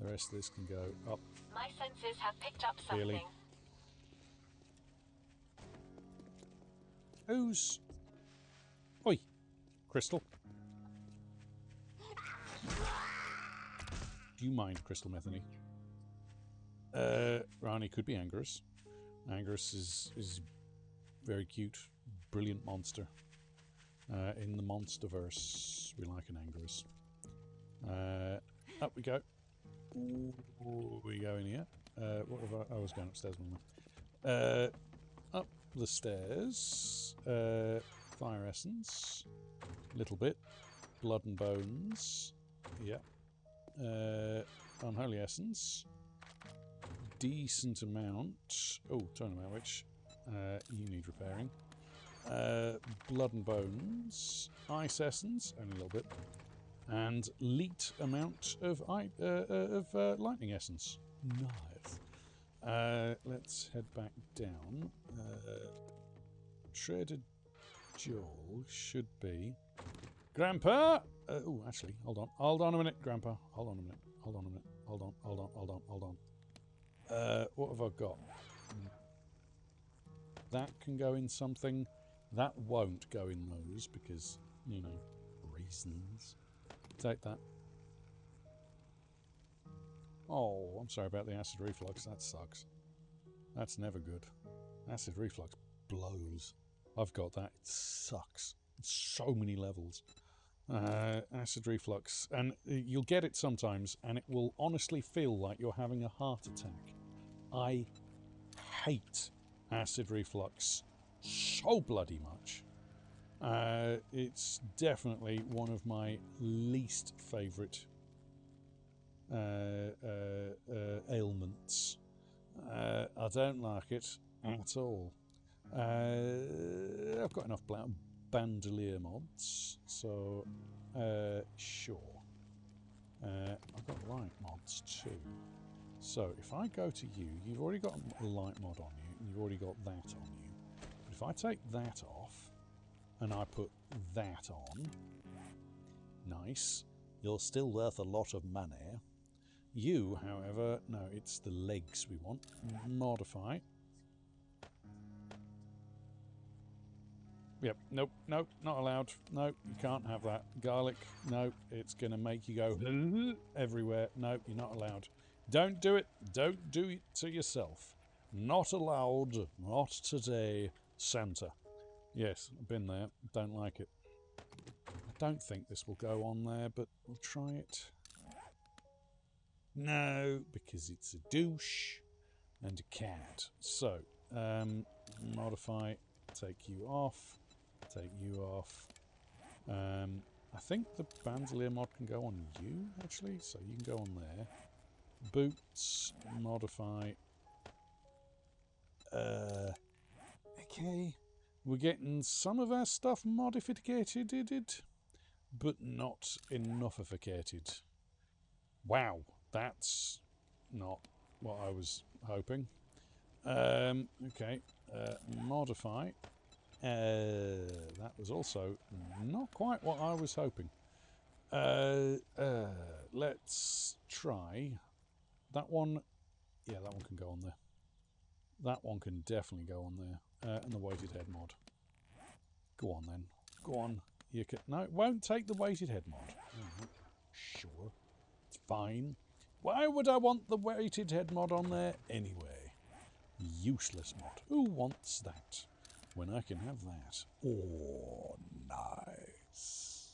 The rest of this can go up. My senses have picked up something. Really? Who's. Oi, Crystal. Do you mind, Crystal Metheny? Uh, Rani could be Anguirus. Anguirus is is very cute, brilliant monster. Uh, in the monsterverse, we like an Anguirus. Uh, up we go. Ooh, we go in here. Uh, what have I? I was going upstairs. wasn't? Uh, up the stairs. Uh, fire essence. Little bit. Blood and bones. Yep. Uh, unholy essence. Decent amount. Oh, turn around, which uh, you need repairing. uh, blood and bones, ice essence, only a little bit, and leet amount of I, uh, uh, of uh, lightning essence. Nice. Uh, let's head back down. Uh, shredded Joel should be. Grandpa! Uh, oh, actually, hold on. Hold on a minute, Grandpa. Hold on a minute. Hold on a minute. Hold on, hold on, hold on, hold on. Uh, what have I got? That can go in something. That won't go in those because, you know, reasons. Take that. Oh, I'm sorry about the acid reflux. That sucks. That's never good. Acid reflux blows. I've got that. It sucks. So many levels. Uh, acid reflux. And you'll get it sometimes, and it will honestly feel like you're having a heart attack. I hate acid reflux so bloody much. Uh, it's definitely one of my least favourite uh, uh, uh, ailments. Uh, I don't like it at all. Uh, I've got enough bandolier mods, so sure. I've got light mods too. So if I go to you, you've already got a light mod on you, you've already got that on you. But if I take that off, and I put that on, nice, You're still worth a lot of money. You, however, no, it's the legs we want. Modify. Yep, nope, nope, not allowed. Nope, you can't have that. Garlic, no, it's going to make you go (laughs) everywhere. Nope, you're not allowed. Don't do it. Don't do it to yourself. Not allowed. Not today, Santa. Yes, I've been there. Don't like it. I don't think this will go on there, but we'll try it. No, because it's a douche and a cat. So, um, modify, take you off, take you off. Um, I think the bandolier mod can go on you, actually, so you can go on there. Boots, modify. Uh, okay, we're getting some of our stuff modificated, but not enoughificated. Wow, that's not what I was hoping. Um, okay, uh, modify. Uh, that was also not quite what I was hoping. Uh, uh, let's try that one. Yeah, that one can go on there. That one can definitely go on there. Uh, and the weighted head mod. Go on then. Go on. You can. No, it won't take the weighted head mod. Sure. It's fine. Why would I want the weighted head mod on there anyway? Useless mod. Who wants that? When I can have that. Oh, nice.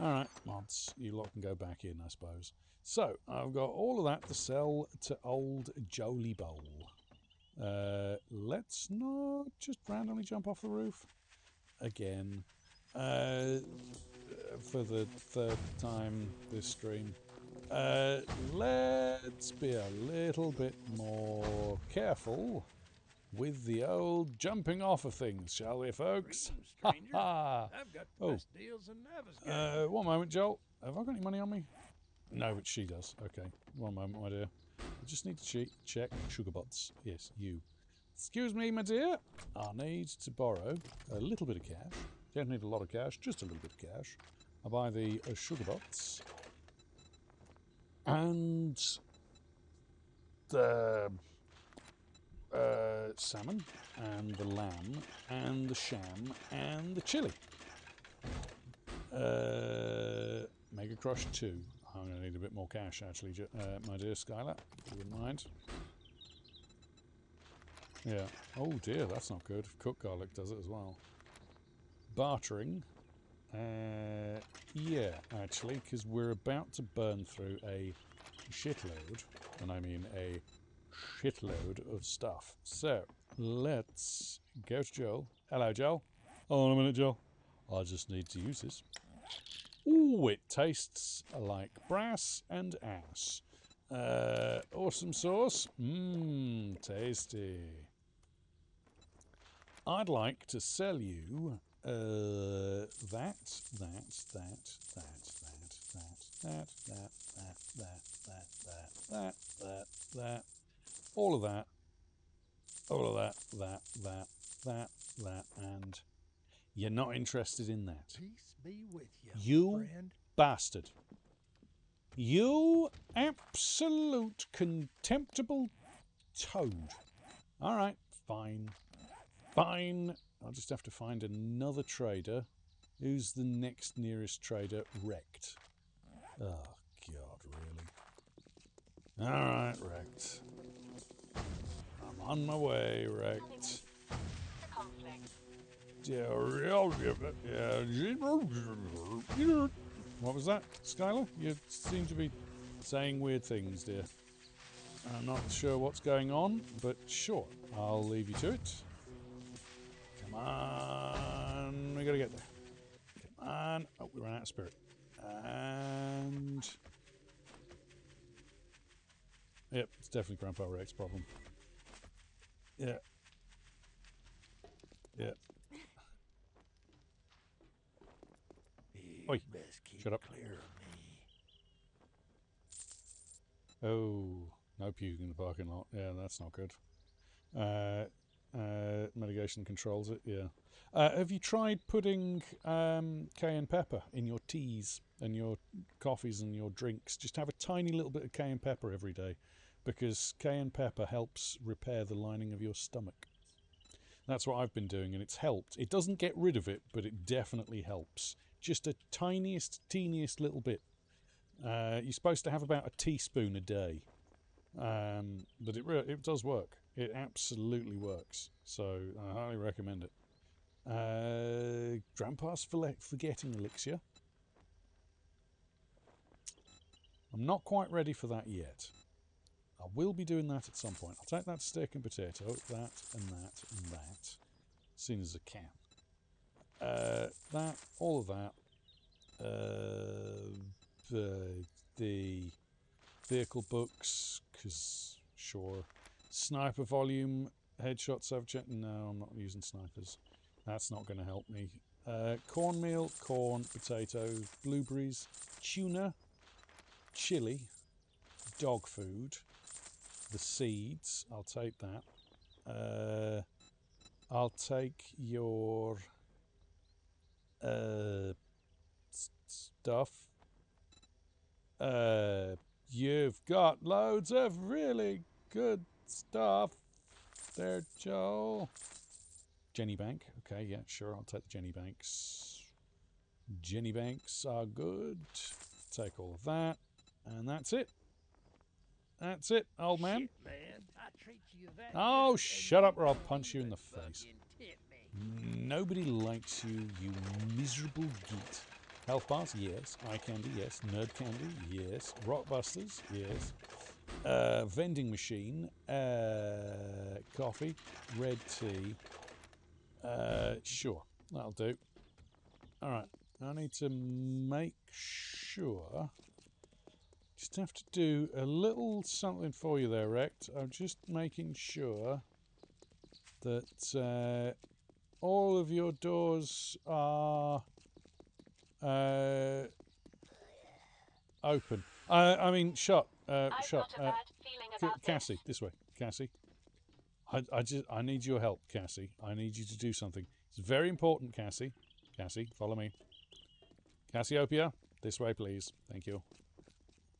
Alright, mods. You lot can go back in, I suppose. So, I've got all of that to sell to old Jolie Bowl. Uh, let's not just randomly jump off the roof again uh, for the third time this stream. Uh, let's be a little bit more careful with the old jumping off of things, shall we, folks? (laughs) Ha ha! I've got the Oh. best deals in Navezgane. Uh, one moment, Joel. Have I got any money on me? No, but she does. Okay, one moment, my dear. I just need to che- check sugar butts. Yes, you. Excuse me, my dear. I need to borrow a little bit of cash. Don't need a lot of cash, just a little bit of cash. I buy the uh, sugar butts and the uh, salmon and the lamb and the sham and the chili. Uh, Mega Crush 2. I'm going to need a bit more cash, actually, uh, my dear Skylar, if you wouldn't mind. Yeah. Oh dear, that's not good. Cooked garlic does it as well. Bartering. Uh, yeah, actually, because we're about to burn through a shitload, and I mean a shitload of stuff. So, let's go to Joel. Hello, Joel. Hold on a minute, Joel. I just need to use this. Ooh, it tastes like brass and ass. Uh, awesome sauce. Mmm, tasty. I'd like to sell you uh, that, that, that, that, that, that, that, that, that, that, that, that, that, that, that, all of that, all of that, that, that, that, that, and you're not interested in that. Peace be with you, You friend. bastard. You absolute contemptible toad. All right, fine. Fine. I'll just have to find another trader. Who's the next nearest trader? Rekt. Oh, God, really? All right, Rekt. I'm on my way, Rekt. What was that, Skylar? You seem to be saying weird things, dear. I'm not sure what's going on, but sure, I'll leave you to it. Come on, we gotta get there. Come on. Oh, we ran out of spirit. And. Yep, it's definitely Grandpa Rex's problem. Yeah. Yeah. Oi, shut up. clear of me. Oh, no puke in the parking lot. Yeah, that's not good. Uh, uh, mitigation controls it. Yeah. Uh, have you tried putting um, cayenne pepper in your teas and your coffees and your drinks? Just have a tiny little bit of cayenne pepper every day, because cayenne pepper helps repair the lining of your stomach. That's what I've been doing, and it's helped. It doesn't get rid of it, but it definitely helps. Just a tiniest, teeniest little bit. Uh, you're supposed to have about a teaspoon a day, um, but it re- it does work. It absolutely works. So I highly recommend it. Uh, Grandpa's forgetting elixir. I'm not quite ready for that yet. I will be doing that at some point. I'll take that steak and potato, that and that and that, as soon as I can. Uh, that, all of that. Uh, the, the vehicle books, because sure. Sniper volume, headshot subject. No, I'm not using snipers. That's not going to help me. Uh, cornmeal, corn, potato, blueberries, tuna, chili, dog food, the seeds. I'll take that. Uh, I'll take your uh, stuff. Uh, you've got loads of really good stuff there, Joel. Jenny Bank. Okay, yeah, sure. I'll take the Jenny Banks. Jenny Banks are good. Take all of that. And that's it. That's it, old man. Shit, man. I treat you that Oh, shut up or I'll punch you in the face. Nobody likes you, you miserable geet. Health bars, yes. Eye candy, yes. Nerd candy, yes. Rockbusters, yes. Uh, vending machine, uh, coffee, red tea. Uh, sure, that'll do. All right, I need to make sure. Just have to do a little something for you there, Rekt. I'm just making sure that uh, all of your doors are uh, open. Uh, I mean, shut. Uh, I've shut. got a Uh, bad feeling about Cassie, this. this way, Cassie. I, I just, I need your help, Cassie. I need you to do something. It's very important, Cassie. Cassie, follow me. Cassiopeia, this way, please. Thank you.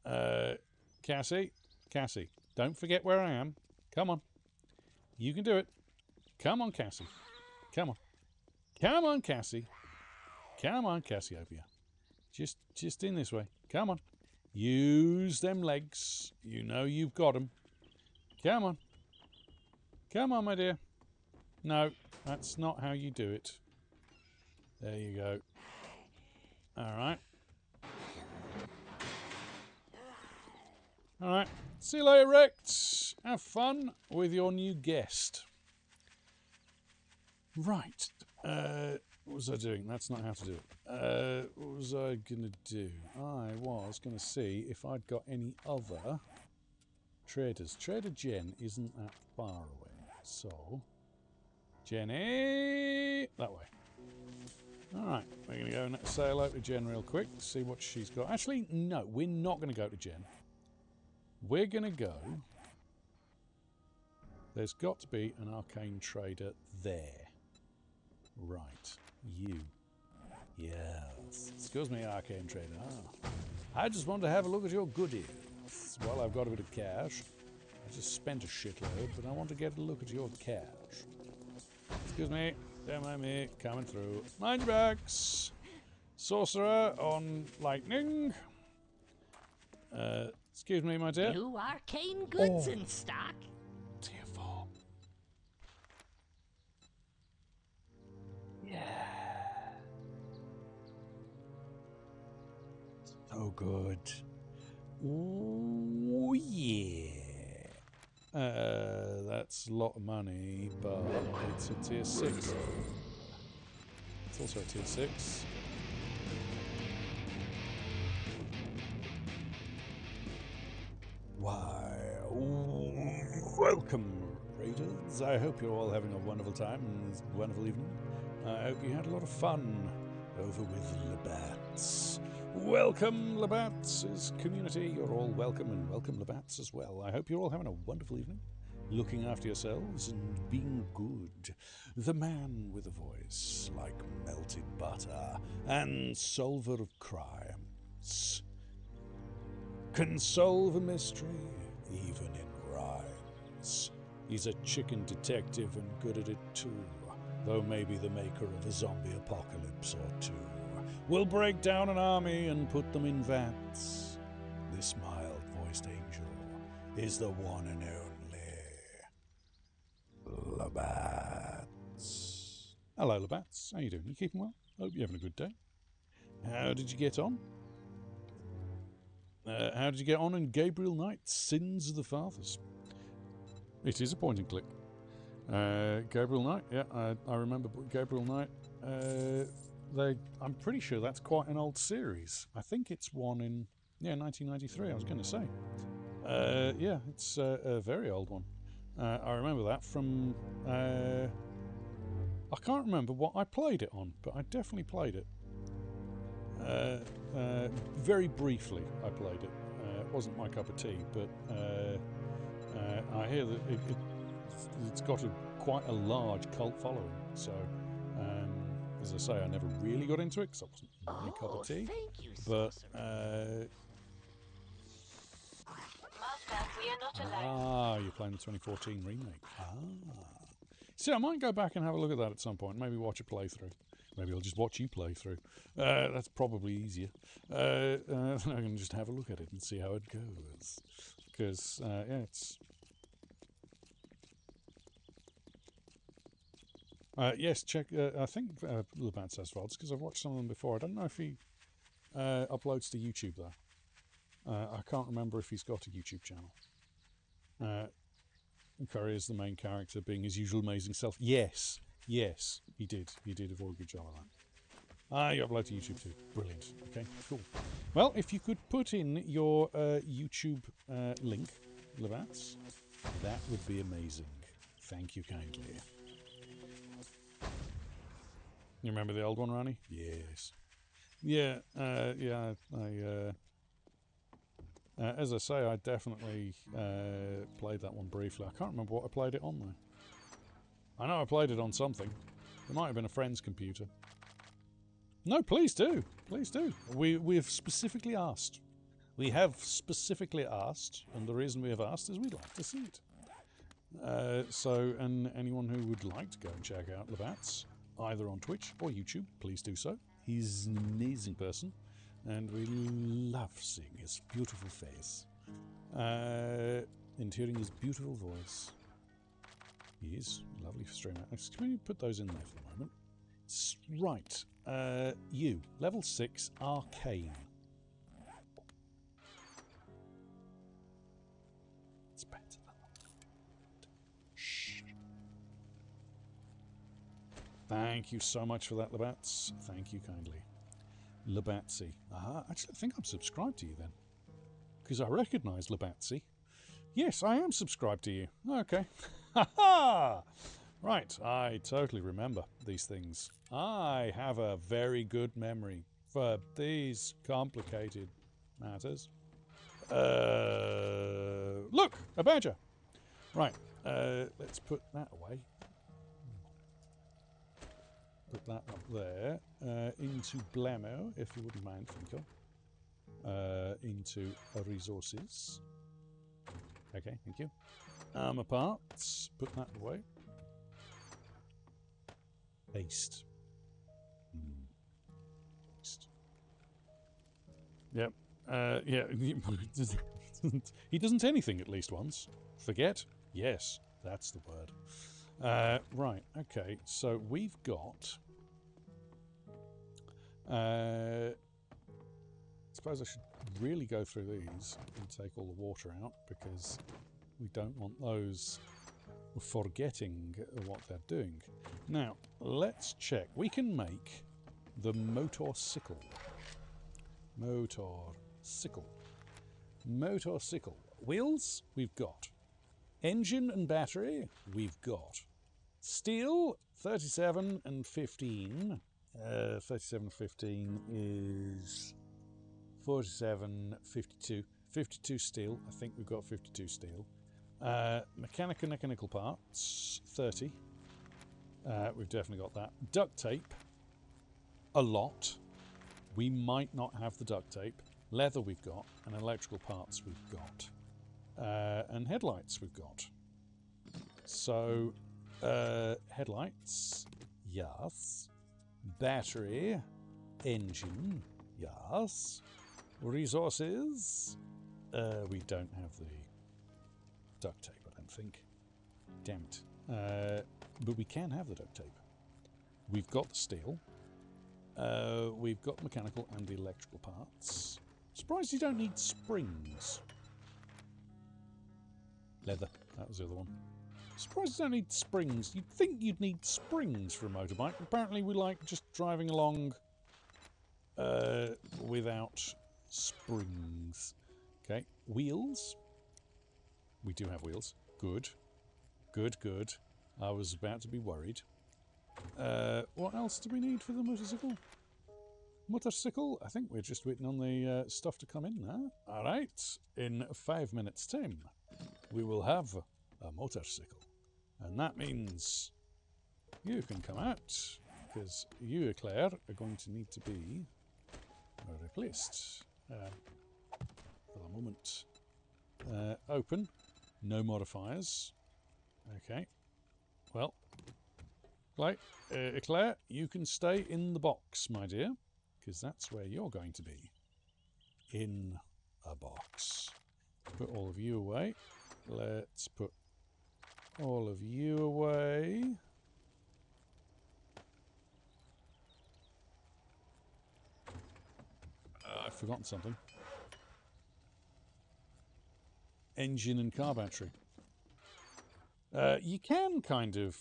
Uh, Cassie, Cassie, don't forget where I am. Come on, you can do it. Come on, Cassie. Come on, come on, Cassie. Come on, Cassiopeia. Just, just in this way. Come on. Use them legs. You know you've got them. Come on. Come on, my dear. No, that's not how you do it. There you go. All right. All right. See you later, Rex. Have fun with your new guest. Right. Uh, what was I doing? That's not how to do it. Uh, what was I going to do? I was going to see if I'd got any other traders. Trader Jen isn't that far away. So, Jenny! That way. Alright, we're going to go and say hello to Jen real quick, see what she's got. Actually, no, we're not going to go to Jen. We're going to go. There's got to be an arcane trader there. Right, you. Yes. Excuse me, arcane trader. Ah. I just wanted to have a look at your goodies. Well, I've got a bit of cash. I just spent a shitload, but I want to get a look at your cash. Excuse me, don't mind me coming through. Mind your backs. Sorcerer on lightning. Uh, excuse me, my dear. New arcane goods Oh. in stock. So good. Ooh, yeah. Uh, that's a lot of money, but it's a tier 6. It's also a tier 6. Why, welcome, Raiders. I hope you're all having a wonderful time and this wonderful evening. I hope you had a lot of fun over with Labats. Welcome, Labats' community. You're all welcome, and welcome, Labats, as well. I hope you're all having a wonderful evening, looking after yourselves and being good. The man with a voice like melted butter and solver of crimes can solve a mystery even in rhymes. He's a chicken detective and good at it too, though maybe the maker of a zombie apocalypse or two. Will break down an army and put them in vats. This mild voiced angel is the one and only Labats. Hello, Labats. How you doing? You keeping well? Hope you're having a good day. How did you get on? Uh, how did you get on in Gabriel Knight, Sins of the Fathers? It is a point and click. Uh, Gabriel Knight, yeah, I, I remember Gabriel Knight. Uh, they, I'm pretty sure that's quite an old series. I think it's one in, yeah, 1993, I was going to say. Uh, yeah, it's uh, a very old one. Uh, I remember that from. Uh, I can't remember what I played it on, but I definitely played it. Uh, very briefly, I played it. It wasn't my cup of tea, but I hear that it, it, it's got a, quite a large cult following. So, um, as I say, I never really got into it because it wasn't my cup Oh, of tea. you, But uh, Master, we are not alone. ah, you're playing the 2014 remake. Ah, see, I might go back and have a look at that at some point. Maybe watch a playthrough. Maybe I'll just watch you play through. Uh, that's probably easier. Uh, uh, (laughs) I can just have a look at it and see how it goes. Because uh, yeah, it's. Uh, yes, check. Uh, I think uh, Labats has VODs because I've watched some of them before. I don't know if he uh, uploads to YouTube though. Uh, I can't remember if he's got a YouTube channel. Uh, Curry is the main character, being his usual amazing self. Yes, yes, he did. He did a very good job of that. Ah, you upload to YouTube too. Brilliant. Okay, cool. Well, if you could put in your YouTube link, Labats, that would be amazing. Thank you kindly. You remember the old one, Ronnie? Yes. Yeah, uh, yeah. I, uh, uh, as I say, I definitely uh, played that one briefly. I can't remember what I played it on though. I know I played it on something. It might have been a friend's computer. No, please do. Please do. We we have specifically asked. We have specifically asked, and the reason we have asked is we'd like to see it. Uh, so, and anyone who would like to go and check out Labats, either on Twitch or YouTube, please do so. He's an amazing person, and we love seeing his beautiful face uh, and hearing his beautiful voice. He is lovely for streamer. Actually, Can we put those in there for the moment? Right, uh, you level six arcane. Thank you so much for that, Labats. Thank you kindly. Labatsy. Ah, actually, I think I'm subscribed to you then. Because I recognise Labatsy. Yes, I am subscribed to you. Okay. (laughs) Ha ha! Right, I totally remember these things. I have a very good memory for these complicated matters. Uh, look, a badger. Right, uh, let's put that away. Put that up there. Uh, into Blammo, if you wouldn't mind, Finkel. Uh, into resources. Okay, thank you. Armor parts. Put that away. Haste. Yep. Uh, yeah. (laughs) he doesn't anything at least once. Forget? Yes, that's the word. Uh, right, okay, so we've got. Uh, I suppose I should really go through these and take all the water out because we don't want those forgetting what they're doing. Now, let's check. We can make the motorcycle. Motorcycle. Motorcycle. Wheels, we've got. Engine and battery, we've got. Steel, 37 and 15. Uh, 37 15 is 47 52. 52 steel. I think we've got 52 steel. Uh, mechanical mechanical parts, 30. Uh, we've definitely got that. Duct tape, a lot. We might not have the duct tape. Leather we've got, and electrical parts we've got. Uh, and headlights we've got. So, uh, headlights, yes. Battery, engine, yes. Resources, uh, we don't have the duct tape, I don't think. Damn it. Uh, but we can have the duct tape. We've got the steel. Uh, we've got mechanical and electrical parts. Surprised you don't need springs. Leather, that was the other one. Surprised you don't need springs. You'd think you'd need springs for a motorbike. Apparently we like just driving along uh, without springs. Okay, wheels. We do have wheels. Good. Good, good. I was about to be worried. Uh, what else do we need for the motorcycle? Motorcycle? I think we're just waiting on the uh, stuff to come in now. All right. In five minutes' time, we will have a motorcycle. And that means you can come out, because you, Claire, are going to need to be replaced. Uh, for the moment. Uh, open. No modifiers. Okay. Well, Claire, uh, Claire, you can stay in the box, my dear, because that's where you're going to be. In a box. Put all of you away. Let's put all of you away. Uh, I've forgotten something. Engine and car battery. Uh, you can kind of.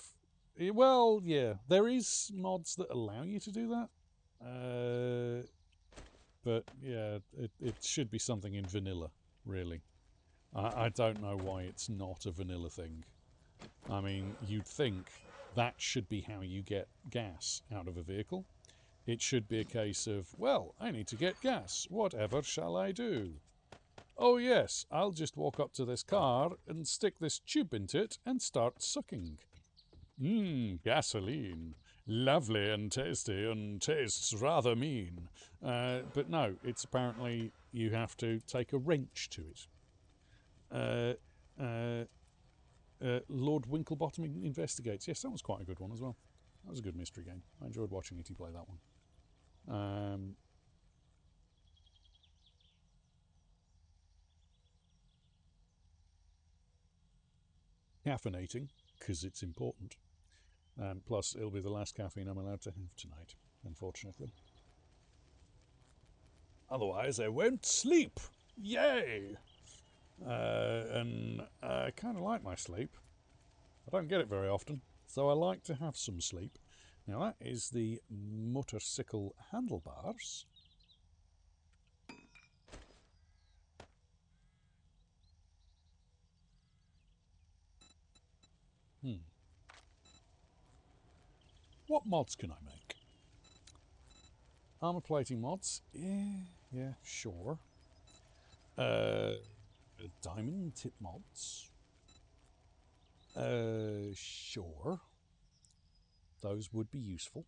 Well, yeah, there is mods that allow you to do that. Uh, but yeah, it, it should be something in vanilla, really. I, I don't know why it's not a vanilla thing. I mean, you'd think that should be how you get gas out of a vehicle. It should be a case of, well, I need to get gas. Whatever shall I do? Oh, yes, I'll just walk up to this car and stick this tube into it and start sucking. Mmm, gasoline. Lovely and tasty and tastes rather mean. Uh, but no, it's apparently you have to take a wrench to it. Uh, uh, uh, Lord Winklebottom investigates. Yes, that was quite a good one as well. That was a good mystery game. I enjoyed watching E.T. play that one. Um, caffeinating, because it's important. Um, plus, it'll be the last caffeine I'm allowed to have tonight, unfortunately. Otherwise, I won't sleep. Yay! Uh, and I kind of like my sleep. I don't get it very often, so I like to have some sleep. Now, that is the motorcycle handlebars. Hmm. what mods can I make? Armor plating mods? Yeah, yeah, sure. Uh, diamond tip mods? Uh, sure. Those would be useful.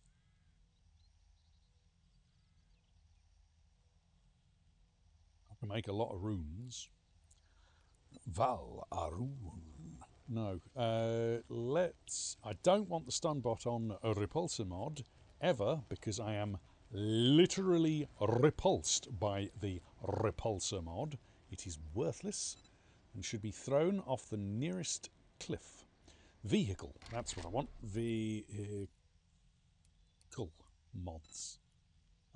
I can make a lot of runes. Val Arun. No. Uh, let's. I don't want the stun bot on a repulsor mod ever because I am literally repulsed by the repulsor mod. It is worthless and should be thrown off the nearest cliff. Vehicle. That's what I want. Vehicle mods.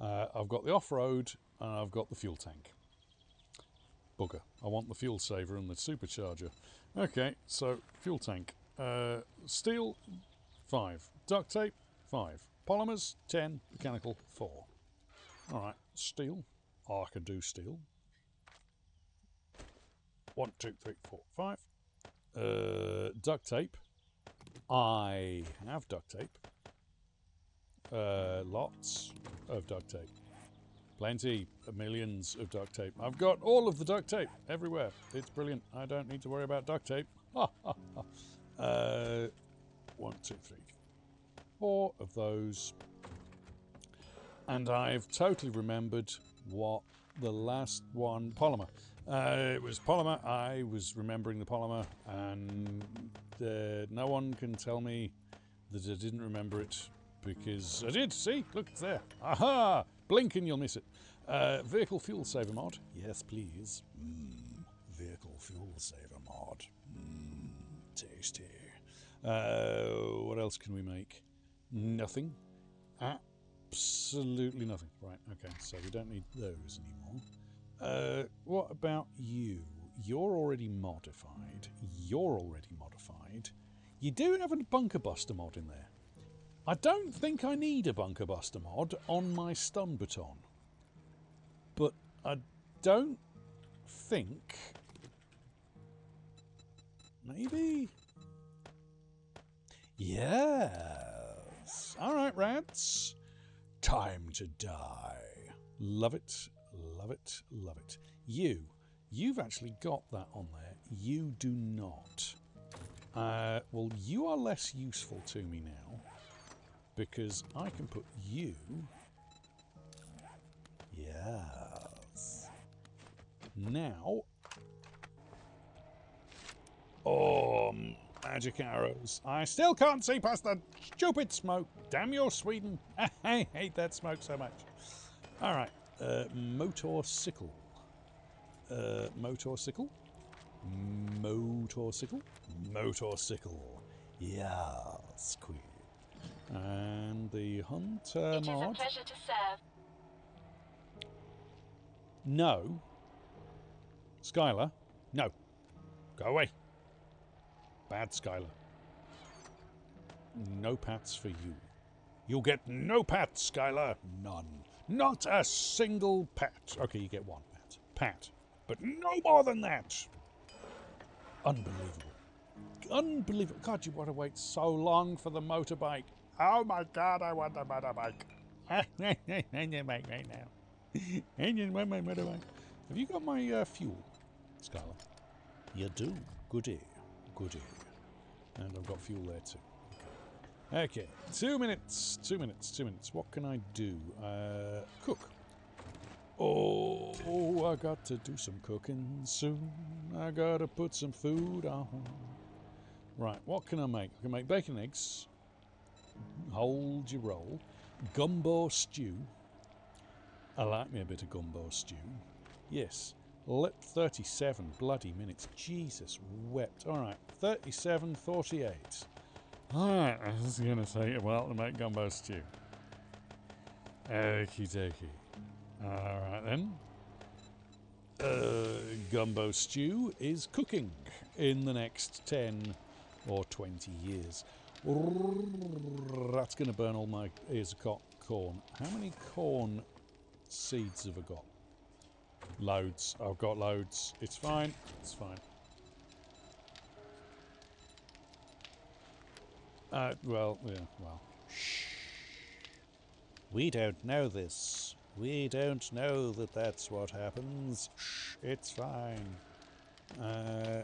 Uh, I've got the off road and I've got the fuel tank. Bugger. I want the fuel saver and the supercharger. Okay, so fuel tank. Uh, steel, 5. Duct tape, 5. Polymers, 10. Mechanical, 4. Alright, steel. Oh, I can do steel. One, two, three, four, five. Uh, duct tape. I have duct tape. Uh, lots of duct tape. Plenty, millions of duct tape. I've got all of the duct tape everywhere. It's brilliant. I don't need to worry about duct tape. (laughs) Uh, one, two, three, four of those. And I've totally remembered what the last one, polymer. Uh, it was polymer. I was remembering the polymer, and uh, no one can tell me that I didn't remember it because I did. See, look, it's there. Aha! Blink and you'll miss it. Uh, vehicle fuel saver mod. Yes, please. Mm, vehicle fuel saver mod. Mm, tasty. Uh, what else can we make? Nothing. Absolutely nothing. Right, okay, so we don't need those anymore. Uh, what about you? You're already modified. You're already modified. You do have a bunker buster mod in there. I don't think I need a bunker buster mod on my stun baton. But I don't think. Maybe. Yes. All right, rats. Time to die. Love it, love it, love it. You, you've actually got that on there. You do not. Uh, well, you are less useful to me now because I can put you. Yes. Now. Oh, magic arrows. I still can't see past the stupid smoke. Damn your Sweden. (laughs) I hate that smoke so much. All right. Uh, motor sickle. Uh, motor sickle. Motor sickle. Motor sickle. Yes, queen. And the hunter It is a pleasure to serve. No. Skylar. No. Go away. Bad Skylar. No pats for you. You'll get no pats, Skylar. None. Not a single pat. Okay, you get one pat. Pat. But no more than that. Unbelievable. Unbelievable. God, you want to wait so long for the motorbike. Oh my God, I want the motorbike. motorbike right now. Want my motorbike. Have you got my uh, fuel, Skylar? You do. Goody. Goody. And I've got fuel there too. Okay. Two minutes. Two minutes. Two minutes. What can I do? Uh, cook. Oh, I got to do some cooking soon. I gotta put some food on. Right, what can I make? I can make bacon eggs. Hold your roll. Gumbo stew. I like me a bit of gumbo stew. Yes. Let 37 bloody minutes. Jesus wept. Alright, 37, 48. Alright, I was going to take a while to make gumbo stew. Okie dokie. Alright then. Uh, gumbo stew is cooking in the next 10 or 20 years. That's going to burn all my ears of co- corn. How many corn seeds have I got? Loads. I've got loads. It's fine. It's fine. Uh, well, yeah, well. Shh. We don't know this. We don't know that that's what happens. Shh, it's fine. Uh,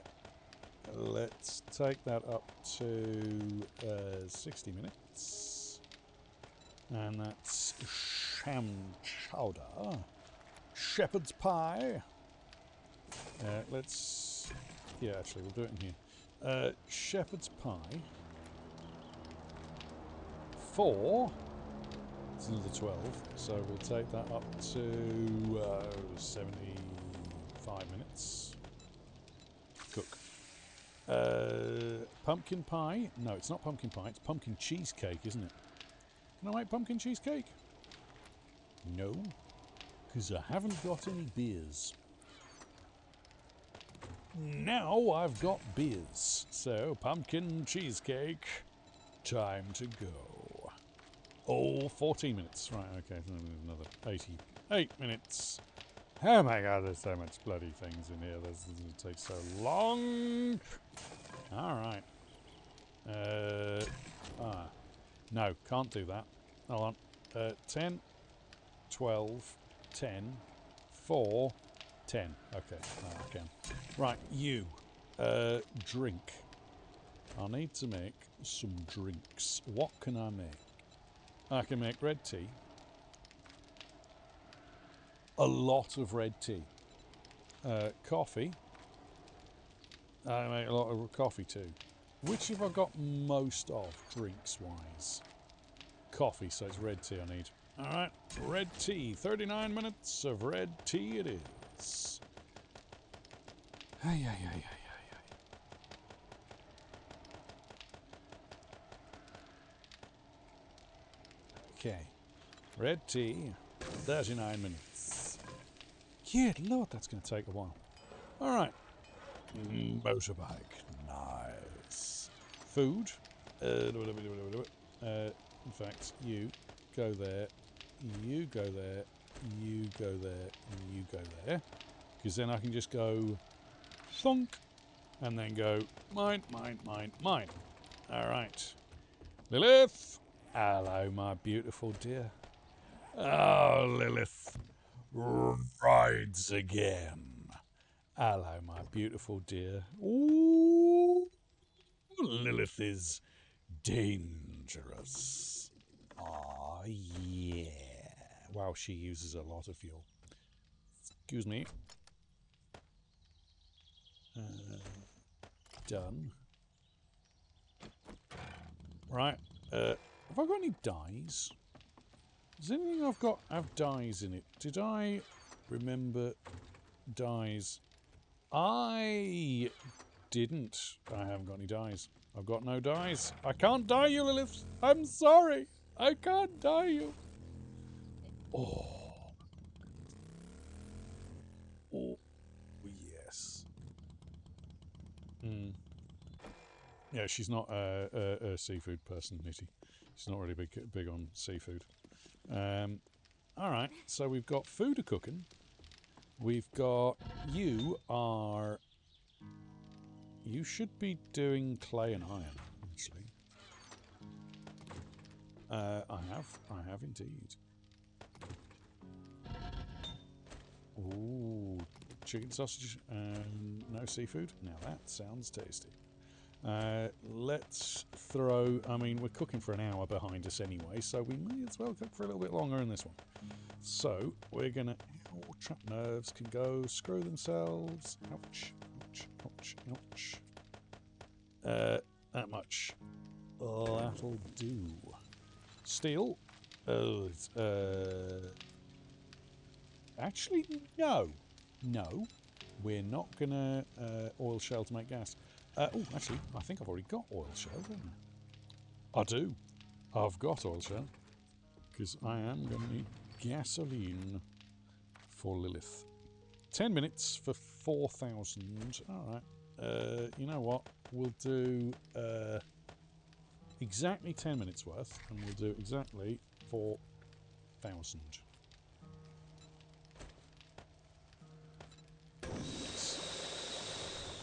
let's take that up to uh, 60 minutes. And that's sham chowder. Shepherd's pie. Uh, let's. Yeah, actually, we'll do it in here. Uh, shepherd's pie. Four. It's another 12. So we'll take that up to uh, 75 minutes. Cook. Uh, pumpkin pie. No, it's not pumpkin pie. It's pumpkin cheesecake, isn't it? Can I make pumpkin cheesecake? No. Because I haven't got any beers. Now I've got beers. So, pumpkin cheesecake. Time to go. Oh, 14 minutes. Right, okay. Another 88 minutes. Oh my god, there's so much bloody things in here. This is going to take so long. Alright. Uh, ah. No, can't do that. Hold on. Uh, 10, 12, 10, 4, 10. Okay, I can. Right, you. Uh, drink. I need to make some drinks. What can I make? I can make red tea. A lot of red tea. Uh, coffee. I make a lot of coffee too. Which have I got most of, drinks wise? Coffee, so it's red tea I need. Alright, red tea. 39 minutes of red tea it is. Ay, ay, ay, ay. Okay. Red tea, 39 minutes. Good lord, that's going to take a while. Alright. Mm, motorbike. Nice. Food. Uh, in fact, you go there, you go there, you go there, you go there. Because then I can just go thunk and then go mine, mine, mine, mine. Alright. Lilith! Hello, my beautiful dear. Oh, Lilith rides again. Hello, my beautiful dear. Ooh, Lilith is dangerous. Oh, yeah. Wow, she uses a lot of fuel. Excuse me. Uh, done. Right. Uh, have I got any dyes? Does anything I've got have dyes in it? Did I remember dyes? I didn't. I haven't got any dyes. I've got no dyes. I can't dye you, Lilith. I'm sorry. I can't dye you. Oh. Oh, yes. Hmm. Yeah, she's not a, a, a seafood person, Nitty. She's not really big big on seafood. Um, all right, so we've got food a cooking. We've got you are. You should be doing clay and iron, actually. Uh, I have, I have indeed. Ooh, chicken sausage and no seafood. Now that sounds tasty. Uh, let's throw. I mean, we're cooking for an hour behind us anyway, so we may as well cook for a little bit longer in this one. So we're gonna. Oh, trapped nerves can go screw themselves. Ouch! Ouch! Ouch! Ouch! Uh, that much. That'll do. Steel. Oh, it's, uh. Actually, no, no. We're not gonna uh, oil shale to make gas. Uh, oh, actually, I think I've already got oil shale, don't I? I do. I've got oil shale. Because I am going to need gasoline for Lilith. 10 minutes for 4,000. Alright. Uh, you know what? We'll do uh, exactly 10 minutes worth. And we'll do exactly 4,000.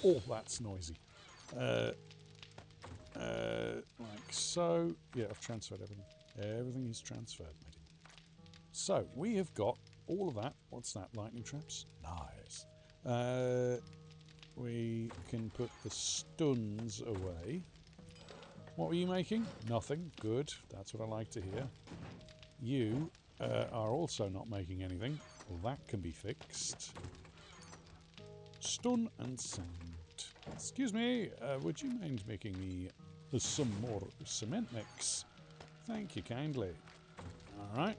Oh, that's noisy. Uh, uh, like so. Yeah, I've transferred everything. Everything is transferred, matey. So we have got all of that. What's that? Lightning traps? Nice. Uh, we can put the stuns away. What were you making? Nothing. Good. That's what I like to hear. You uh, are also not making anything. Well, that can be fixed. Stun and sand. Excuse me, uh, would you mind making me some more cement mix? Thank you kindly. Alright.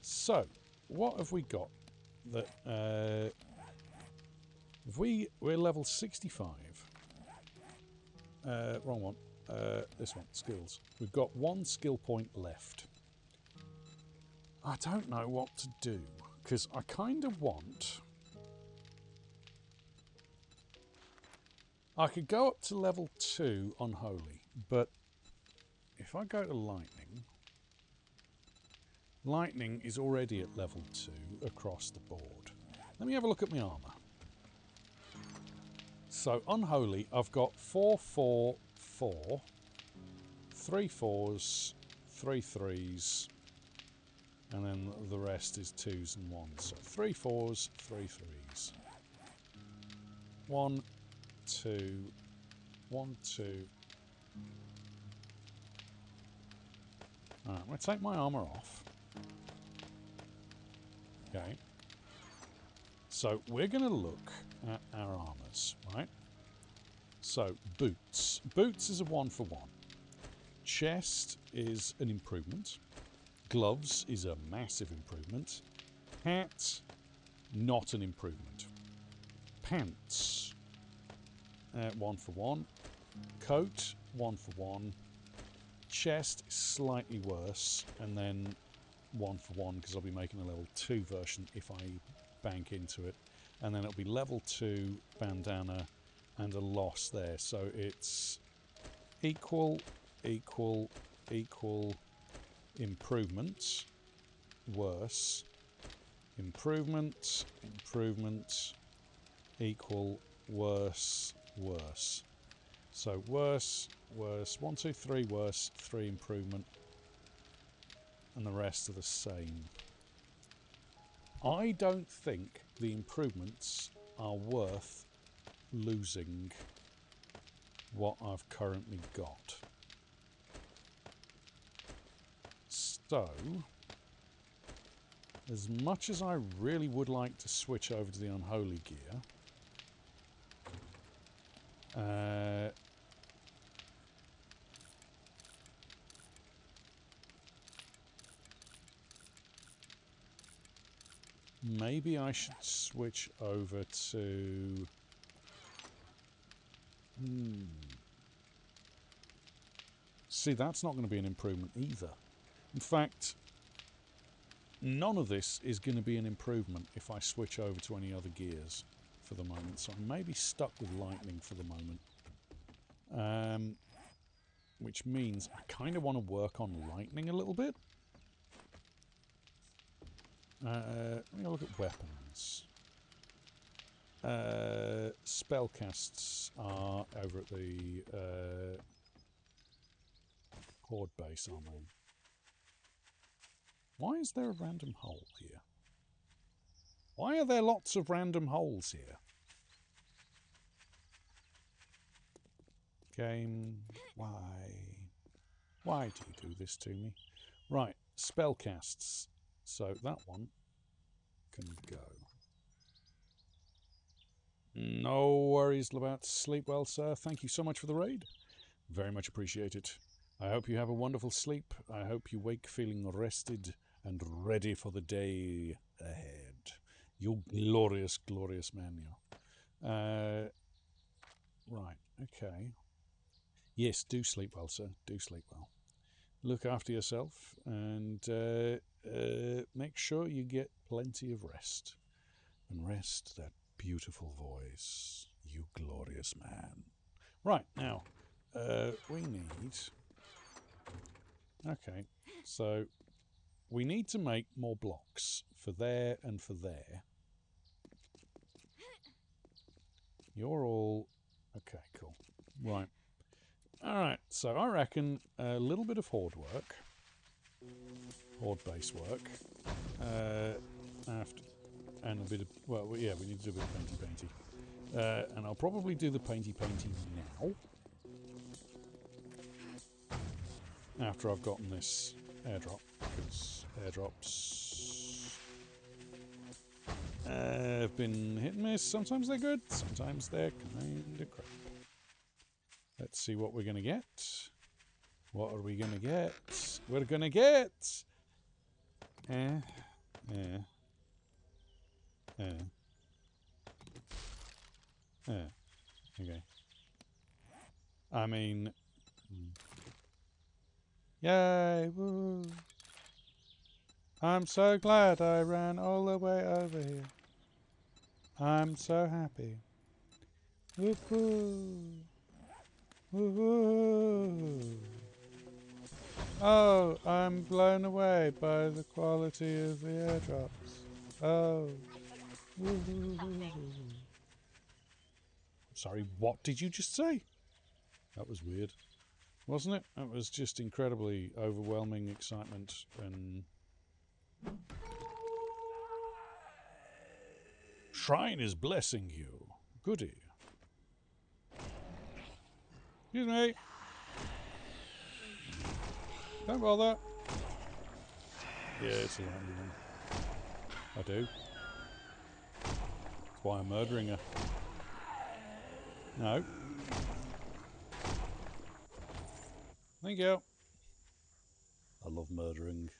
So, what have we got that... Uh, if we, we're level 65. Uh, wrong one. Uh, this one, skills. We've got one skill point left. I don't know what to do, because I kind of want... I could go up to level 2 on Holy, but if I go to Lightning, Lightning is already at level 2 across the board. Let me have a look at my armour. So, Unholy, I've got 4, 4, 4, 3 4s, 3 3s, and then the rest is 2s and 1s. So, 3 4s, 3 3s. 1, 2, 1, 2. Alright, I'm going to take my armour off. Okay. So we're going to look at our armours, right? So boots. Boots is a one for one. Chest is an improvement. Gloves is a massive improvement. Hat, not an improvement. Pants, uh, one for one. Coat, one for one. Chest slightly worse, and then one for one because I'll be making a level two version if I bank into it. And then it'll be level two bandana and a loss there. So it's equal, equal, equal, improvement, worse, improvement, improvement, equal, worse, worse. So worse, worse, one, two, three, worse, three improvement, and the rest are the same. I don't think the improvements are worth losing what I've currently got. So, as much as I really would like to switch over to the unholy gear, uh, maybe I should switch over to... Hmm. See, that's not going to be an improvement either. In fact, none of this is going to be an improvement if I switch over to any other gears for the moment. So I may be stuck with lightning for the moment. Um, which means I kind of want to work on lightning a little bit. Uh, let me look at weapons. Uh, spellcasts are over at the uh, Horde base, aren't they? Why is there a random hole here? Why are there lots of random holes here? Game, why? Why do you do this to me? Right, spell casts. So that one can go. No worries about sleep well, sir. Thank you so much for the raid. Very much appreciated. I hope you have a wonderful sleep. I hope you wake feeling rested and ready for the day ahead. You glorious, glorious man. Uh, right, okay. Yes, do sleep well, sir. Do sleep well. Look after yourself and uh, uh, make sure you get plenty of rest. And rest that beautiful voice, you glorious man. Right, now, uh, we need. Okay, so we need to make more blocks for there and for there. You're all. Okay, cool. Right. Alright, so I reckon a little bit of horde work. horde base work. Uh, after and a bit of well, yeah, we need to do a bit of painty painty. Uh, and I'll probably do the painty painty now. After I've gotten this airdrop, because airdrops uh, have been hit and miss. Sometimes they're good, sometimes they're kind of crap. Let's see what we're going to get. What are we going to get? We're going to get. Eh. Eh. Eh. Eh. Okay. I mean. mm. Yay! Woo! I'm so glad I ran all the way over here. I'm so happy. Woo-hoo! Woo-hoo! Oh, I'm blown away by the quality of the airdrops. Oh. Woo-hoo. Sorry, what did you just say? That was weird, wasn't it? That was just incredibly overwhelming excitement and. Shrine is blessing you. Goody. Excuse me. Don't bother. Yeah, it's a random one. I do. That's why I'm murdering her. No. Thank you. I love murdering.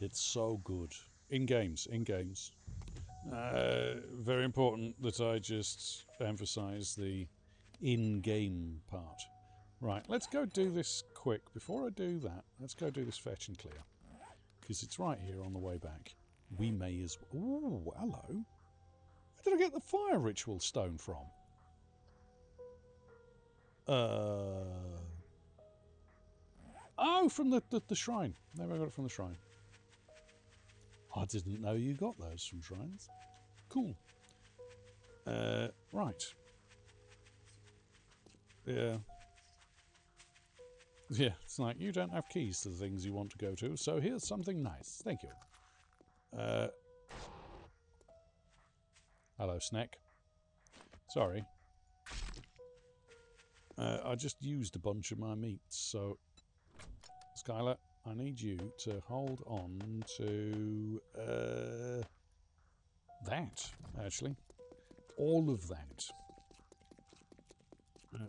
It's so good. In games, in games. Uh, very important that I just emphasize the in game part. Right, let's go do this quick. Before I do that, let's go do this fetch and clear. Because it's right here on the way back. We may as well. Ooh, hello. Where did I get the fire ritual stone from? Uh. Oh, from the, the, the shrine. There I got it from the shrine. I didn't know you got those from shrines. Cool. Uh, right. Yeah. Yeah, it's like you don't have keys to the things you want to go to, so here's something nice. Thank you. Uh, hello, Snack. Sorry. Uh, I just used a bunch of my meats, so Skylar, I need you to hold on to uh, that, actually. All of that. Uh,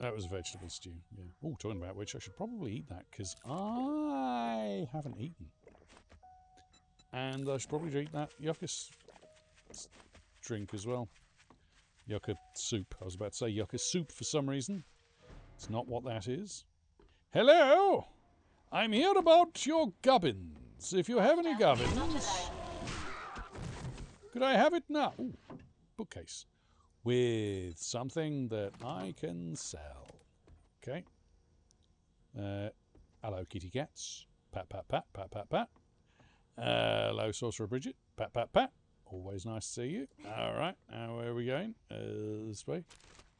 that was vegetable stew, yeah. Oh, talking about which, I should probably eat that, because I haven't eaten. And I should probably drink that yucca drink as well. Yucca soup. I was about to say yucca soup for some reason. It's not what that is. Hello! I'm here about your gubbins. If you have any gubbins, could I have it now? Ooh, bookcase. With something that I can sell. Okay. Uh, hello, kitty cats. Pat, pat, pat, pat, pat, pat. Uh, hello, Sorcerer Bridget. Pat, pat, pat. Always nice to see you. All right, now where are we going? Uh, this way.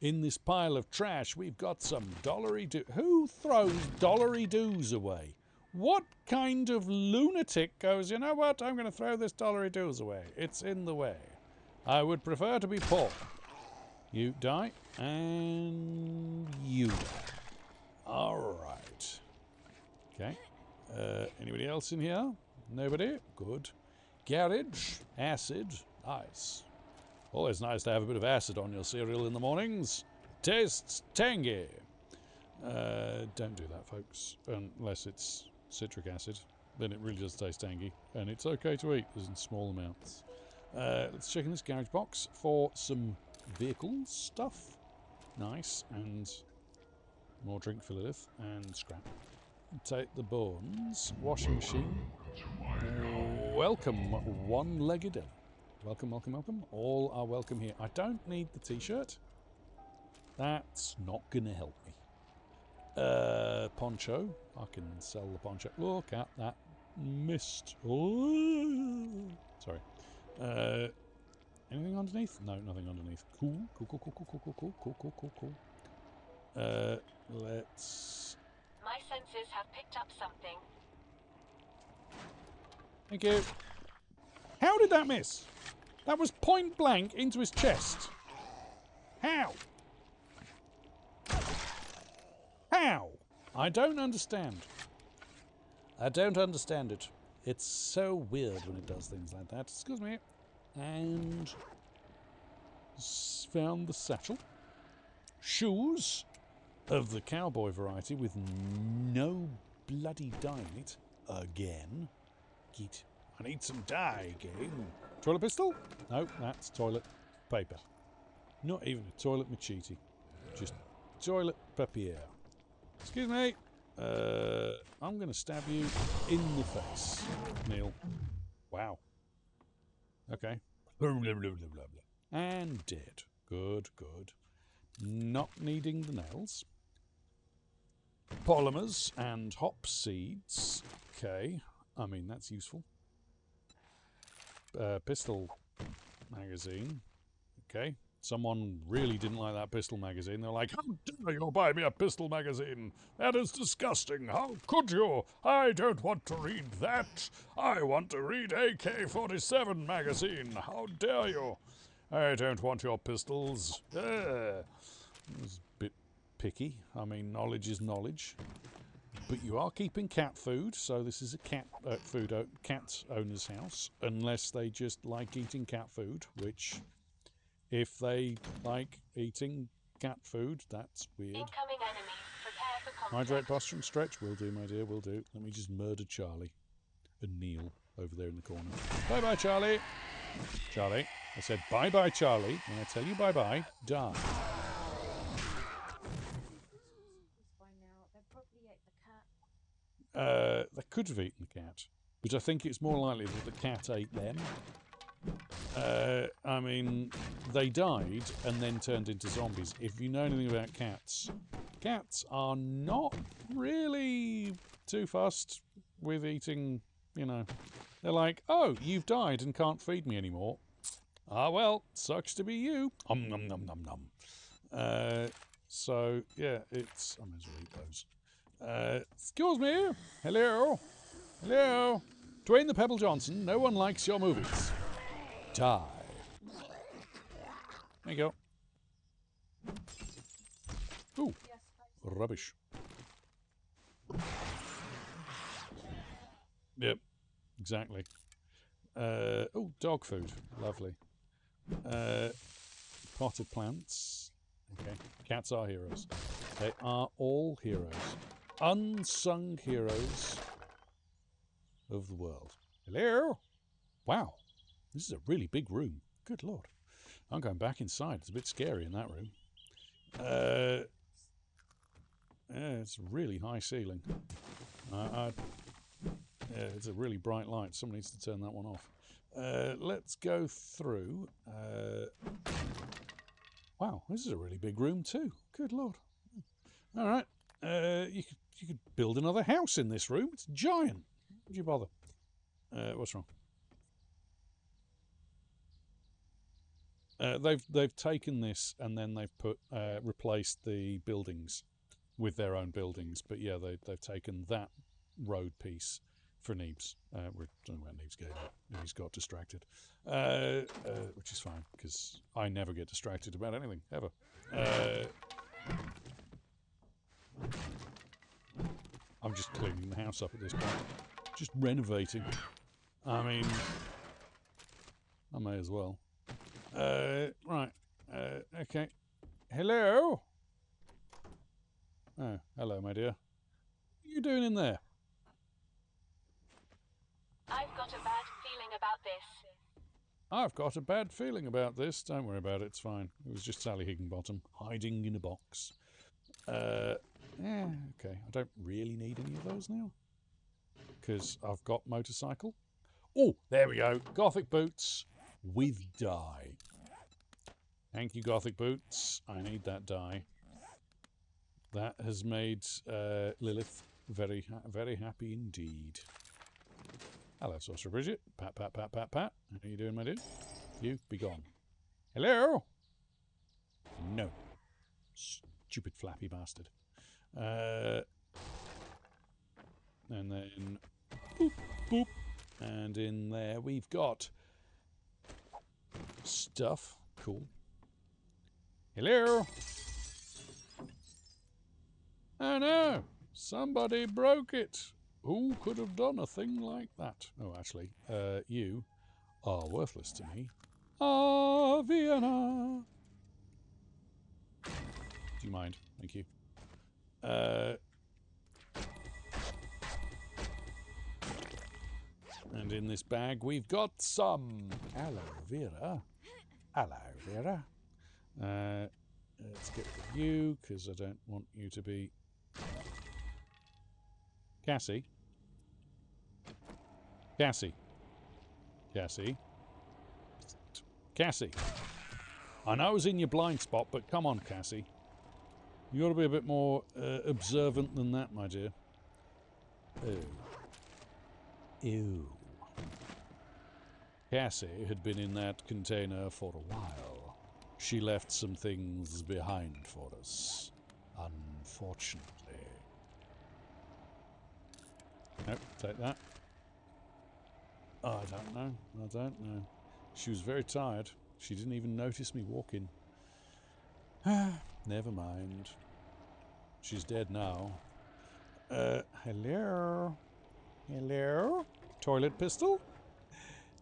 In this pile of trash, we've got some dollary do. Who throws dollary doos away? What kind of lunatic goes, you know what? I'm going to throw this dollary doos away. It's in the way. I would prefer to be poor. You die, and you die. All right. Okay. Uh, anybody else in here? Nobody? Good. Garage, acid, nice. Always nice to have a bit of acid on your cereal in the mornings. Tastes tangy. Uh, don't do that, folks, unless it's citric acid. Then it really does taste tangy, and it's okay to eat in small amounts. Uh, let's check in this garage box for some vehicle stuff. Nice, and more drink for Lilith, and scrap. Take the bones. Washing machine. Welcome, one-legged. Welcome, welcome, welcome. All are welcome here. I don't need the t-shirt. That's not going to help me. Uh, poncho. I can sell the poncho. Look at that mist. Oh, sorry. Uh, anything underneath? No, nothing underneath. Cool, cool, cool, cool, cool, cool, cool, cool, cool, cool, cool. Uh, let's My senses have picked up something. Thank you. How did that miss? That was point blank into his chest. How? How? I don't understand. I don't understand it. It's so weird when it does things like that. Excuse me. And found the satchel. Shoes of the cowboy variety with no bloody it. Again. Get. I need some dye again. Toilet pistol? No, that's toilet paper. Not even a toilet machete. Just toilet papier. Excuse me. Uh, I'm going to stab you in the face, Neil. Wow. Okay. And dead. Good, good. Not needing the nails. Polymers and hop seeds. Okay. I mean, that's useful. Uh, pistol magazine. Okay. Someone really didn't like that pistol magazine. They're like, How dare you buy me a pistol magazine? That is disgusting. How could you? I don't want to read that. I want to read AK 47 magazine. How dare you? I don't want your pistols. Uh, it's a bit picky. I mean, knowledge is knowledge. But you are keeping cat food, so this is a cat uh, food o- cat owner's house, unless they just like eating cat food, which if they like eating cat food, that's weird. Incoming enemies. Prepare for conflict. Hydrate, posture, and stretch. Will do, my dear, will do. Let me just murder Charlie and Neil over there in the corner. Bye bye, Charlie. Charlie. I said bye bye, Charlie. When I tell you bye bye, die. By now, they probably ate the cat. Uh, they could have eaten the cat, but I think it's more likely that the cat ate them. Uh, I mean, they died and then turned into zombies. If you know anything about cats, cats are not really too fussed with eating, you know. They're like, oh, you've died and can't feed me anymore. Ah, well, sucks to be you. Um, num, num, num, num. Uh, so, yeah, it's. I eat those. Uh, excuse me. Hello. Hello. Dwayne the Pebble Johnson, no one likes your movies. Die. There you go. Ooh, rubbish. Yep, exactly. Uh, oh, dog food. Lovely. Uh, potted plants. Okay. Cats are heroes. They are all heroes. Unsung heroes of the world. Hello? Wow. This is a really big room. Good lord. I'm going back inside. It's a bit scary in that room. Uh, yeah, it's a really high ceiling. I, I, yeah, it's a really bright light. Someone needs to turn that one off. Uh, let's go through. Uh, wow, this is a really big room too. Good lord. All right, uh, you could you could build another house in this room. It's giant. Would you bother? Uh, what's wrong? Uh, they've they've taken this and then they've put uh, replaced the buildings with their own buildings. But yeah, they they've taken that road piece for Neebs. Uh, we're talking about Neebs game. He's got distracted, uh, uh, which is fine because I never get distracted about anything ever. I'm just cleaning the house up at this point, just renovating. I mean, I may as well. Uh, right. Uh, okay. Hello. Oh, hello, my dear. What are you doing in there? I've got a bad feeling about this. I've got a bad feeling about this. Don't worry about it. It's fine. It was just Sally Higginbottom hiding in a box. Uh, yeah, okay. I don't really need any of those now because I've got motorcycle. Oh, there we go. Gothic boots with dye. Thank you, Gothic boots. I need that dye. That has made uh, Lilith very, ha- very happy indeed. Hello, Sorcerer Bridget. Pat, pat, pat, pat, pat. How are you doing, my dude? You, be gone. Hello? No. Stupid flappy bastard. Uh, and then boop, boop, And in there we've got stuff. Cool. Hello? Oh no! Somebody broke it! Who could have done a thing like that? Oh, actually, uh, you are worthless to me. Ah, Vienna! Do you mind? Thank you. Uh, and in this bag we've got some aloe vera. Aloe vera. Uh, let's get rid of you because I don't want you to be. Cassie. Cassie. Cassie. Cassie. I know I was in your blind spot, but come on, Cassie. You got to be a bit more uh, observant than that, my dear. Ew. Ew. Cassie had been in that container for a while. She left some things behind for us. Unfortunately. Nope, take that. Oh, I don't know. I don't know. She was very tired. She didn't even notice me walking. (gasps) Never mind. She's dead now. Uh, hello? Hello? Toilet pistol?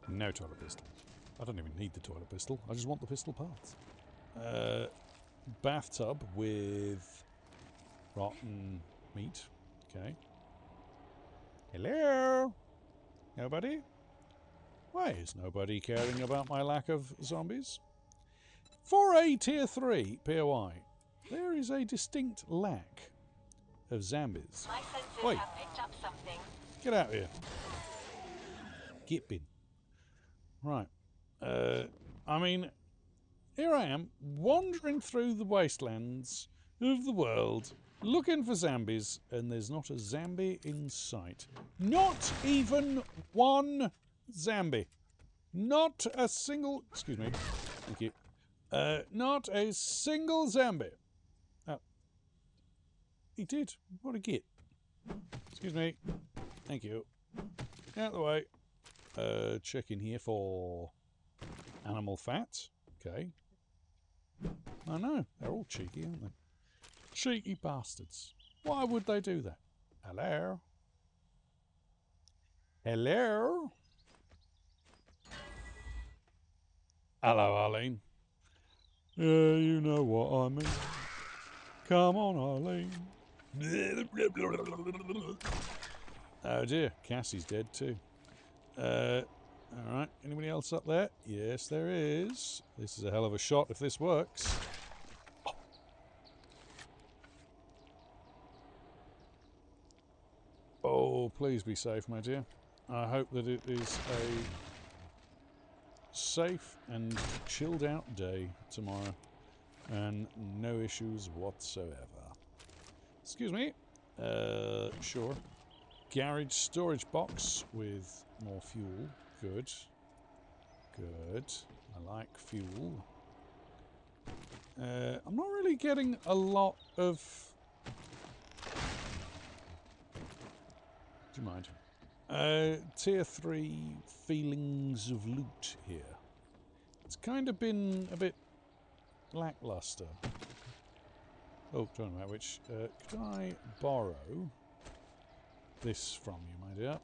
No toilet pistol. I don't even need the toilet pistol. I just want the pistol parts. Uh, bathtub with rotten meat. Okay. Hello? Nobody? Why is nobody caring about my lack of zombies? For a tier 3 POI, there is a distinct lack of zombies. My senses Wait. have picked up something. Get out of here. Get bin. Right. Uh, I mean, here I am, wandering through the wastelands of the world, looking for zombies, and there's not a zombie in sight. Not even one zombie. Not a single. Excuse me. Thank you. Uh, not a single zombie. Oh. He did. What a git. Excuse me. Thank you. Out of the way. Uh, check in here for animal fat. Okay. I know. They're all cheeky, aren't they? Cheeky bastards. Why would they do that? Hello? Hello? Hello, Arlene. Yeah, you know what I mean. Come on, Arlene. Oh dear, Cassie's dead too. Uh, all right, anybody else up there? Yes, there is. This is a hell of a shot if this works. Oh, please be safe, my dear. I hope that it is a safe and chilled out day tomorrow and no issues whatsoever. Excuse me. Uh, sure. Garage storage box with more fuel. Good. Good. I like fuel. Uh, I'm not really getting a lot of. Do you mind? Uh, tier 3 feelings of loot here. It's kind of been a bit lackluster. Oh, talking about which, uh, could I borrow this from you, my dear?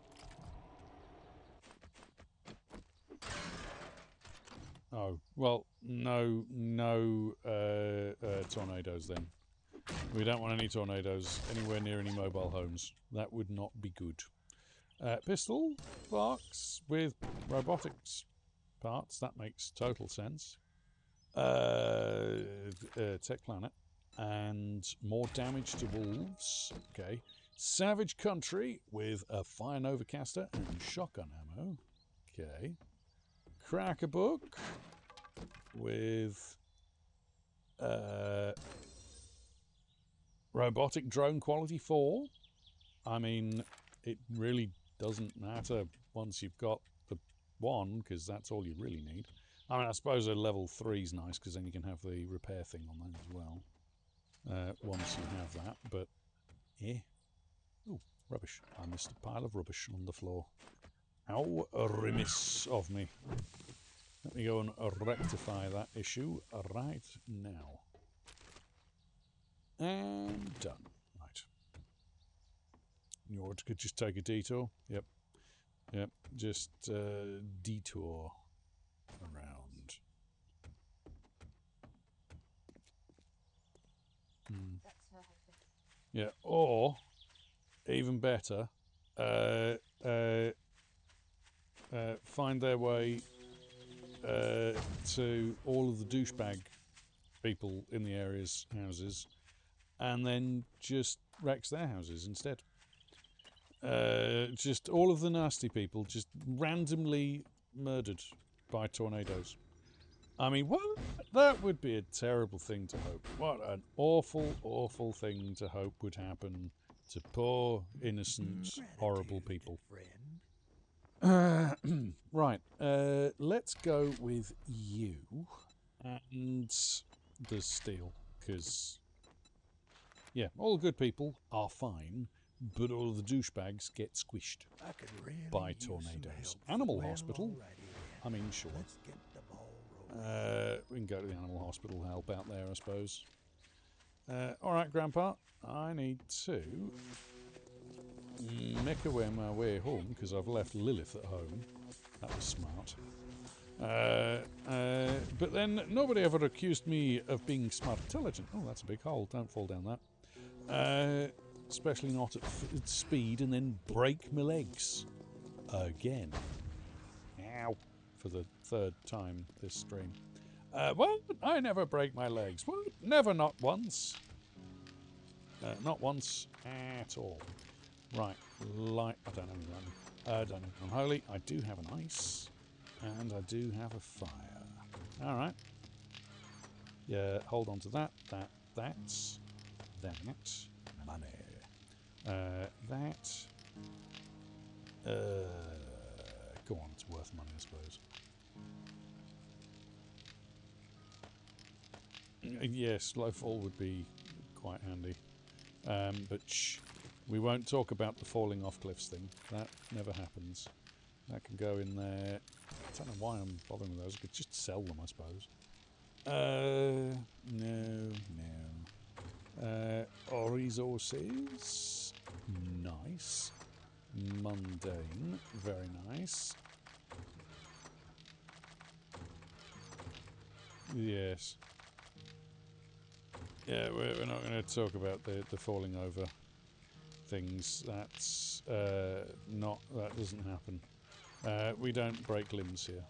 Oh, well, no, no uh, uh, tornadoes then. We don't want any tornadoes anywhere near any mobile homes. That would not be good. Uh, pistol box with robotics parts. That makes total sense. Uh, uh, Tech Planet. And more damage to wolves. Okay. Savage Country with a Fire Novacaster and shotgun ammo. Okay. Cracker Book with uh, Robotic Drone Quality 4. I mean, it really doesn't matter once you've got the one, because that's all you really need. I mean, I suppose a level 3 is nice, because then you can have the repair thing on that as well. Uh, once you have that, but yeah. Oh, rubbish. I missed a pile of rubbish on the floor. How remiss of me. Let me go and rectify that issue right now. And done. You to just take a detour? Yep. Yep. Just uh, detour around. Hmm. Yeah, or even better, uh, uh, uh, find their way uh, to all of the douchebag people in the area's houses, and then just wrecks their houses instead. Uh, just all of the nasty people just randomly murdered by tornadoes. I mean, what? That would be a terrible thing to hope. What an awful, awful thing to hope would happen to poor, innocent, horrible people. Friend. Uh, (clears throat) right, uh, let's go with you and the steel, because, yeah, all good people are fine, but all the douchebags get squished. Really By tornadoes. Animal hospital? alrighty then. I mean, sure. Let's get the ball rolling. Uh, we can go to the animal hospital, help out there, I suppose. Uh, all right, Grandpa, I need to make away my way home because I've left Lilith at home. That was smart. Uh, uh, but then nobody ever accused me of being smart intelligent. Oh, that's a big hole. Don't fall down that. Uh, especially not at, f- speed and then break my legs again. Ow. For the third time this stream. Uh, what? I never break my legs. What? Never, not once. Uh, not once at all. Right, light. I don't have any. I don't have unholy. I do have an ice, and I do have a fire. All right. Yeah, hold on to that. That. That's. That. Money. Uh, that. Uh, go on. It's worth money, I suppose. Yes, slow fall would be quite handy. Um, but shh, we won't talk about the falling off cliffs thing. That never happens. That can go in there. I don't know why I'm bothering with those. I could just sell them, I suppose. Uh, no, no. Uh, our resources. Nice. Mundane. Very nice. Yes. Yeah, we're, we're not going to talk about the, the falling over things. That's uh, not, that doesn't happen. Uh, we don't break limbs here.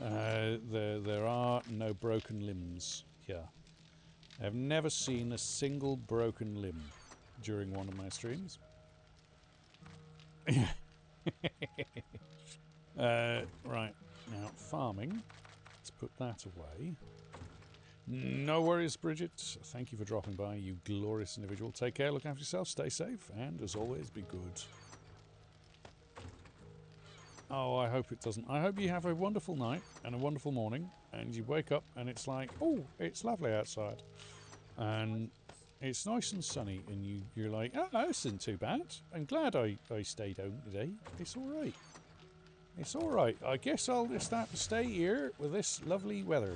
Uh, there, there are no broken limbs here. I've never seen a single broken limb during one of my streams. (laughs) uh, right, now farming. Let's put that away. No worries, Bridget. Thank you for dropping by, you glorious individual. Take care, look after yourself, stay safe, and as always, be good. Oh, I hope it doesn't. I hope you have a wonderful night and a wonderful morning, and you wake up and it's like, oh, it's lovely outside. And it's nice and sunny, and you, you're like, oh, that isn't too bad. I'm glad I, I stayed home today. It's all right. It's all right. I guess I'll just have to stay here with this lovely weather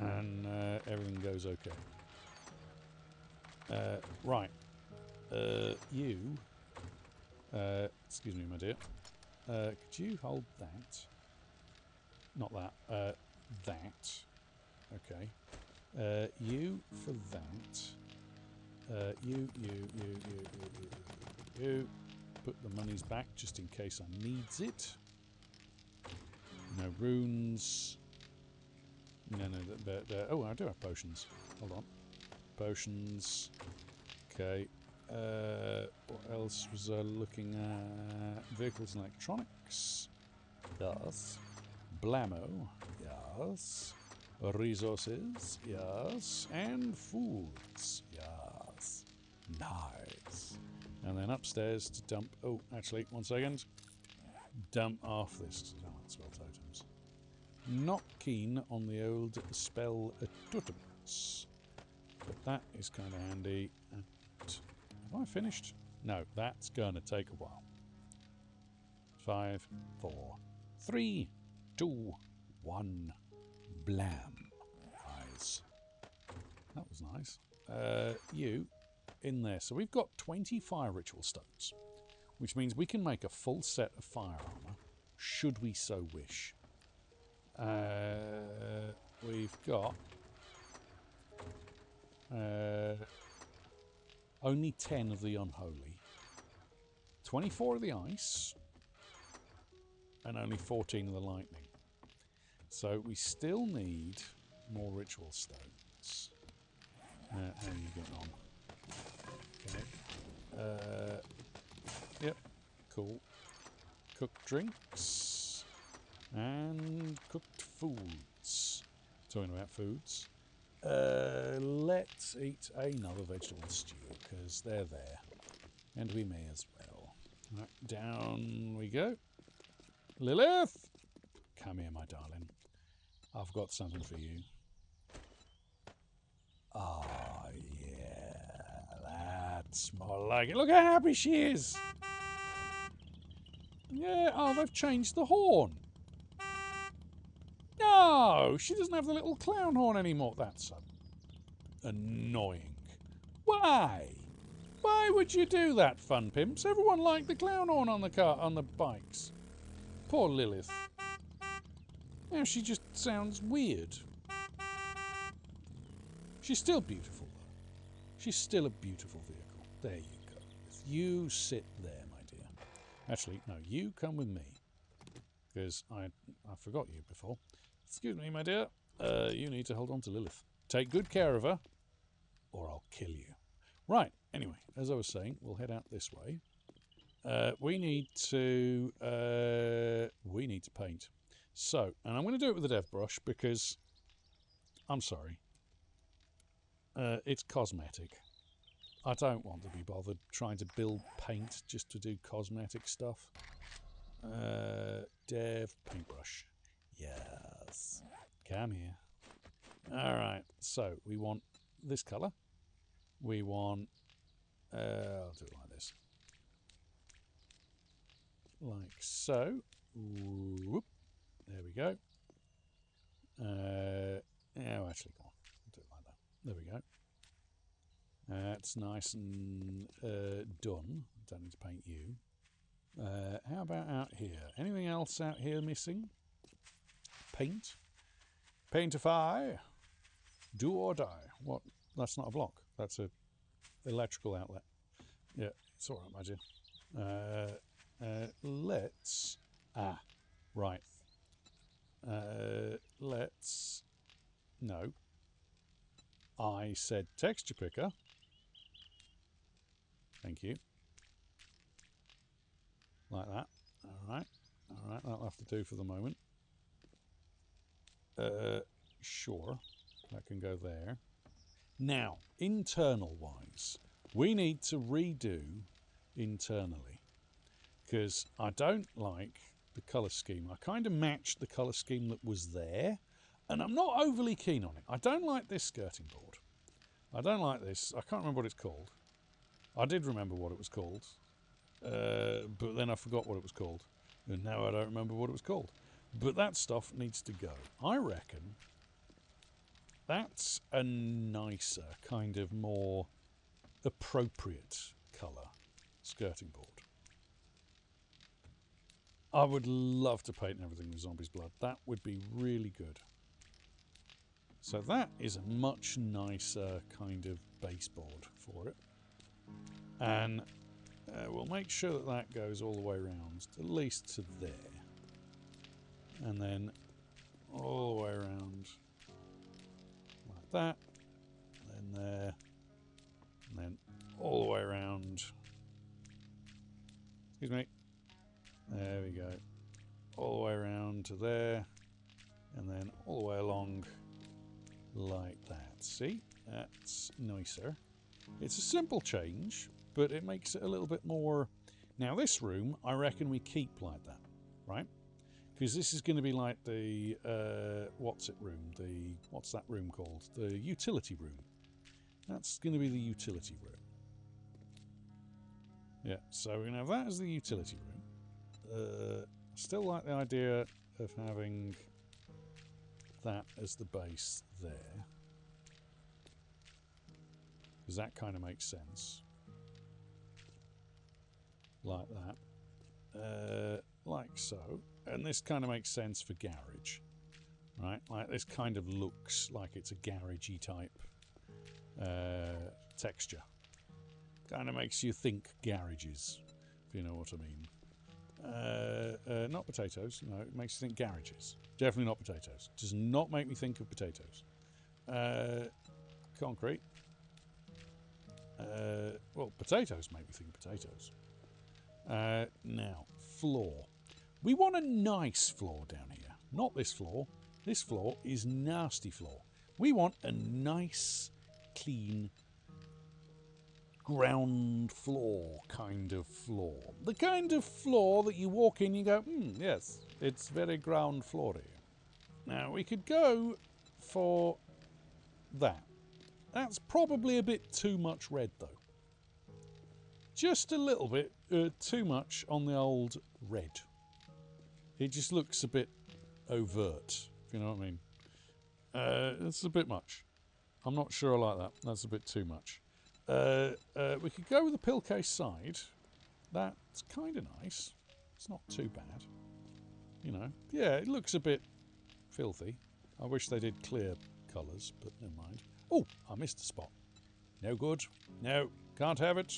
and uh, everything goes okay. Uh, right, uh, you. Uh, excuse me, my dear. Uh, could you hold that? Not that. Uh, that. Okay. Uh, you for that. Uh, you, you, you, you, you, you, you. Put the monies back just in case I needs it. No runes. No, no, they're, they're, oh, I do have potions. Hold on. Potions. Okay. Uh, what else was I looking at? Vehicles and electronics. Yes. Blammo. Yes. Resources. Yes. And foods. Yes. Nice. And then upstairs to dump. Oh, actually, one second. Dump off this. Oh, spell totems not keen on the old spell totems. But that is kind of handy. And have I finished? No, that's going to take a while. Five, four, three, two, one. Blam. That was nice. Uh, you in there. So we've got 20 fire ritual stones, which means we can make a full set of fire armor, should we so wish. Uh, we've got uh, only 10 of the unholy, 24 of the ice, and only 14 of the lightning. So we still need more ritual stones. Uh, you getting on? Okay. Uh, yep. Cool. Cooked drinks and cooked foods. Talking about foods. Uh, let's eat another vegetable stew because they're there, and we may as well. Right, down we go. Lilith, come here, my darling. I've got something for you. Oh, yeah, that's more like it. Look how happy she is. Yeah, oh, they've changed the horn. No, she doesn't have the little clown horn anymore. That's annoying. Why? Why would you do that, fun pimps? Everyone liked the clown horn on the car on the bikes. Poor Lilith. Now she just sounds weird. She's still beautiful, though. She's still a beautiful vehicle. There you go. You sit there, my dear. Actually, no, you come with me. Because I, I forgot you before. Excuse me, my dear. Uh, you need to hold on to Lilith. Take good care of her, or I'll kill you. Right, anyway, as I was saying, we'll head out this way. Uh, we need to uh, we need to paint. So, and I'm going to do it with a dev brush because I'm sorry, uh, it's cosmetic. I don't want to be bothered trying to build paint just to do cosmetic stuff. Uh, dev paintbrush, yes, come here. All right, so we want this color. We want. Uh, I'll do it like this like so. Whoop. There we go. Uh, oh, actually, go on. do it like that. There we go. That's nice and uh, done. Don't need to paint you. Uh, how about out here? Anything else out here missing? Paint. Paintify. Do or die. What? That's not a block. That's a electrical outlet. Yeah, it's all right, my dear. Uh, uh, let's ah right. Uh, let's no. I said texture picker. Thank you. Like that. All right. All right. That'll have to do for the moment. Uh, sure. That can go there. Now, internal wise, we need to redo internally because I don't like the colour scheme. I kind of matched the colour scheme that was there, and I'm not overly keen on it. I don't like this skirting board. I don't like this. I can't remember what it's called. I did remember what it was called, uh, but then I forgot what it was called, and now I don't remember what it was called. But that stuff needs to go. I reckon that's a nicer, kind of more appropriate colour skirting board. I would love to paint everything with Zombie's Blood. That would be really good. So that is a much nicer kind of baseboard for it. And uh, we'll make sure that that goes all the way around, at least to there. And then all the way around like that. Then there. And then all the way around. Excuse me. There we go. All the way around to there. And then all the way along like that. See? That's nicer. It's a simple change, but it makes it a little bit more... Now this room, I reckon we keep like that, right? Because this is going to be like the... Uh, what's it room? The What's that room called? The utility room. That's going to be the utility room. Yeah, so we're going to have that as the utility room. Uh, still like the idea of having that as the base there. Because that kind of makes sense. Like that. Uh, like so. And this kind of makes sense for garage. Right? Like this kind of looks like it's a garagey type uh, texture. Kind of makes you think garages, if you know what I mean. Uh, uh, not potatoes. No, it makes you think garages. Definitely not potatoes. Does not make me think of potatoes. Uh, concrete. Uh, well, potatoes make me think potatoes. Uh, now, floor. We want a nice floor down here. Not this floor. This floor is nasty floor. We want a nice, clean ground floor kind of floor. The kind of floor that you walk in, you go, hmm, yes, it's very ground floory. Now, we could go for that. That's probably a bit too much red, though. Just a little bit uh, too much on the old red. It just looks a bit overt, if you know what I mean. Uh, it's a bit much. I'm not sure I like that. That's a bit too much. Uh, uh, we could go with the pill case side. That's kind of nice. It's not too bad. You know, yeah, it looks a bit filthy. I wish they did clear colours, but never mind. Oh, I missed a spot. No good. No, can't have it.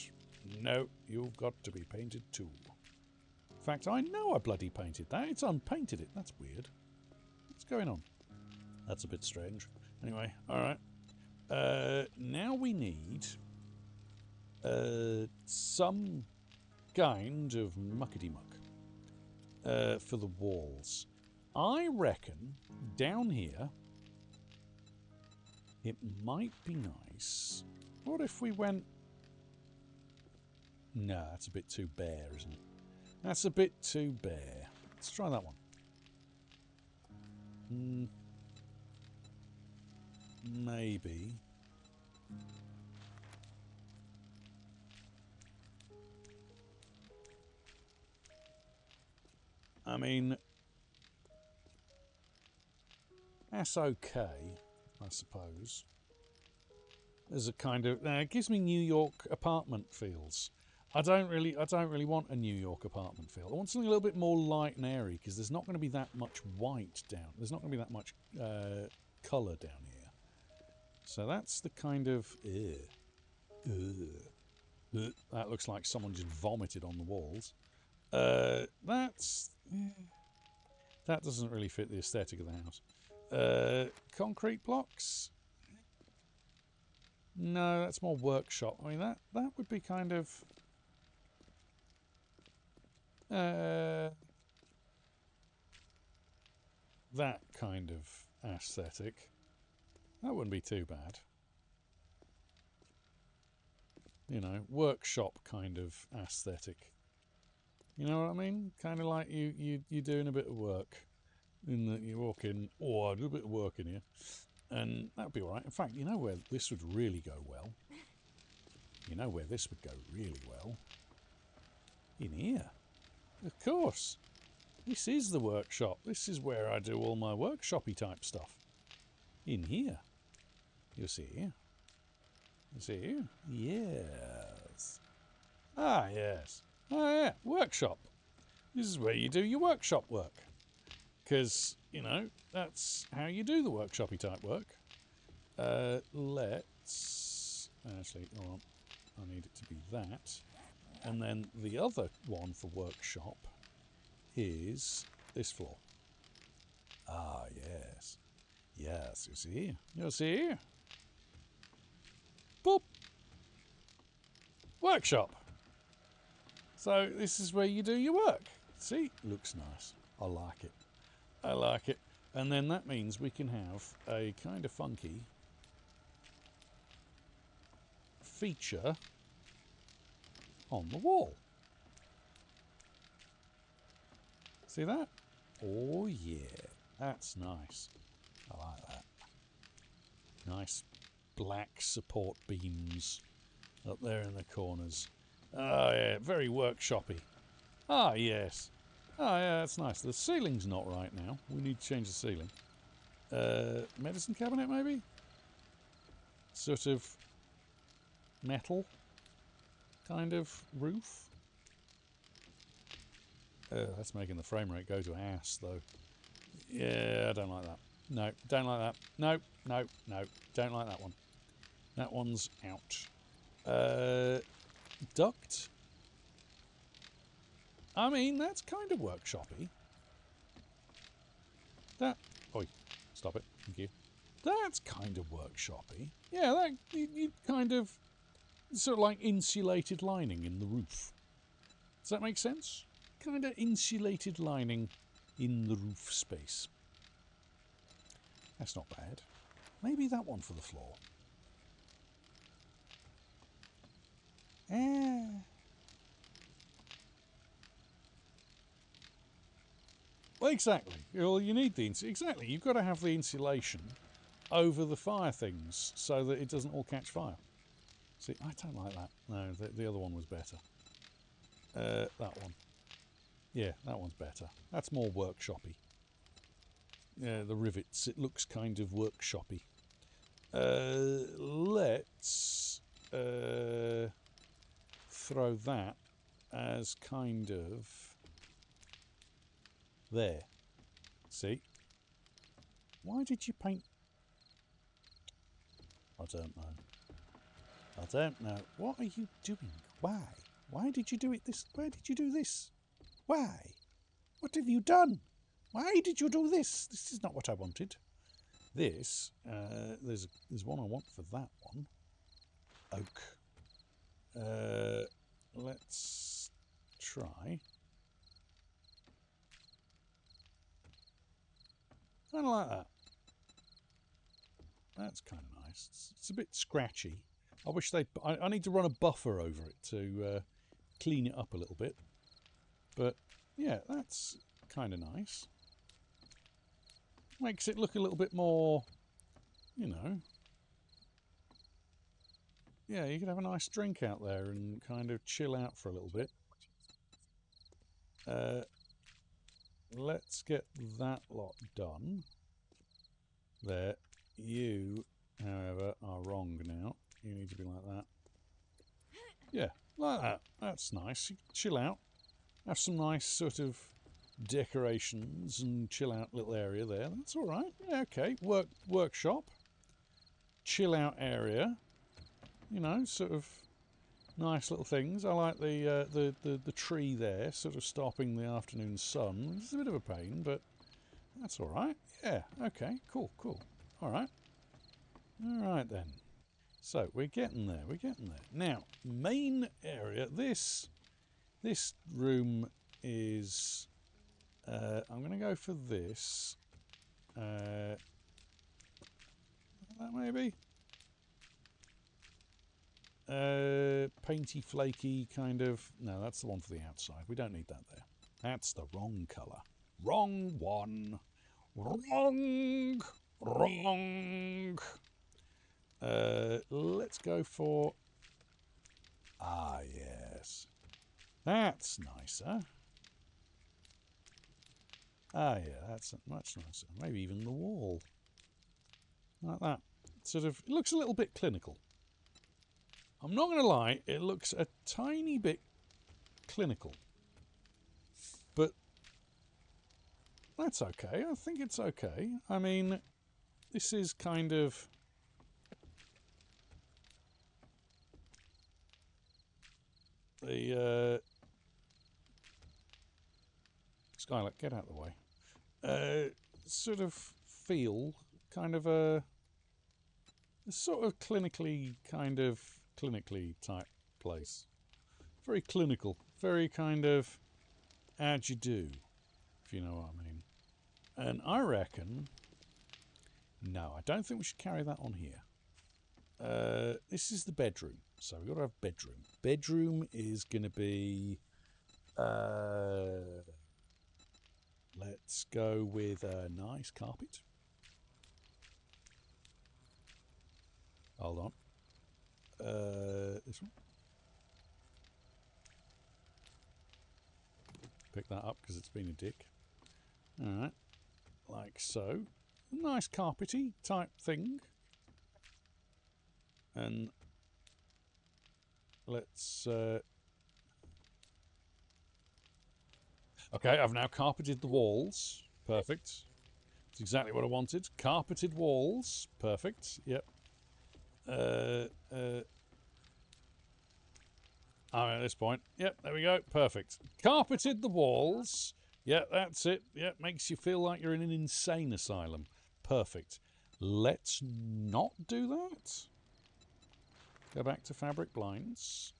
No, you've got to be painted too. In fact, I know I bloody painted that. It's unpainted it. That's weird. What's going on? That's a bit strange. Anyway, all right. Uh, now we need uh, some kind of muckety muck uh, for the walls. I reckon down here it might be nice. What if we went. No, that's a bit too bare, isn't it? That's a bit too bare. Let's try that one. Mm, maybe. I mean, that's okay, I suppose. There's a kind of uh, it gives me New York apartment feels. I don't really, I don't really want a New York apartment feel. I want something a little bit more light and airy because there's not going to be that much white down. There's not going to be that much uh, colour down here. So that's the kind of. Ugh. Ugh. That looks like someone just vomited on the walls. Uh, that's that doesn't really fit the aesthetic of the house. Uh, concrete blocks. No, that's more workshop. I mean that that would be kind of uh, that kind of aesthetic. That wouldn't be too bad. You know, workshop kind of aesthetic. You know what I mean? Kind of like you, you, you're doing a bit of work. In that you walk in, oh, a bit of work in here. And that'd be all right. In fact, you know where this would really go well? You know where this would go really well? In here. Of course. This is the workshop. This is where I do all my workshoppy type stuff. In here. You see? here. You see? Yes. Ah, yes. Oh, yeah, workshop. This is where you do your workshop work. Because, you know, that's how you do the workshoppy type work. Uh, let's. Actually, on. I need it to be that. And then the other one for workshop is this floor. Ah, yes. Yes, you see? You see? Boop. Workshop. So this is where you do your work. See, looks nice. I like it. I like it. And then that means we can have a kind of funky feature on the wall. See that? Oh yeah, that's nice. I like that. Nice black support beams up there in the corners. Oh, yeah, very workshoppy. Ah, yes. Oh, yeah, that's nice. The ceiling's not right now. We need to change the ceiling. Uh, medicine cabinet, maybe? Sort of metal kind of roof. Uh, that's making the frame rate go to ass, though. Yeah, I don't like that. No, don't like that. No, no, no, don't like that one. That one's out. Uh, duct. I mean, that's kind of workshoppy. That. Oi, stop it. Thank you. That's kind of workshoppy. Yeah, that you, you kind of sort of like insulated lining in the roof. Does that make sense? Kind of insulated lining in the roof space. That's not bad. Maybe that one for the floor. Eh. Exactly. Well, you need the exactly. You've got to have the insulation over the fire things so that it doesn't all catch fire. See, I don't like that. No, the, the other one was better. Uh, that one. Yeah, that one's better. That's more workshoppy. Yeah, the rivets. It looks kind of workshoppy. Uh, let's uh, throw that as kind of there. See? Why did you paint? I don't know. I don't know. What are you doing? Why? Why did you do it this? Why did you do this? Why? What have you done? Why did you do this? This is not what I wanted. This, uh, there's there's one I want for that one. Oak. Uh, let's try. Kind of like that. That's kind of nice. It's, it's a bit scratchy. I wish they. I, I need to run a buffer over it to uh, clean it up a little bit. But yeah, that's kind of nice. Makes it look a little bit more, you know. Yeah, you could have a nice drink out there and kind of chill out for a little bit. Uh, let's get that lot done. There. You, however, are wrong now. You need to be like that. Yeah, like that. That's nice. Chill out. Have some nice sort of decorations and chill out little area there. That's all right. Yeah, okay. Work workshop. Chill out area. You know, sort of nice little things. I like the uh, the, the the tree there, sort of stopping the afternoon sun. It's a bit of a pain, but that's all right. Yeah. Okay. Cool. Cool. All right. All right then. So we're getting there. We're getting there. Now, main area. This this room is. Uh, I'm going to go for this. Uh, that maybe. Uh, painty, flaky kind of. No, that's the one for the outside. We don't need that there. That's the wrong colour. Wrong one. Wrong. Wrong. Uh, let's go for. Ah, yes. That's nicer. Ah, yeah, that's much nicer. Maybe even the wall. Like that. Sort of. It looks a little bit clinical. I'm not going to lie, it looks a tiny bit clinical. But that's okay. I think it's okay. I mean, this is kind of. The. Uh, Skylight, get out of the way. Uh, sort of feel kind of a. a sort of clinically kind of clinically type place. Very clinical, very kind of how'd you do, if you know what I mean. And I reckon, no, I don't think we should carry that on here. Uh, this is the bedroom, so we've got to have bedroom. Bedroom is going to be. Uh, let's go with a nice carpet. Hold on. Uh, this one. pick that up because it's been a dick. All right, like so. Nice carpety type thing. And let's. Uh, okay, I've now carpeted the walls. Perfect. It's exactly what I wanted. Carpeted walls. Perfect. Yep. Uh, uh, I'm at this point. Yep, there we go. Perfect. Carpeted the walls. Yep, that's it. Yep, makes you feel like you're in an insane asylum. Perfect. Let's not do that. Go back to fabric blinds.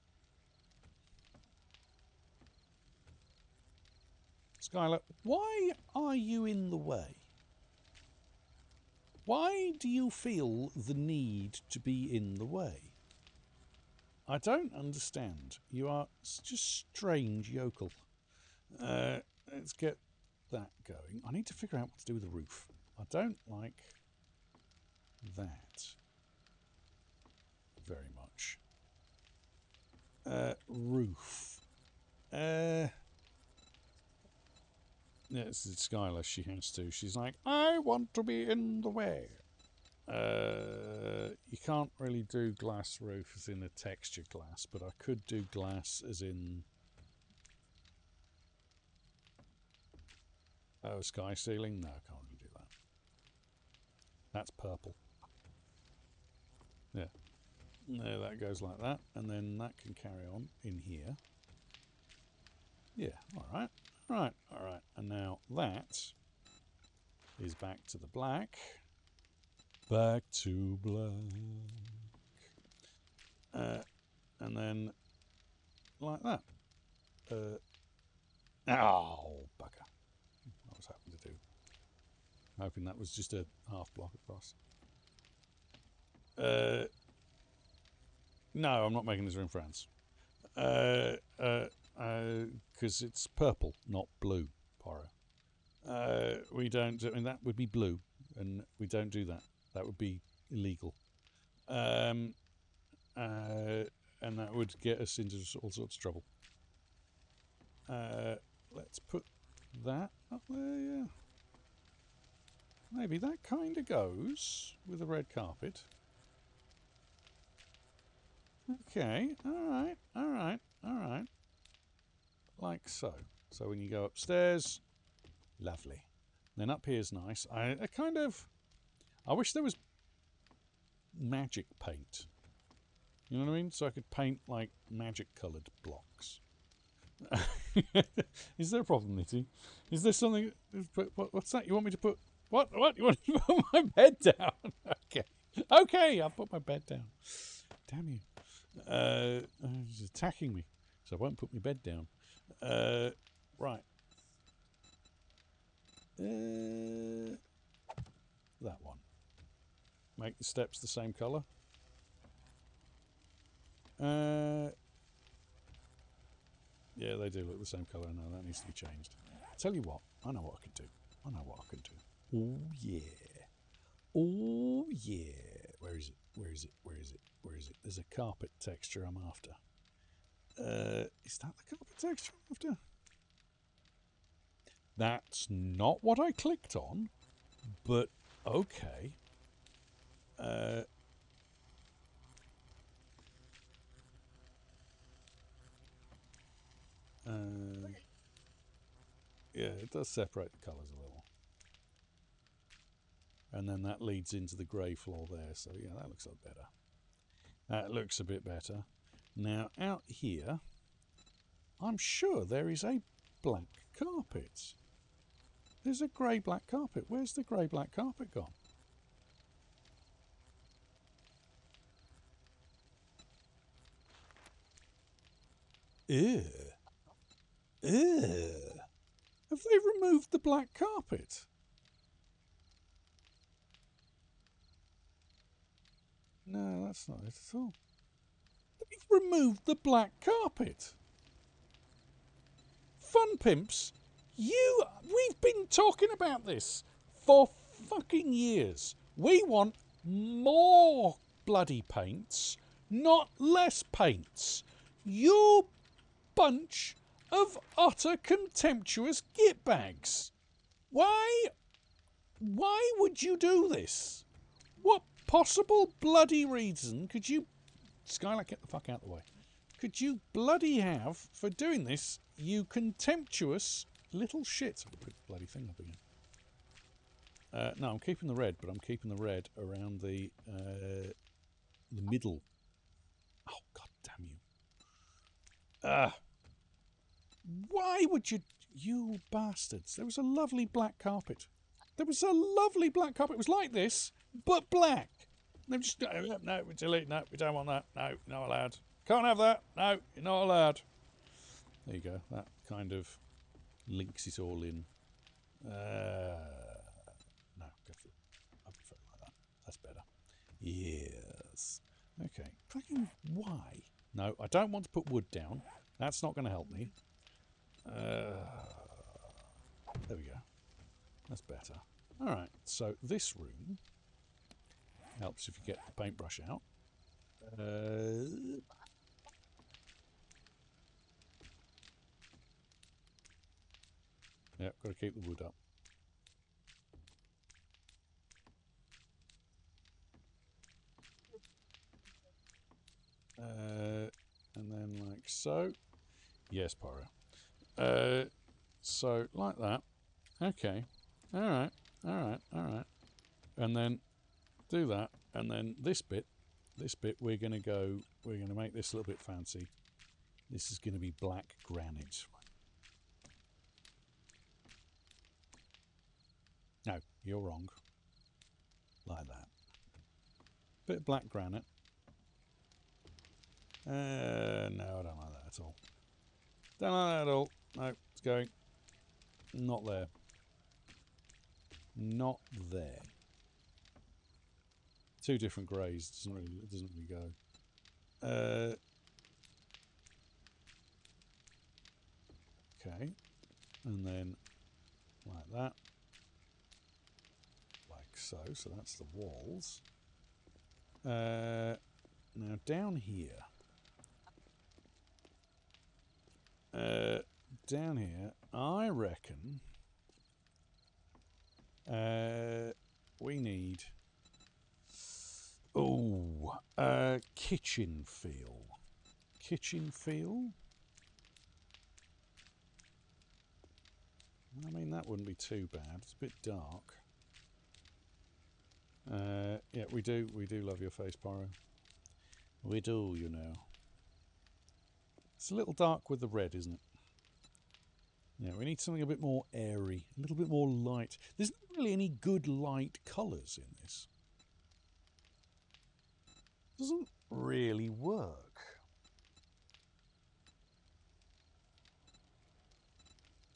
Skylar, why are you in the way? Why do you feel the need to be in the way? I don't understand. You are such a strange yokel. Uh, let's get that going. I need to figure out what to do with the roof. I don't like that very much. Uh, roof. Uh, yeah, it's Skylar. She has to. She's like, I want to be in the way. Uh, you can't really do glass roof as in a texture glass, but I could do glass as in oh sky ceiling. No, I can't really do that. That's purple. Yeah, no, that goes like that, and then that can carry on in here. Yeah, all right, right, all right, and now that is back to the black. Back to black. Uh, and then like that. Uh, oh, bugger. What was happening to do? Hoping that was just a half block across. Uh, no, I'm not making this room France. Because uh, uh, uh, it's purple, not blue, Poro. Uh, we don't, I mean, that would be blue, and we don't do that. That would be illegal. Um, uh, and that would get us into all sorts of trouble. Uh, let's put that up there, yeah. Maybe that kind of goes with the red carpet. Okay, alright, alright, alright. Like so. So when you go upstairs, lovely. Then up here's nice. I, I kind of... I wish there was magic paint. You know what I mean? So I could paint like magic coloured blocks. (laughs) Is there a problem, Nitty? Is there something? What, what's that? You want me to put? What? What? You want to (laughs) put my bed down? (laughs) okay. Okay, I'll put my bed down. Damn you. Uh, he's attacking me, so I won't put my bed down. Uh, right. Uh, that one. Make the steps the same colour. Uh, yeah, they do look the same colour now. That needs to be changed. Tell you what, I know what I can do. I know what I can do. Oh yeah. Oh yeah. Where is it? Where is it? Where is it? Where is it? There's a carpet texture I'm after. Uh, is that the carpet texture I'm after? That's not what I clicked on, but okay. Uh, uh, yeah, it does separate the colours a little. And then that leads into the grey floor there, so yeah, that looks a lot better. That looks a bit better. Now, out here, I'm sure there is a black carpet. There's a grey black carpet. Where's the grey black carpet gone? Ew. Ew. Have they removed the black carpet? No, that's not it at all. Removed the black carpet. Fun pimps, you we've been talking about this for fucking years. We want more bloody paints, not less paints. You bunch of utter contemptuous gitbags. Why? Why would you do this? What possible bloody reason could you. Skylar, get the fuck out of the way. Could you bloody have for doing this, you contemptuous little shit? Put the bloody thing up again. Uh, no, I'm keeping the red, but I'm keeping the red around the uh, the middle. Oh god damn you! Ah, why would you, you bastards? There was a lovely black carpet. There was a lovely black carpet. It was like this, but black. They've just no, no, we delete. No, we don't want that. No, not allowed. Can't have that. No, you're not allowed. There you go. That kind of links it all in. Uh, no, go for it. I prefer it like that. That's better. Yes. Okay. Why? No, I don't want to put wood down. That's not going to help me. Uh, there we go. That's better. All right. So this room helps if you get the paintbrush out. Uh, Yep, got to keep the wood up. Uh, and then like so. Yes, Pyro. Uh, so like that. Okay. All right. All right. All right. And then do that. And then this bit, this bit, we're going to go, we're going to make this a little bit fancy. This is going to be black granite. No, you're wrong. Like that. Bit of black granite. Uh, no, I don't like that at all. Don't like that at all. No, it's going. Not there. Not there. Two different greys doesn't really it doesn't really go. Uh, okay, and then like that, like so. So that's the walls. Uh, now down here. Uh, down here, I reckon uh, we need oh uh, kitchen feel. Kitchen feel. I mean that wouldn't be too bad. It's a bit dark. Uh, yeah, we do. We do love your face, Pyro. We do, you know. It's a little dark with the red, isn't it? Yeah, we need something a bit more airy, a little bit more light. There's not really any good light colours in this. Doesn't really work.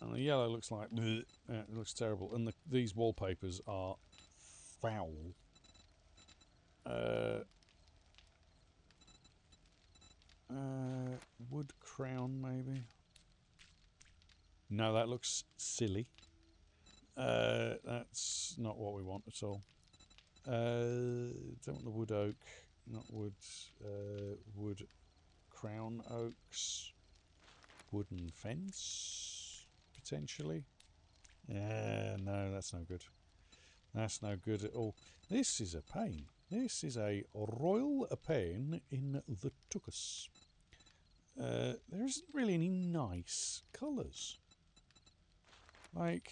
And the yellow looks like bleh, it looks terrible, and the, these wallpapers are foul. Uh, uh, wood crown, maybe. No, that looks silly. Uh, that's not what we want at all. Uh, don't want the wood oak, not wood, uh, wood crown oaks. Wooden fence, potentially. Yeah, no, that's no good. That's no good at all. This is a pain. This is a royal pain in the tuchus. Uh, there isn't really any nice colours. Like,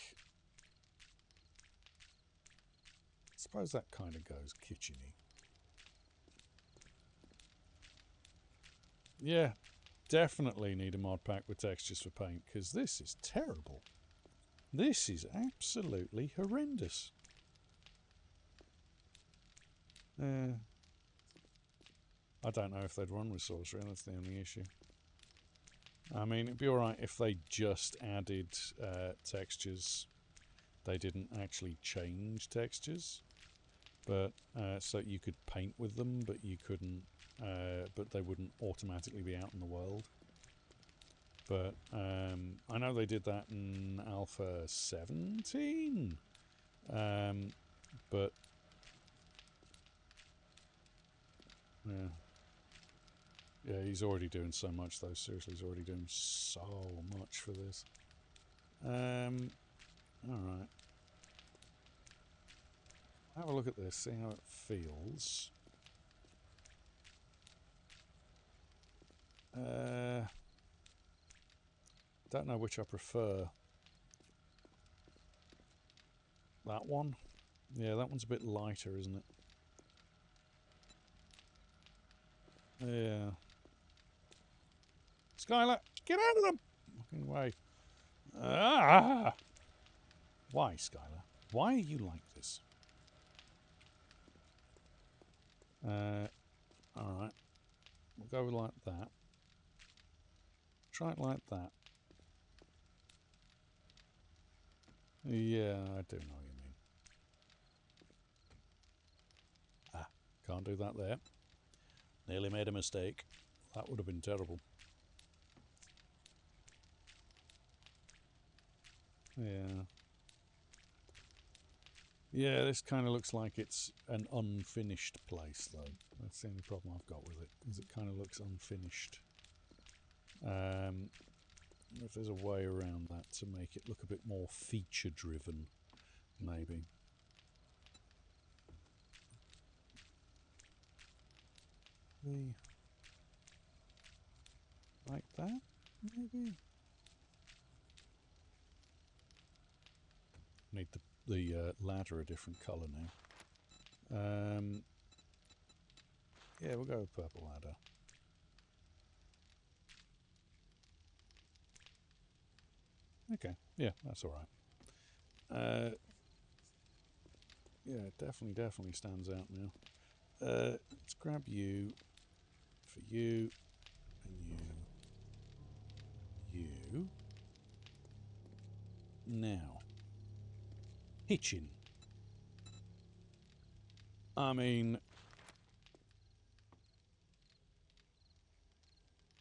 suppose that kind of goes kitcheny. Yeah, definitely need a mod pack with textures for paint because this is terrible. This is absolutely horrendous. Uh, I don't know if they'd run with sorcery, that's the only issue. I mean, it'd be alright if they just added uh, textures. They didn't actually change textures. But, uh, so you could paint with them, but you couldn't, uh, but they wouldn't automatically be out in the world. But, um, I know they did that in Alpha 17. Um, but, yeah. Yeah, he's already doing so much, though. Seriously, he's already doing so much for this. Um, all right. Have a look at this, see how it feels. Uh, don't know which I prefer. That one? Yeah, that one's a bit lighter, isn't it? Yeah. Skylar, get out of the fucking way. Ah! Why, Skylar? Why are you like this? Uh, alright. We'll go like that. Try it like that. Yeah, I do know what you mean. Ah, can't do that there. Nearly made a mistake. That would have been terrible. Yeah. Yeah, this kind of looks like it's an unfinished place, though. That's the only problem I've got with it, is it kind of looks unfinished. Um, if there's a way around that to make it look a bit more feature-driven, maybe. The like that, maybe. Need the the uh, ladder a different colour now. Um, yeah, we'll go with purple ladder. Okay, yeah, that's all right. Uh, yeah, it definitely, definitely stands out now. Uh, let's grab you for you and you. You. Now. Hitchin. I mean.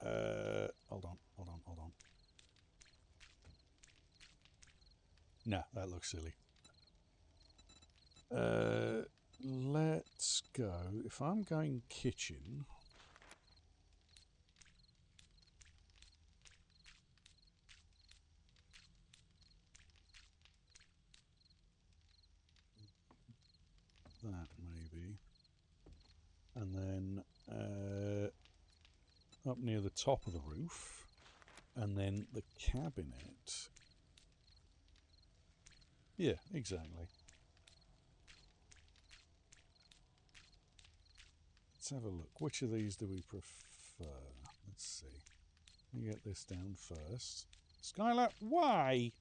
Uh, hold on. No, that looks silly. Uh, let's go. If I'm going kitchen. That maybe. And then uh, up near the top of the roof. And then the cabinet. Yeah, exactly. Let's have a look. Which of these do we prefer? Let's see. Let me get this down first. Skylar, why?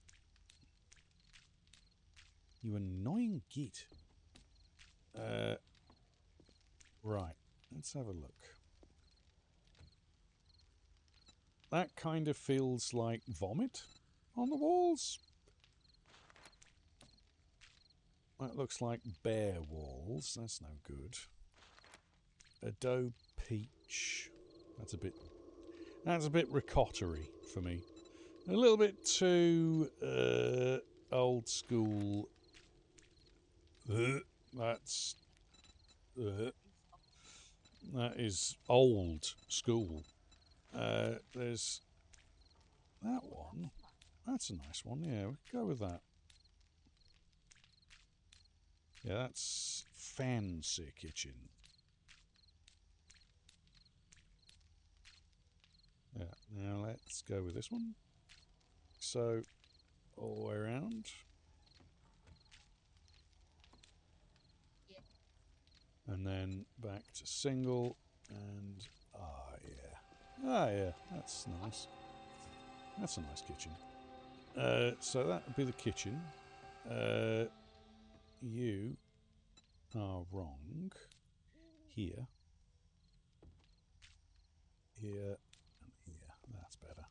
You annoying git. Uh, right. Let's have a look. That kind of feels like vomit on the walls. That looks like bare walls. That's no good. Adobe peach. That's a bit. That's a bit ricottery for me. A little bit too uh, old school. Uh, that's. Uh, that is old school. Uh, there's that one. That's a nice one. Yeah, we could go with that. Yeah, that's fancy kitchen. Yeah, now let's go with this one. So, all the way around. And then back to single, and ah, yeah. Ah, yeah, that's nice. That's a nice kitchen. Uh, so that would be the kitchen. Uh, you are wrong here, here, and here. That's better.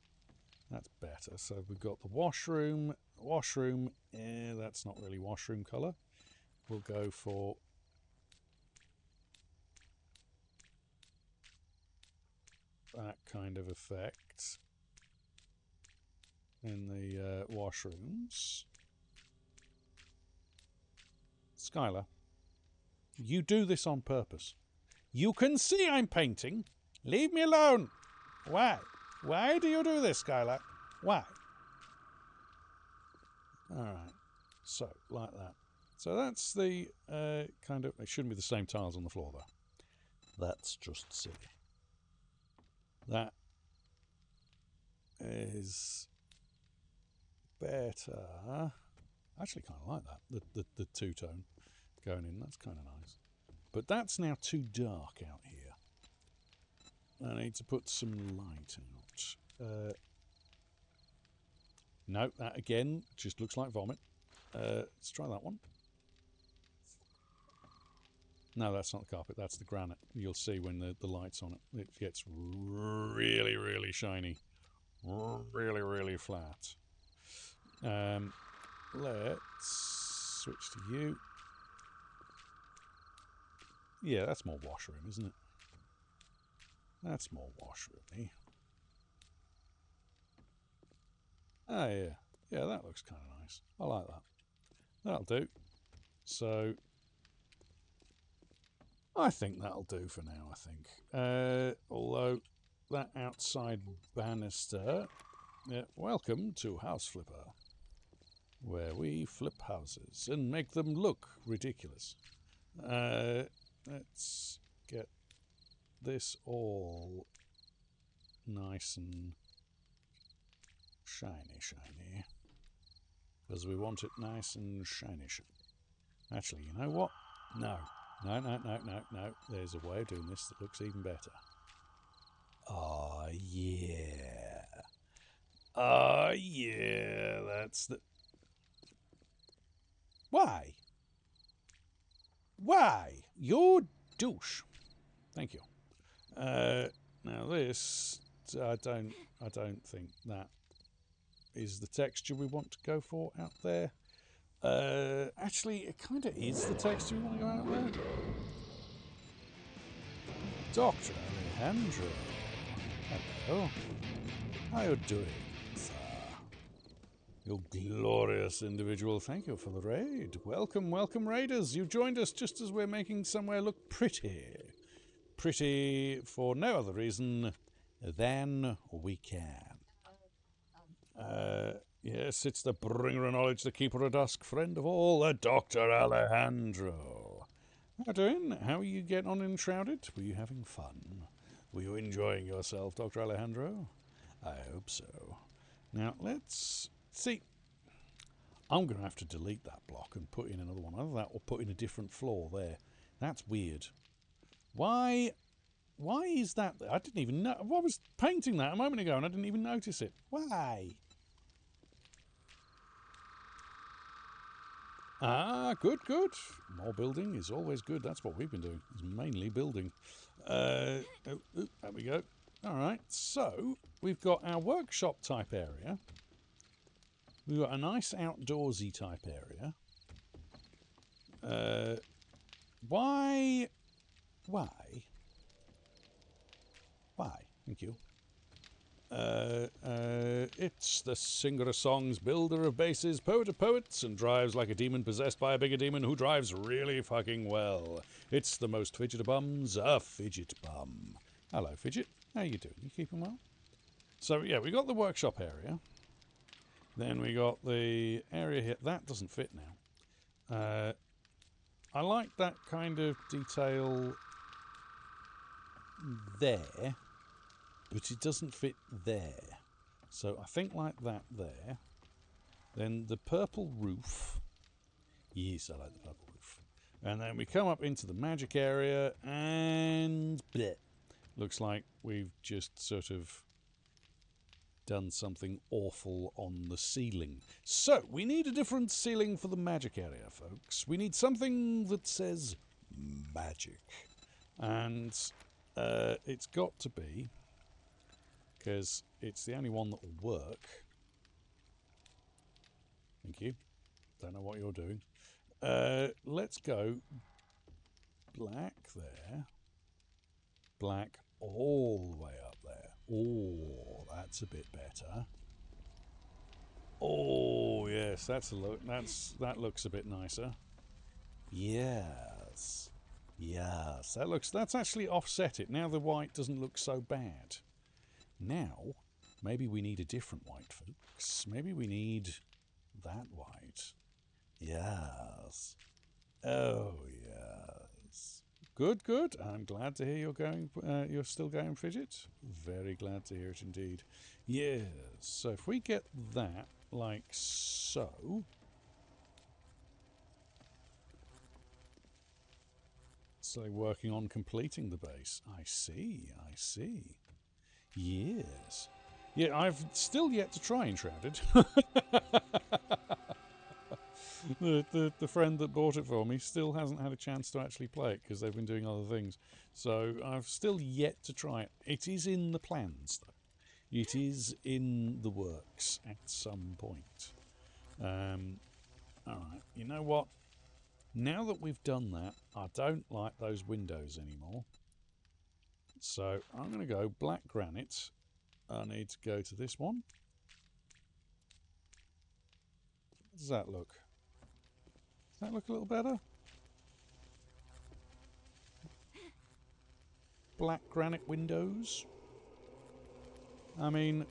That's better. So we've got the washroom. Washroom, eh, that's not really washroom colour. We'll go for that kind of effect in the uh, washrooms. Skylar, you do this on purpose. You can see I'm painting. Leave me alone! Why? Why do you do this, Skylar? Why? Alright. So, like that. So that's the uh, kind of. It shouldn't be the same tiles on the floor, though. That's just silly. That is better. I actually kind of like that. The, the, the two tone going in. That's kind of nice. But that's now too dark out here. I need to put some light out. Uh, no, that again just looks like vomit. Uh, let's try that one. No, that's not the carpet. That's the granite. You'll see when the, the light's on it. It gets really, really shiny. Really, really flat. Um, let's switch to you. Yeah, that's more washroom, isn't it? That's more washroomy. Oh, yeah. Yeah, that looks kind of nice. I like that. That'll do. So, I think that'll do for now, I think. Uh, although, that outside banister... Welcome to House Flipper, where we flip houses and make them look ridiculous. Uh, let's get this all nice and shiny, shiny. Because we want it nice and shiny, shiny. Actually, you know what? No. No, no, no, no, no. There's a way of doing this that looks even better. Oh, yeah. Oh, yeah. That's the... Why? Why? You douche. Thank you. Uh, now this, I don't, I don't think that is the texture we want to go for out there. Uh, actually, it kind of is the texture we want to go out there. Doctor Alejandro. Hello. How you doing? You glorious individual. Thank you for the raid. Welcome, welcome, raiders. You joined us just as we're making somewhere look pretty. Pretty for no other reason than we can. Uh, yes, it's the bringer of knowledge, the keeper of dusk, friend of all, the Dr. Alejandro. How doing? How are you getting on in Shrouded? Were you having fun? Were you enjoying yourself, Dr. Alejandro? I hope so. Now, let's see. I'm going to have to delete that block and put in another one. Either that or put in a different floor there. That's weird. Why why is that? I didn't even know. I was painting that a moment ago and I didn't even notice it. Why? Ah, good, good. More building is always good. That's what we've been doing. It's mainly building. Uh, oh, oh, there we go. All right. So we've got our workshop type area. We've got a nice outdoorsy type area. Uh, why? Why? Why? Thank you. Uh, uh, it's the singer of songs, builder of bases, poet of poets, and drives like a demon possessed by a bigger demon who drives really fucking well. It's the most fidget bums, a fidget bum. Hello, fidget. How you doing? You keeping well? So yeah, we got the workshop area. Then we got the area here. That doesn't fit now. Uh, I like that kind of detail there, but it doesn't fit there. So I think like that there. Then the purple roof. Yes, I like the purple roof. And then we come up into the magic area and bleh. Looks like we've just sort of done something awful on the ceiling. So, we need a different ceiling for the magic area, folks. We need something that says magic. And uh, it's got to be, because it's the only one that will work. Thank you. Don't know what you're doing. Uh, let's go black there. Black all the way up. Oh, that's a bit better. Oh yes, that's a look. That's that looks a bit nicer. Yes. Yes, that looks. That's actually offset it. Now the white doesn't look so bad. Now, maybe we need a different white, folks. Maybe we need that white. Yes. Oh yes. Good, good. I'm glad to hear you're going. Uh, you're still going, fidget. Very glad to hear it indeed. Yes. So if we get that like so. So working on completing the base. I see. I see. Yes. Yeah, I've still yet to try Enshrouded. (laughs) the, the the friend that bought it for me still hasn't had a chance to actually play it because they've been doing other things. So I've still yet to try it. It is in the plans though. It is in the works at some point. Um, all right. You know what? Now that we've done that, I don't like those windows anymore. So I'm going to go black granite. I need to go to this one. How does that look? Does that look a little better? Black granite windows. I mean,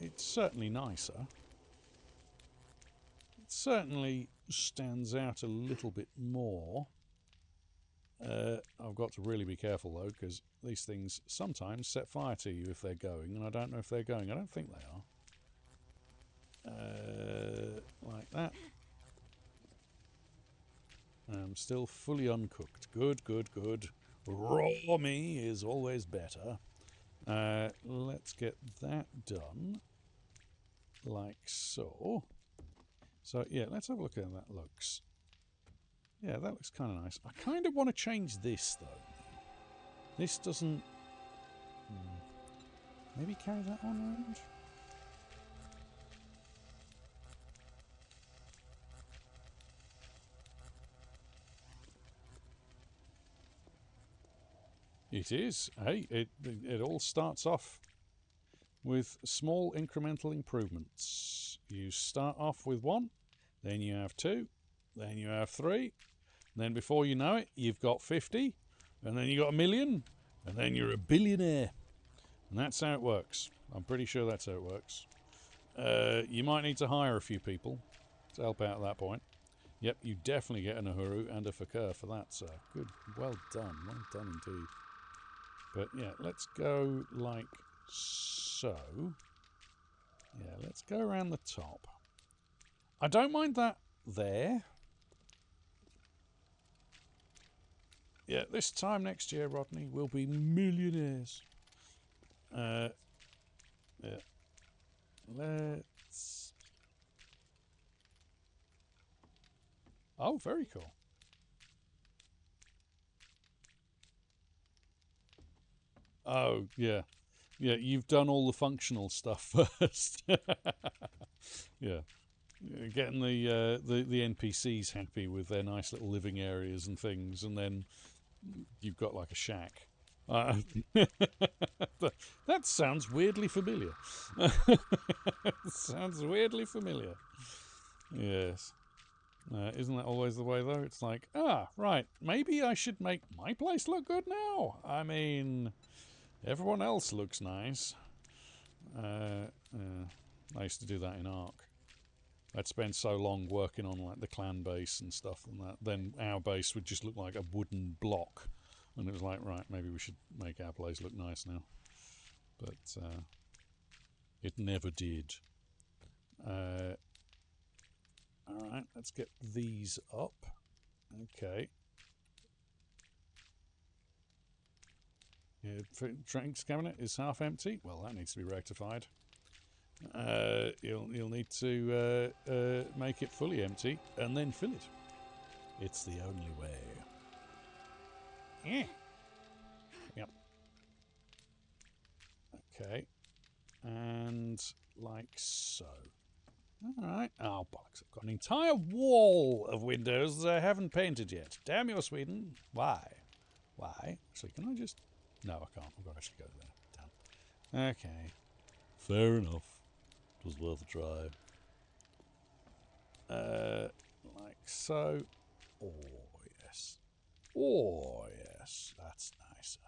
it's certainly nicer. It certainly stands out a little bit more. Uh, I've got to really be careful though, because these things sometimes set fire to you if they're going, and I don't know if they're going. I don't think they are. Uh, like that. I'm still fully uncooked. Good, good, good. Raw me is always better. Uh, let's get that done. Like so. So, yeah, let's have a look at how that looks. Yeah, that looks kind of nice. I kind of want to change this, though. This doesn't... Hmm. Maybe carry that on around? It is. Hey, it, it all starts off with small incremental improvements. You start off with one, then you have two, then you have three, then before you know it, you've got 50, and then you got a million, and then you're a billionaire. And that's how it works. I'm pretty sure that's how it works. Uh, you might need to hire a few people to help out at that point. Yep, you definitely get an Uhuru and a Fakir for that, sir. Good. Well done. Well done indeed. But yeah, let's go like so. Yeah, let's go around the top. I don't mind that there. Yeah, this time next year, Rodney, we'll be millionaires. Uh, yeah. Let's... Oh, very cool. Oh, yeah. Yeah, you've done all the functional stuff (laughs) first. (laughs) yeah. Getting the, uh, the the NPCs happy with their nice little living areas and things, and then you've got like a shack. Uh, (laughs) that sounds weirdly familiar. sounds weirdly familiar. Yes. Uh, isn't that always the way, though? It's like, ah, right, maybe I should make my place look good now. I mean, Everyone else looks nice. Uh, I used to do that in Ark. I'd spend so long working on like the clan base and stuff and that. Then our base would just look like a wooden block, and it was like, right, maybe we should make our place look nice now. But uh, it never did. Uh, all right, let's get these up. Okay, Drinks cabinet is half empty. Well, that needs to be rectified. Uh, you'll you'll need to uh, uh, make it fully empty and then fill it. It's the only way. Yeah. Yep. Okay. And like so. Alright. Oh, bollocks. I've got an entire wall of windows that I haven't painted yet. Damn you, Sweden. Why? Why? So can I just no, I can't. I've got to actually go there. Damn. Okay. Fair enough. It was worth a try. Uh, like so. Oh, yes. Oh, yes, that's nicer.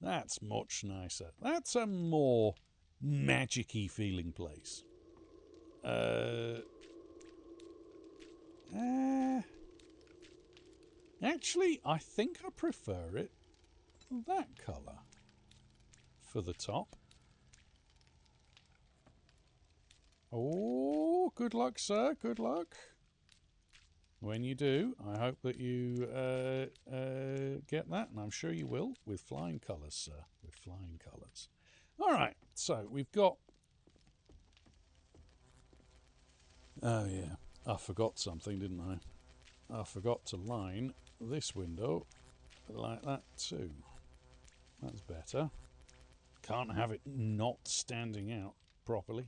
That's much nicer. That's a more magic-y feeling place. Uh, uh, actually, I think I prefer it that colour for the top. Oh, good luck, sir. Good luck. When you do, I hope that you uh, uh, get that, and I'm sure you will, with flying colours, sir. With flying colours. All right, so we've got. Oh, yeah. I forgot something, didn't I? I forgot to line this window like that, too. That's better. Can't have it not standing out properly.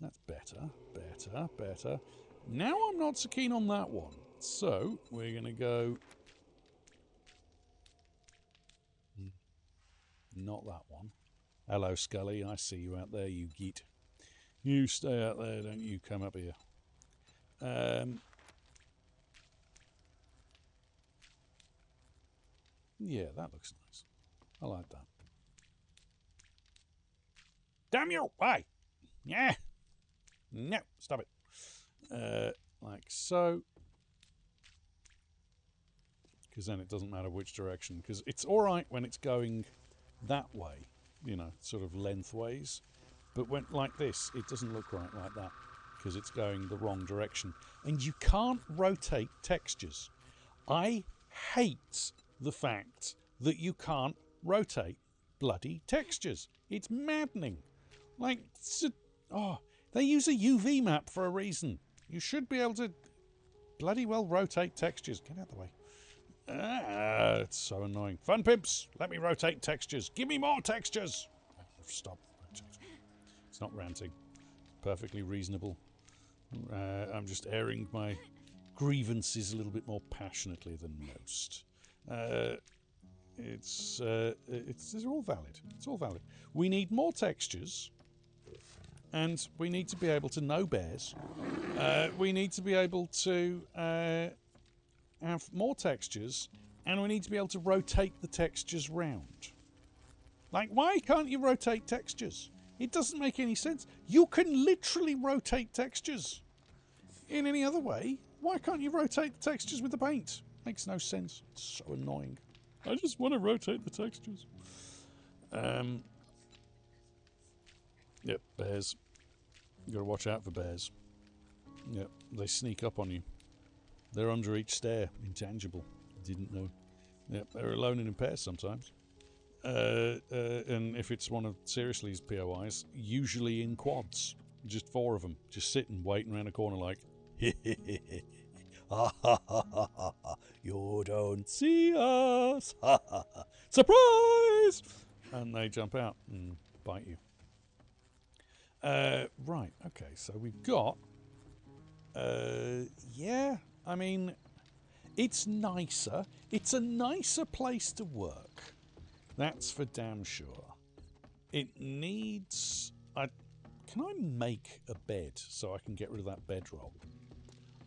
That's better, better, better. Now I'm not so keen on that one. So we're going to go... Hmm. Not that one. Hello, Scully. I see you out there, you geet. You stay out there, don't you come up here. Um, yeah, that looks nice. I like that. Damn you! Why? Yeah. No, stop it. Uh, like so. Because then it doesn't matter which direction. Because it's all right when it's going that way, you know, sort of lengthways. But when like this, it doesn't look right like that because it's going the wrong direction. And you can't rotate textures. I hate the fact that you can't rotate bloody textures. It's maddening. Like, oh, they use a UV map for a reason. You should be able to bloody well rotate textures. Get out of the way. Ah, it's so annoying. Fun pimps, let me rotate textures. Give me more textures. Stop. It's not ranting. Perfectly reasonable. Uh, I'm just airing my grievances a little bit more passionately than most. Uh, it's, uh, it's, they're all valid. It's all valid. We need more textures and we need to be able to know bears. Uh, we need to be able to uh, have more textures, and we need to be able to rotate the textures round. Like, why can't you rotate textures? It doesn't make any sense. You can literally rotate textures. In any other way, why can't you rotate the textures with the paint? Makes no sense. It's so annoying. I just want to rotate the textures. Um, Yep, bears. You gotta watch out for bears. Yep, they sneak up on you. They're under each stair, intangible. Didn't know. Yep, they're alone and in pairs sometimes. Uh, uh, and if it's one of Seriously's POIs, usually in quads. Just four of them, just sitting, waiting around a corner like, (laughs) ha ha ha ha ha, you don't see us, ha ha ha, surprise! And they jump out and bite you. Uh, right, okay, so we've got. Uh, yeah, I mean, it's nicer. It's a nicer place to work. That's for damn sure. It needs. I can I make a bed so I can get rid of that bedroll?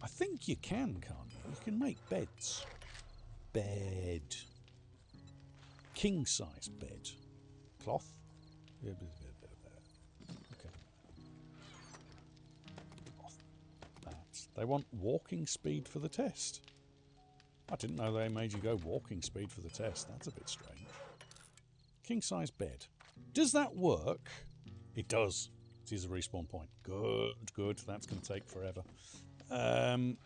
I think you can, can't you? You can make beds. Bed. King size bed. Cloth. Yeah, They want walking speed for the test. I didn't know they made you go walking speed for the test. That's a bit strange. King size bed. Does that work? It does. It is a respawn point. Good, good. That's going to take forever. Um,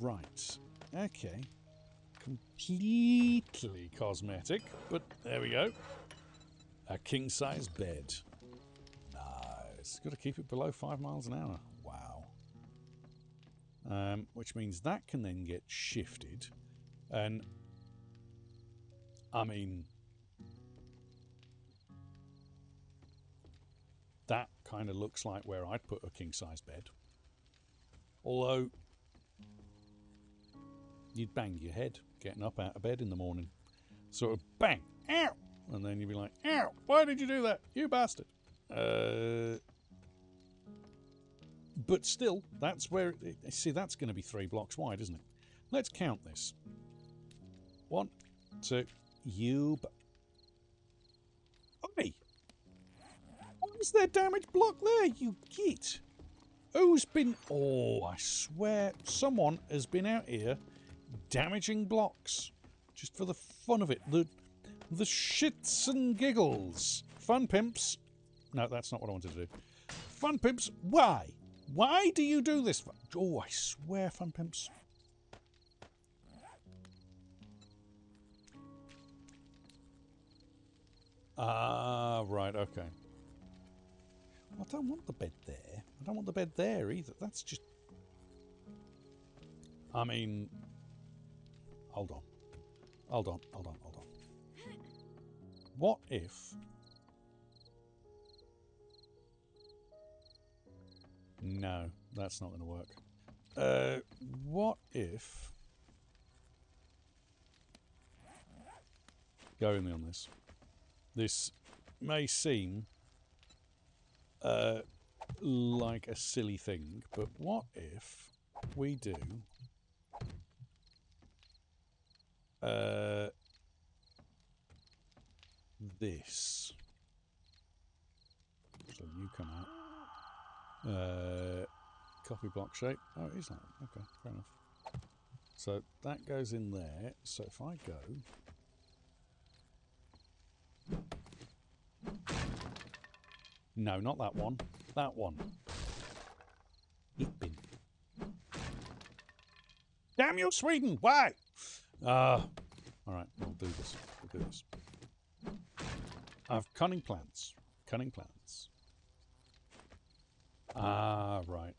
right. Okay. Completely cosmetic, but there we go. A king size bed. Nice. Got to keep it below five miles an hour Wow. um, which means that can then get shifted. And I mean, that kind of looks like where I'd put a king size bed. Although, you'd bang your head getting up out of bed in the morning. Sort of bang, ow! And then you'd be like, ow, why did you do that? You bastard. Uh, but still, that's where, it, see, that's going to be three blocks wide, isn't it? Let's count this. One, two, you. Oi! Why is there damaged block there, you git? Who's been. Oh, I swear someone has been out here damaging blocks just for the fun of it. The, the shits and giggles. Fun pimps. No, that's not what I wanted to do. Fun pimps, why? Why do you do this? Oh, I swear, fun pimps. Ah, right, okay. I don't want the bed there. I don't want the bed there either. That's just. I mean. Hold on. Hold on, hold on, hold on. What if. No, that's not going to work. Uh, what if. Go with me on this. This may seem uh, like a silly thing, but what if we do uh, this? So you come out. Uh, copy block shape. Oh, it is that. Okay, fair enough. So that goes in there. So if I go. No, not that one. That one. Hit bin. Damn you, Sweden! Why? Ah. Alright, we'll do this. We'll do this. I've cunning plans. Cunning plans. Ah, right.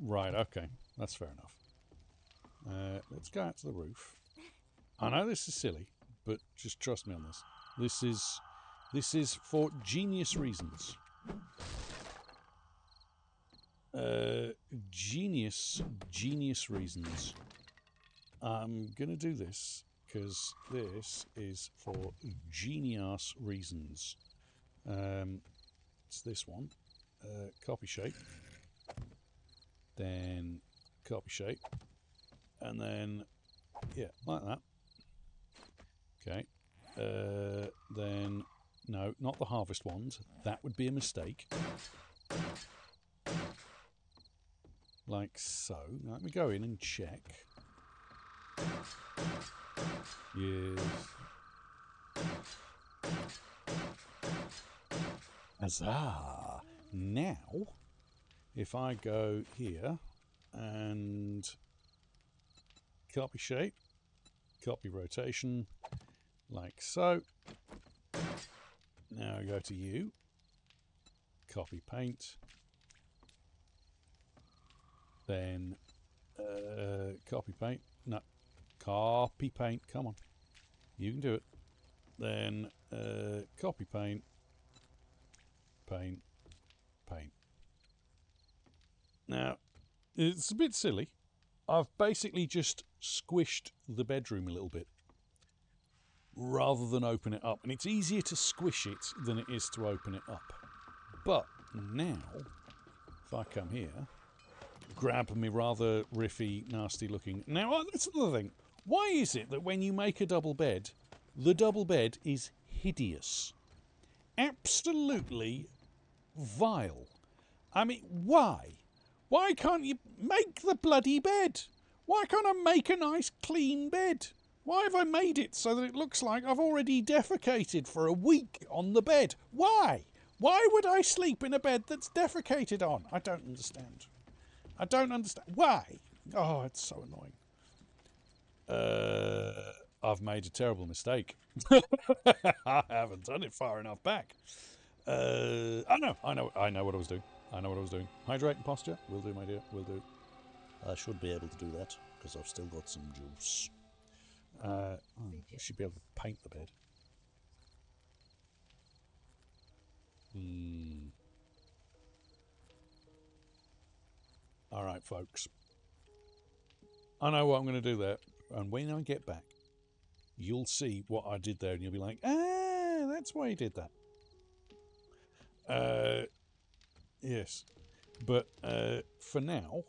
Right, okay. That's fair enough. Uh, let's go out to the roof. I know this is silly, but just trust me on this. This is this is for genius reasons. Uh, genius, genius reasons. I'm gonna do this because this is for genius reasons. Um, it's this one. Uh, copy shape. Then copy shape. And then, yeah, like that. Okay. Uh, then, no, not the harvest ones. That would be a mistake. Like so. Let me go in and check. Yes. Huzzah! Now, if I go here and copy shape, copy rotation, like so. Now I go to you, copy paint, then uh, copy paint, no, copy paint, come on, you can do it. Then uh, copy paint, paint, paint. Now, it's a bit silly. I've basically just squished the bedroom a little bit rather than open it up. And it's easier to squish it than it is to open it up. But now, if I come here, grab me rather riffy, nasty looking. Now, uh, that's another thing. Why is it that when you make a double bed, the double bed is hideous? Absolutely vile. I mean, why? Why can't you make the bloody bed? Why can't I make a nice clean bed? Why have I made it so that it looks like I've already defecated for a week on the bed? Why? Why would I sleep in a bed that's defecated on? I don't understand. I don't understand. Why? Oh, it's so annoying. Uh, I've made a terrible mistake. (laughs) I haven't done it far enough back. Uh, I know, I know, I know what I was doing. I know what I was doing. Hydrate and posture. Will do, my dear. Will do. I should be able to do that because I've still got some juice. Uh, I should be able to paint the bed. Hmm. All right, folks. I know what I'm going to do there, and when I get back, you'll see what I did there, and you'll be like, "Ah, that's why you did that." Uh, yes, but uh, for now,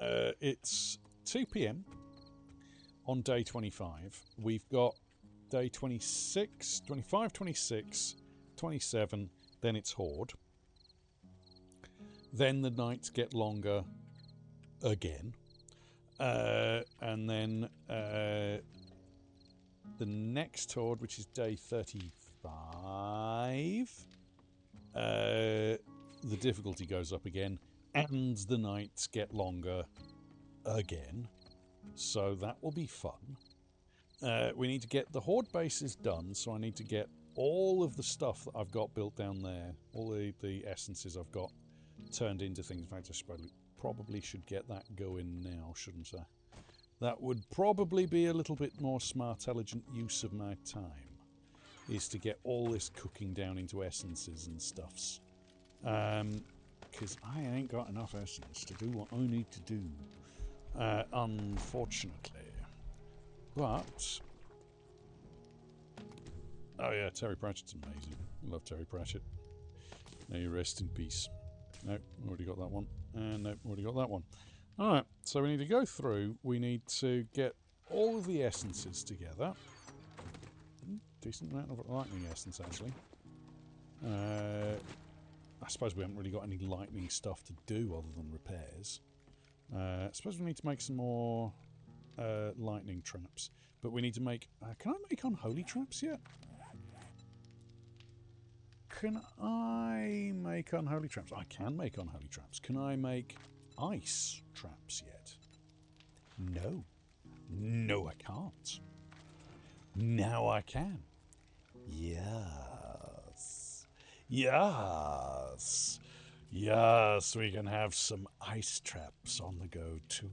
uh, it's two p.m. on day 25. We've got day 26, 25, 26, 27, then it's Horde. Then the nights get longer again. Uh, and then uh, the next Horde, which is day 35, uh, the difficulty goes up again, and the nights get longer again. So that will be fun. Uh, we need to get the horde bases done, so I need to get all of the stuff that I've got built down there, all the, the essences I've got turned into things. In fact, I probably, probably should get that going now, shouldn't I? That would probably be a little bit more smart, intelligent use of my time, is to get all this cooking down into essences and stuffs. Because I ain't got enough essence to do what I need to do, uh, unfortunately. But oh yeah, Terry Pratchett's amazing. I love Terry Pratchett. May you rest in peace. Nope, already got that one. And nope, already got that one. All right, so we need to go through. We need to get all of the essences together. Hmm, Decent amount of lightning essence, actually. Uh, I suppose we haven't really got any lightning stuff to do other than repairs. Uh, I suppose we need to make some more uh, lightning traps. But we need to make... Uh, can I make unholy traps yet? Can I make unholy traps? I can make unholy traps. Can I make ice traps yet? No. No, I can't. Now I can. Yes. Yes. Yes, we can have some ice traps on the go too.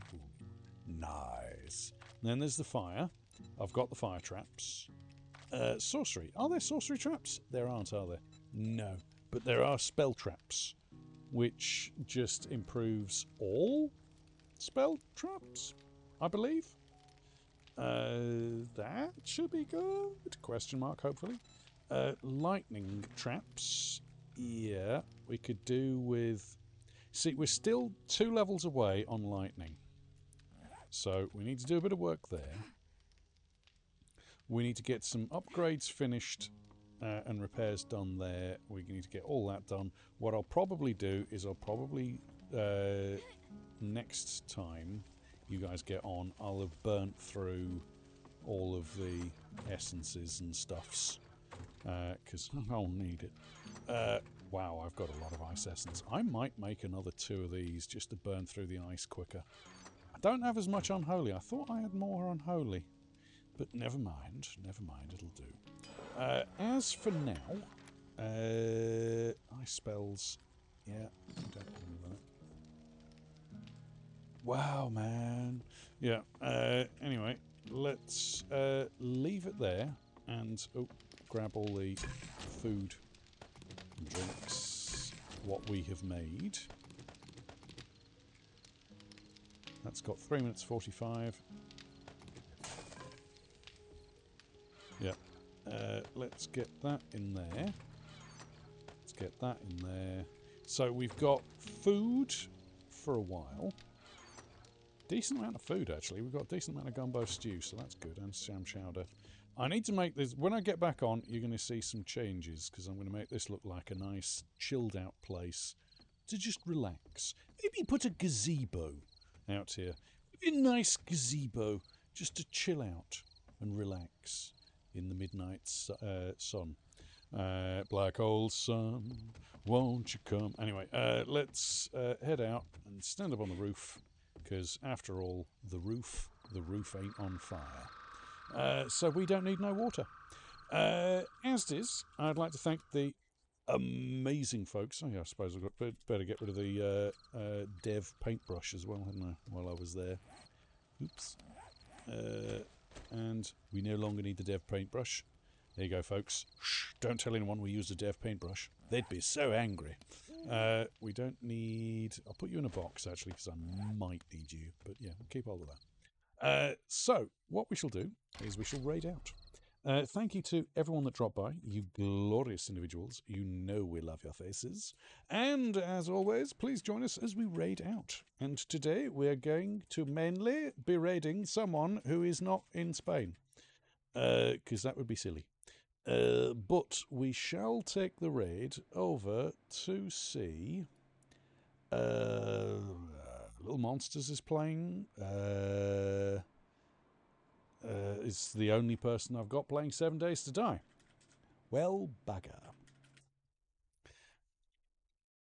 Nice. Then there's the fire. I've got the fire traps. Uh, sorcery. Are there sorcery traps? There aren't, are there? No. But there are spell traps, which just improves all spell traps, I believe. Uh, that should be good. Question mark, hopefully. Uh, lightning traps. Yeah, we could do with. See, we're still two levels away on lightning. So we need to do a bit of work there. We need to get some upgrades finished uh, and repairs done there. We need to get all that done. What I'll probably do is I'll probably uh, next time you guys get on, I'll have burnt through all of the essences and stuffs because (laughs) I'll need it. Uh, wow, I've got a lot of ice essence. I might make another two of these just to burn through the ice quicker. I don't have as much unholy. I thought I had more unholy. But never mind, never mind, it'll do. Uh, as for now, uh, ice spells. Yeah. Wow, man. Yeah, uh, anyway, let's uh, leave it there and oh, grab all the food and drinks, what we have made. That's got 3 minutes 45. Yeah. Uh, let's get that in there. Let's get that in there. So we've got food for a while. Decent amount of food, actually. We've got a decent amount of gumbo stew, so that's good. And sham chowder. I need to make this... When I get back on, you're going to see some changes, because I'm going to make this look like a nice, chilled-out place to just relax. Maybe put a gazebo out here. Maybe a nice gazebo just to chill out and relax in the midnight uh, sun. Uh, black hole sun, won't you come? Anyway, uh, let's uh, head out and stand up on the roof because, after all, the roof, the roof ain't on fire. Uh, so we don't need no water. Uh, as is, I'd like to thank the amazing folks. Oh, yeah, I suppose I've got better get rid of the uh, uh, dev paintbrush as well, hadn't I, while I was there. Oops. Uh, and we no longer need the dev paintbrush. There you go, folks. Shh, don't tell anyone we used a dev paintbrush. They'd be so angry. Uh, we don't need. I'll put you in a box actually because I might need you. But yeah, we'll keep hold of that. Uh, so what we shall do is we shall raid out. Uh, thank you to everyone that dropped by, you glorious individuals. You know we love your faces. And as always, please join us as we raid out. And today we're going to mainly be raiding someone who is not in Spain, because that would be silly. Uh, but we shall take the raid over to see. Uh, Little Monsters is playing. Uh, uh, is the only person I've got playing Seven Days to Die. Well, bugger.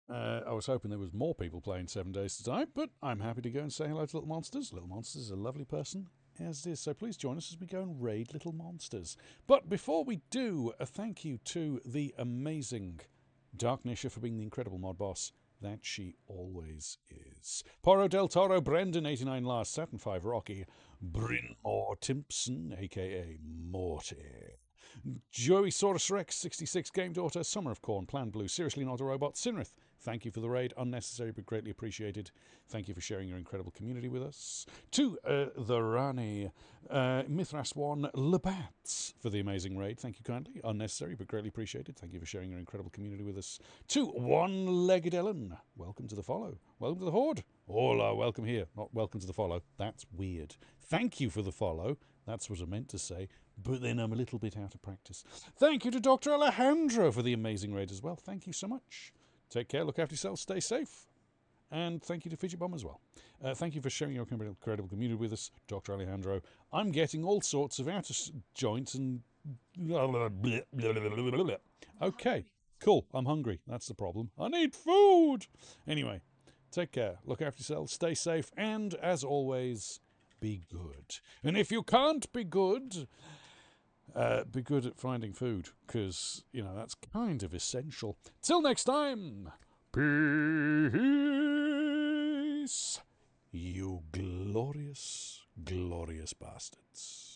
Uh, I was hoping there was more people playing Seven Days to Die, but I'm happy to go and say hello to Little Monsters. Little Monsters is a lovely person, as is. So please join us as we go and raid Little Monsters. But before we do, a thank you to the amazing Dark Nisha for being the incredible mod boss that she always is. Poro del Toro, Brendan, 89 Last, Saturn 5 Rocky, Brynmore Timpson, aka Morty. Joey Saurus Rex, 66 Game Daughter, Summer of Corn, Plan Blue, Seriously Not a Robot, Sinrith, thank you for the raid, unnecessary but greatly appreciated. Thank you for sharing your incredible community with us. To uh, the Rani, uh, Mithras 1, Labats for the amazing raid, thank you kindly, unnecessary but greatly appreciated. Thank you for sharing your incredible community with us. To One Legged Ellen, welcome to the follow, welcome to the Horde. All are welcome here, not welcome to the follow, that's weird. Thank you for the follow. That's what I meant to say, but then I'm a little bit out of practice. Thank you to Dr. Alejandro for the amazing raid as well. Thank you so much. Take care, look after yourself, stay safe. And thank you to Fidget Bomb as well. Uh, thank you for sharing your incredible community with us, Dr. Alejandro. I'm getting all sorts of out of joints and. (laughs) Okay, cool. I'm hungry. That's the problem. I need food. Anyway, take care, look after yourselves, stay safe, and as always, be good. And if you can't be good, uh, be good at finding food, because, you know, that's kind of essential. Till next time, peace, you glorious, glorious bastards.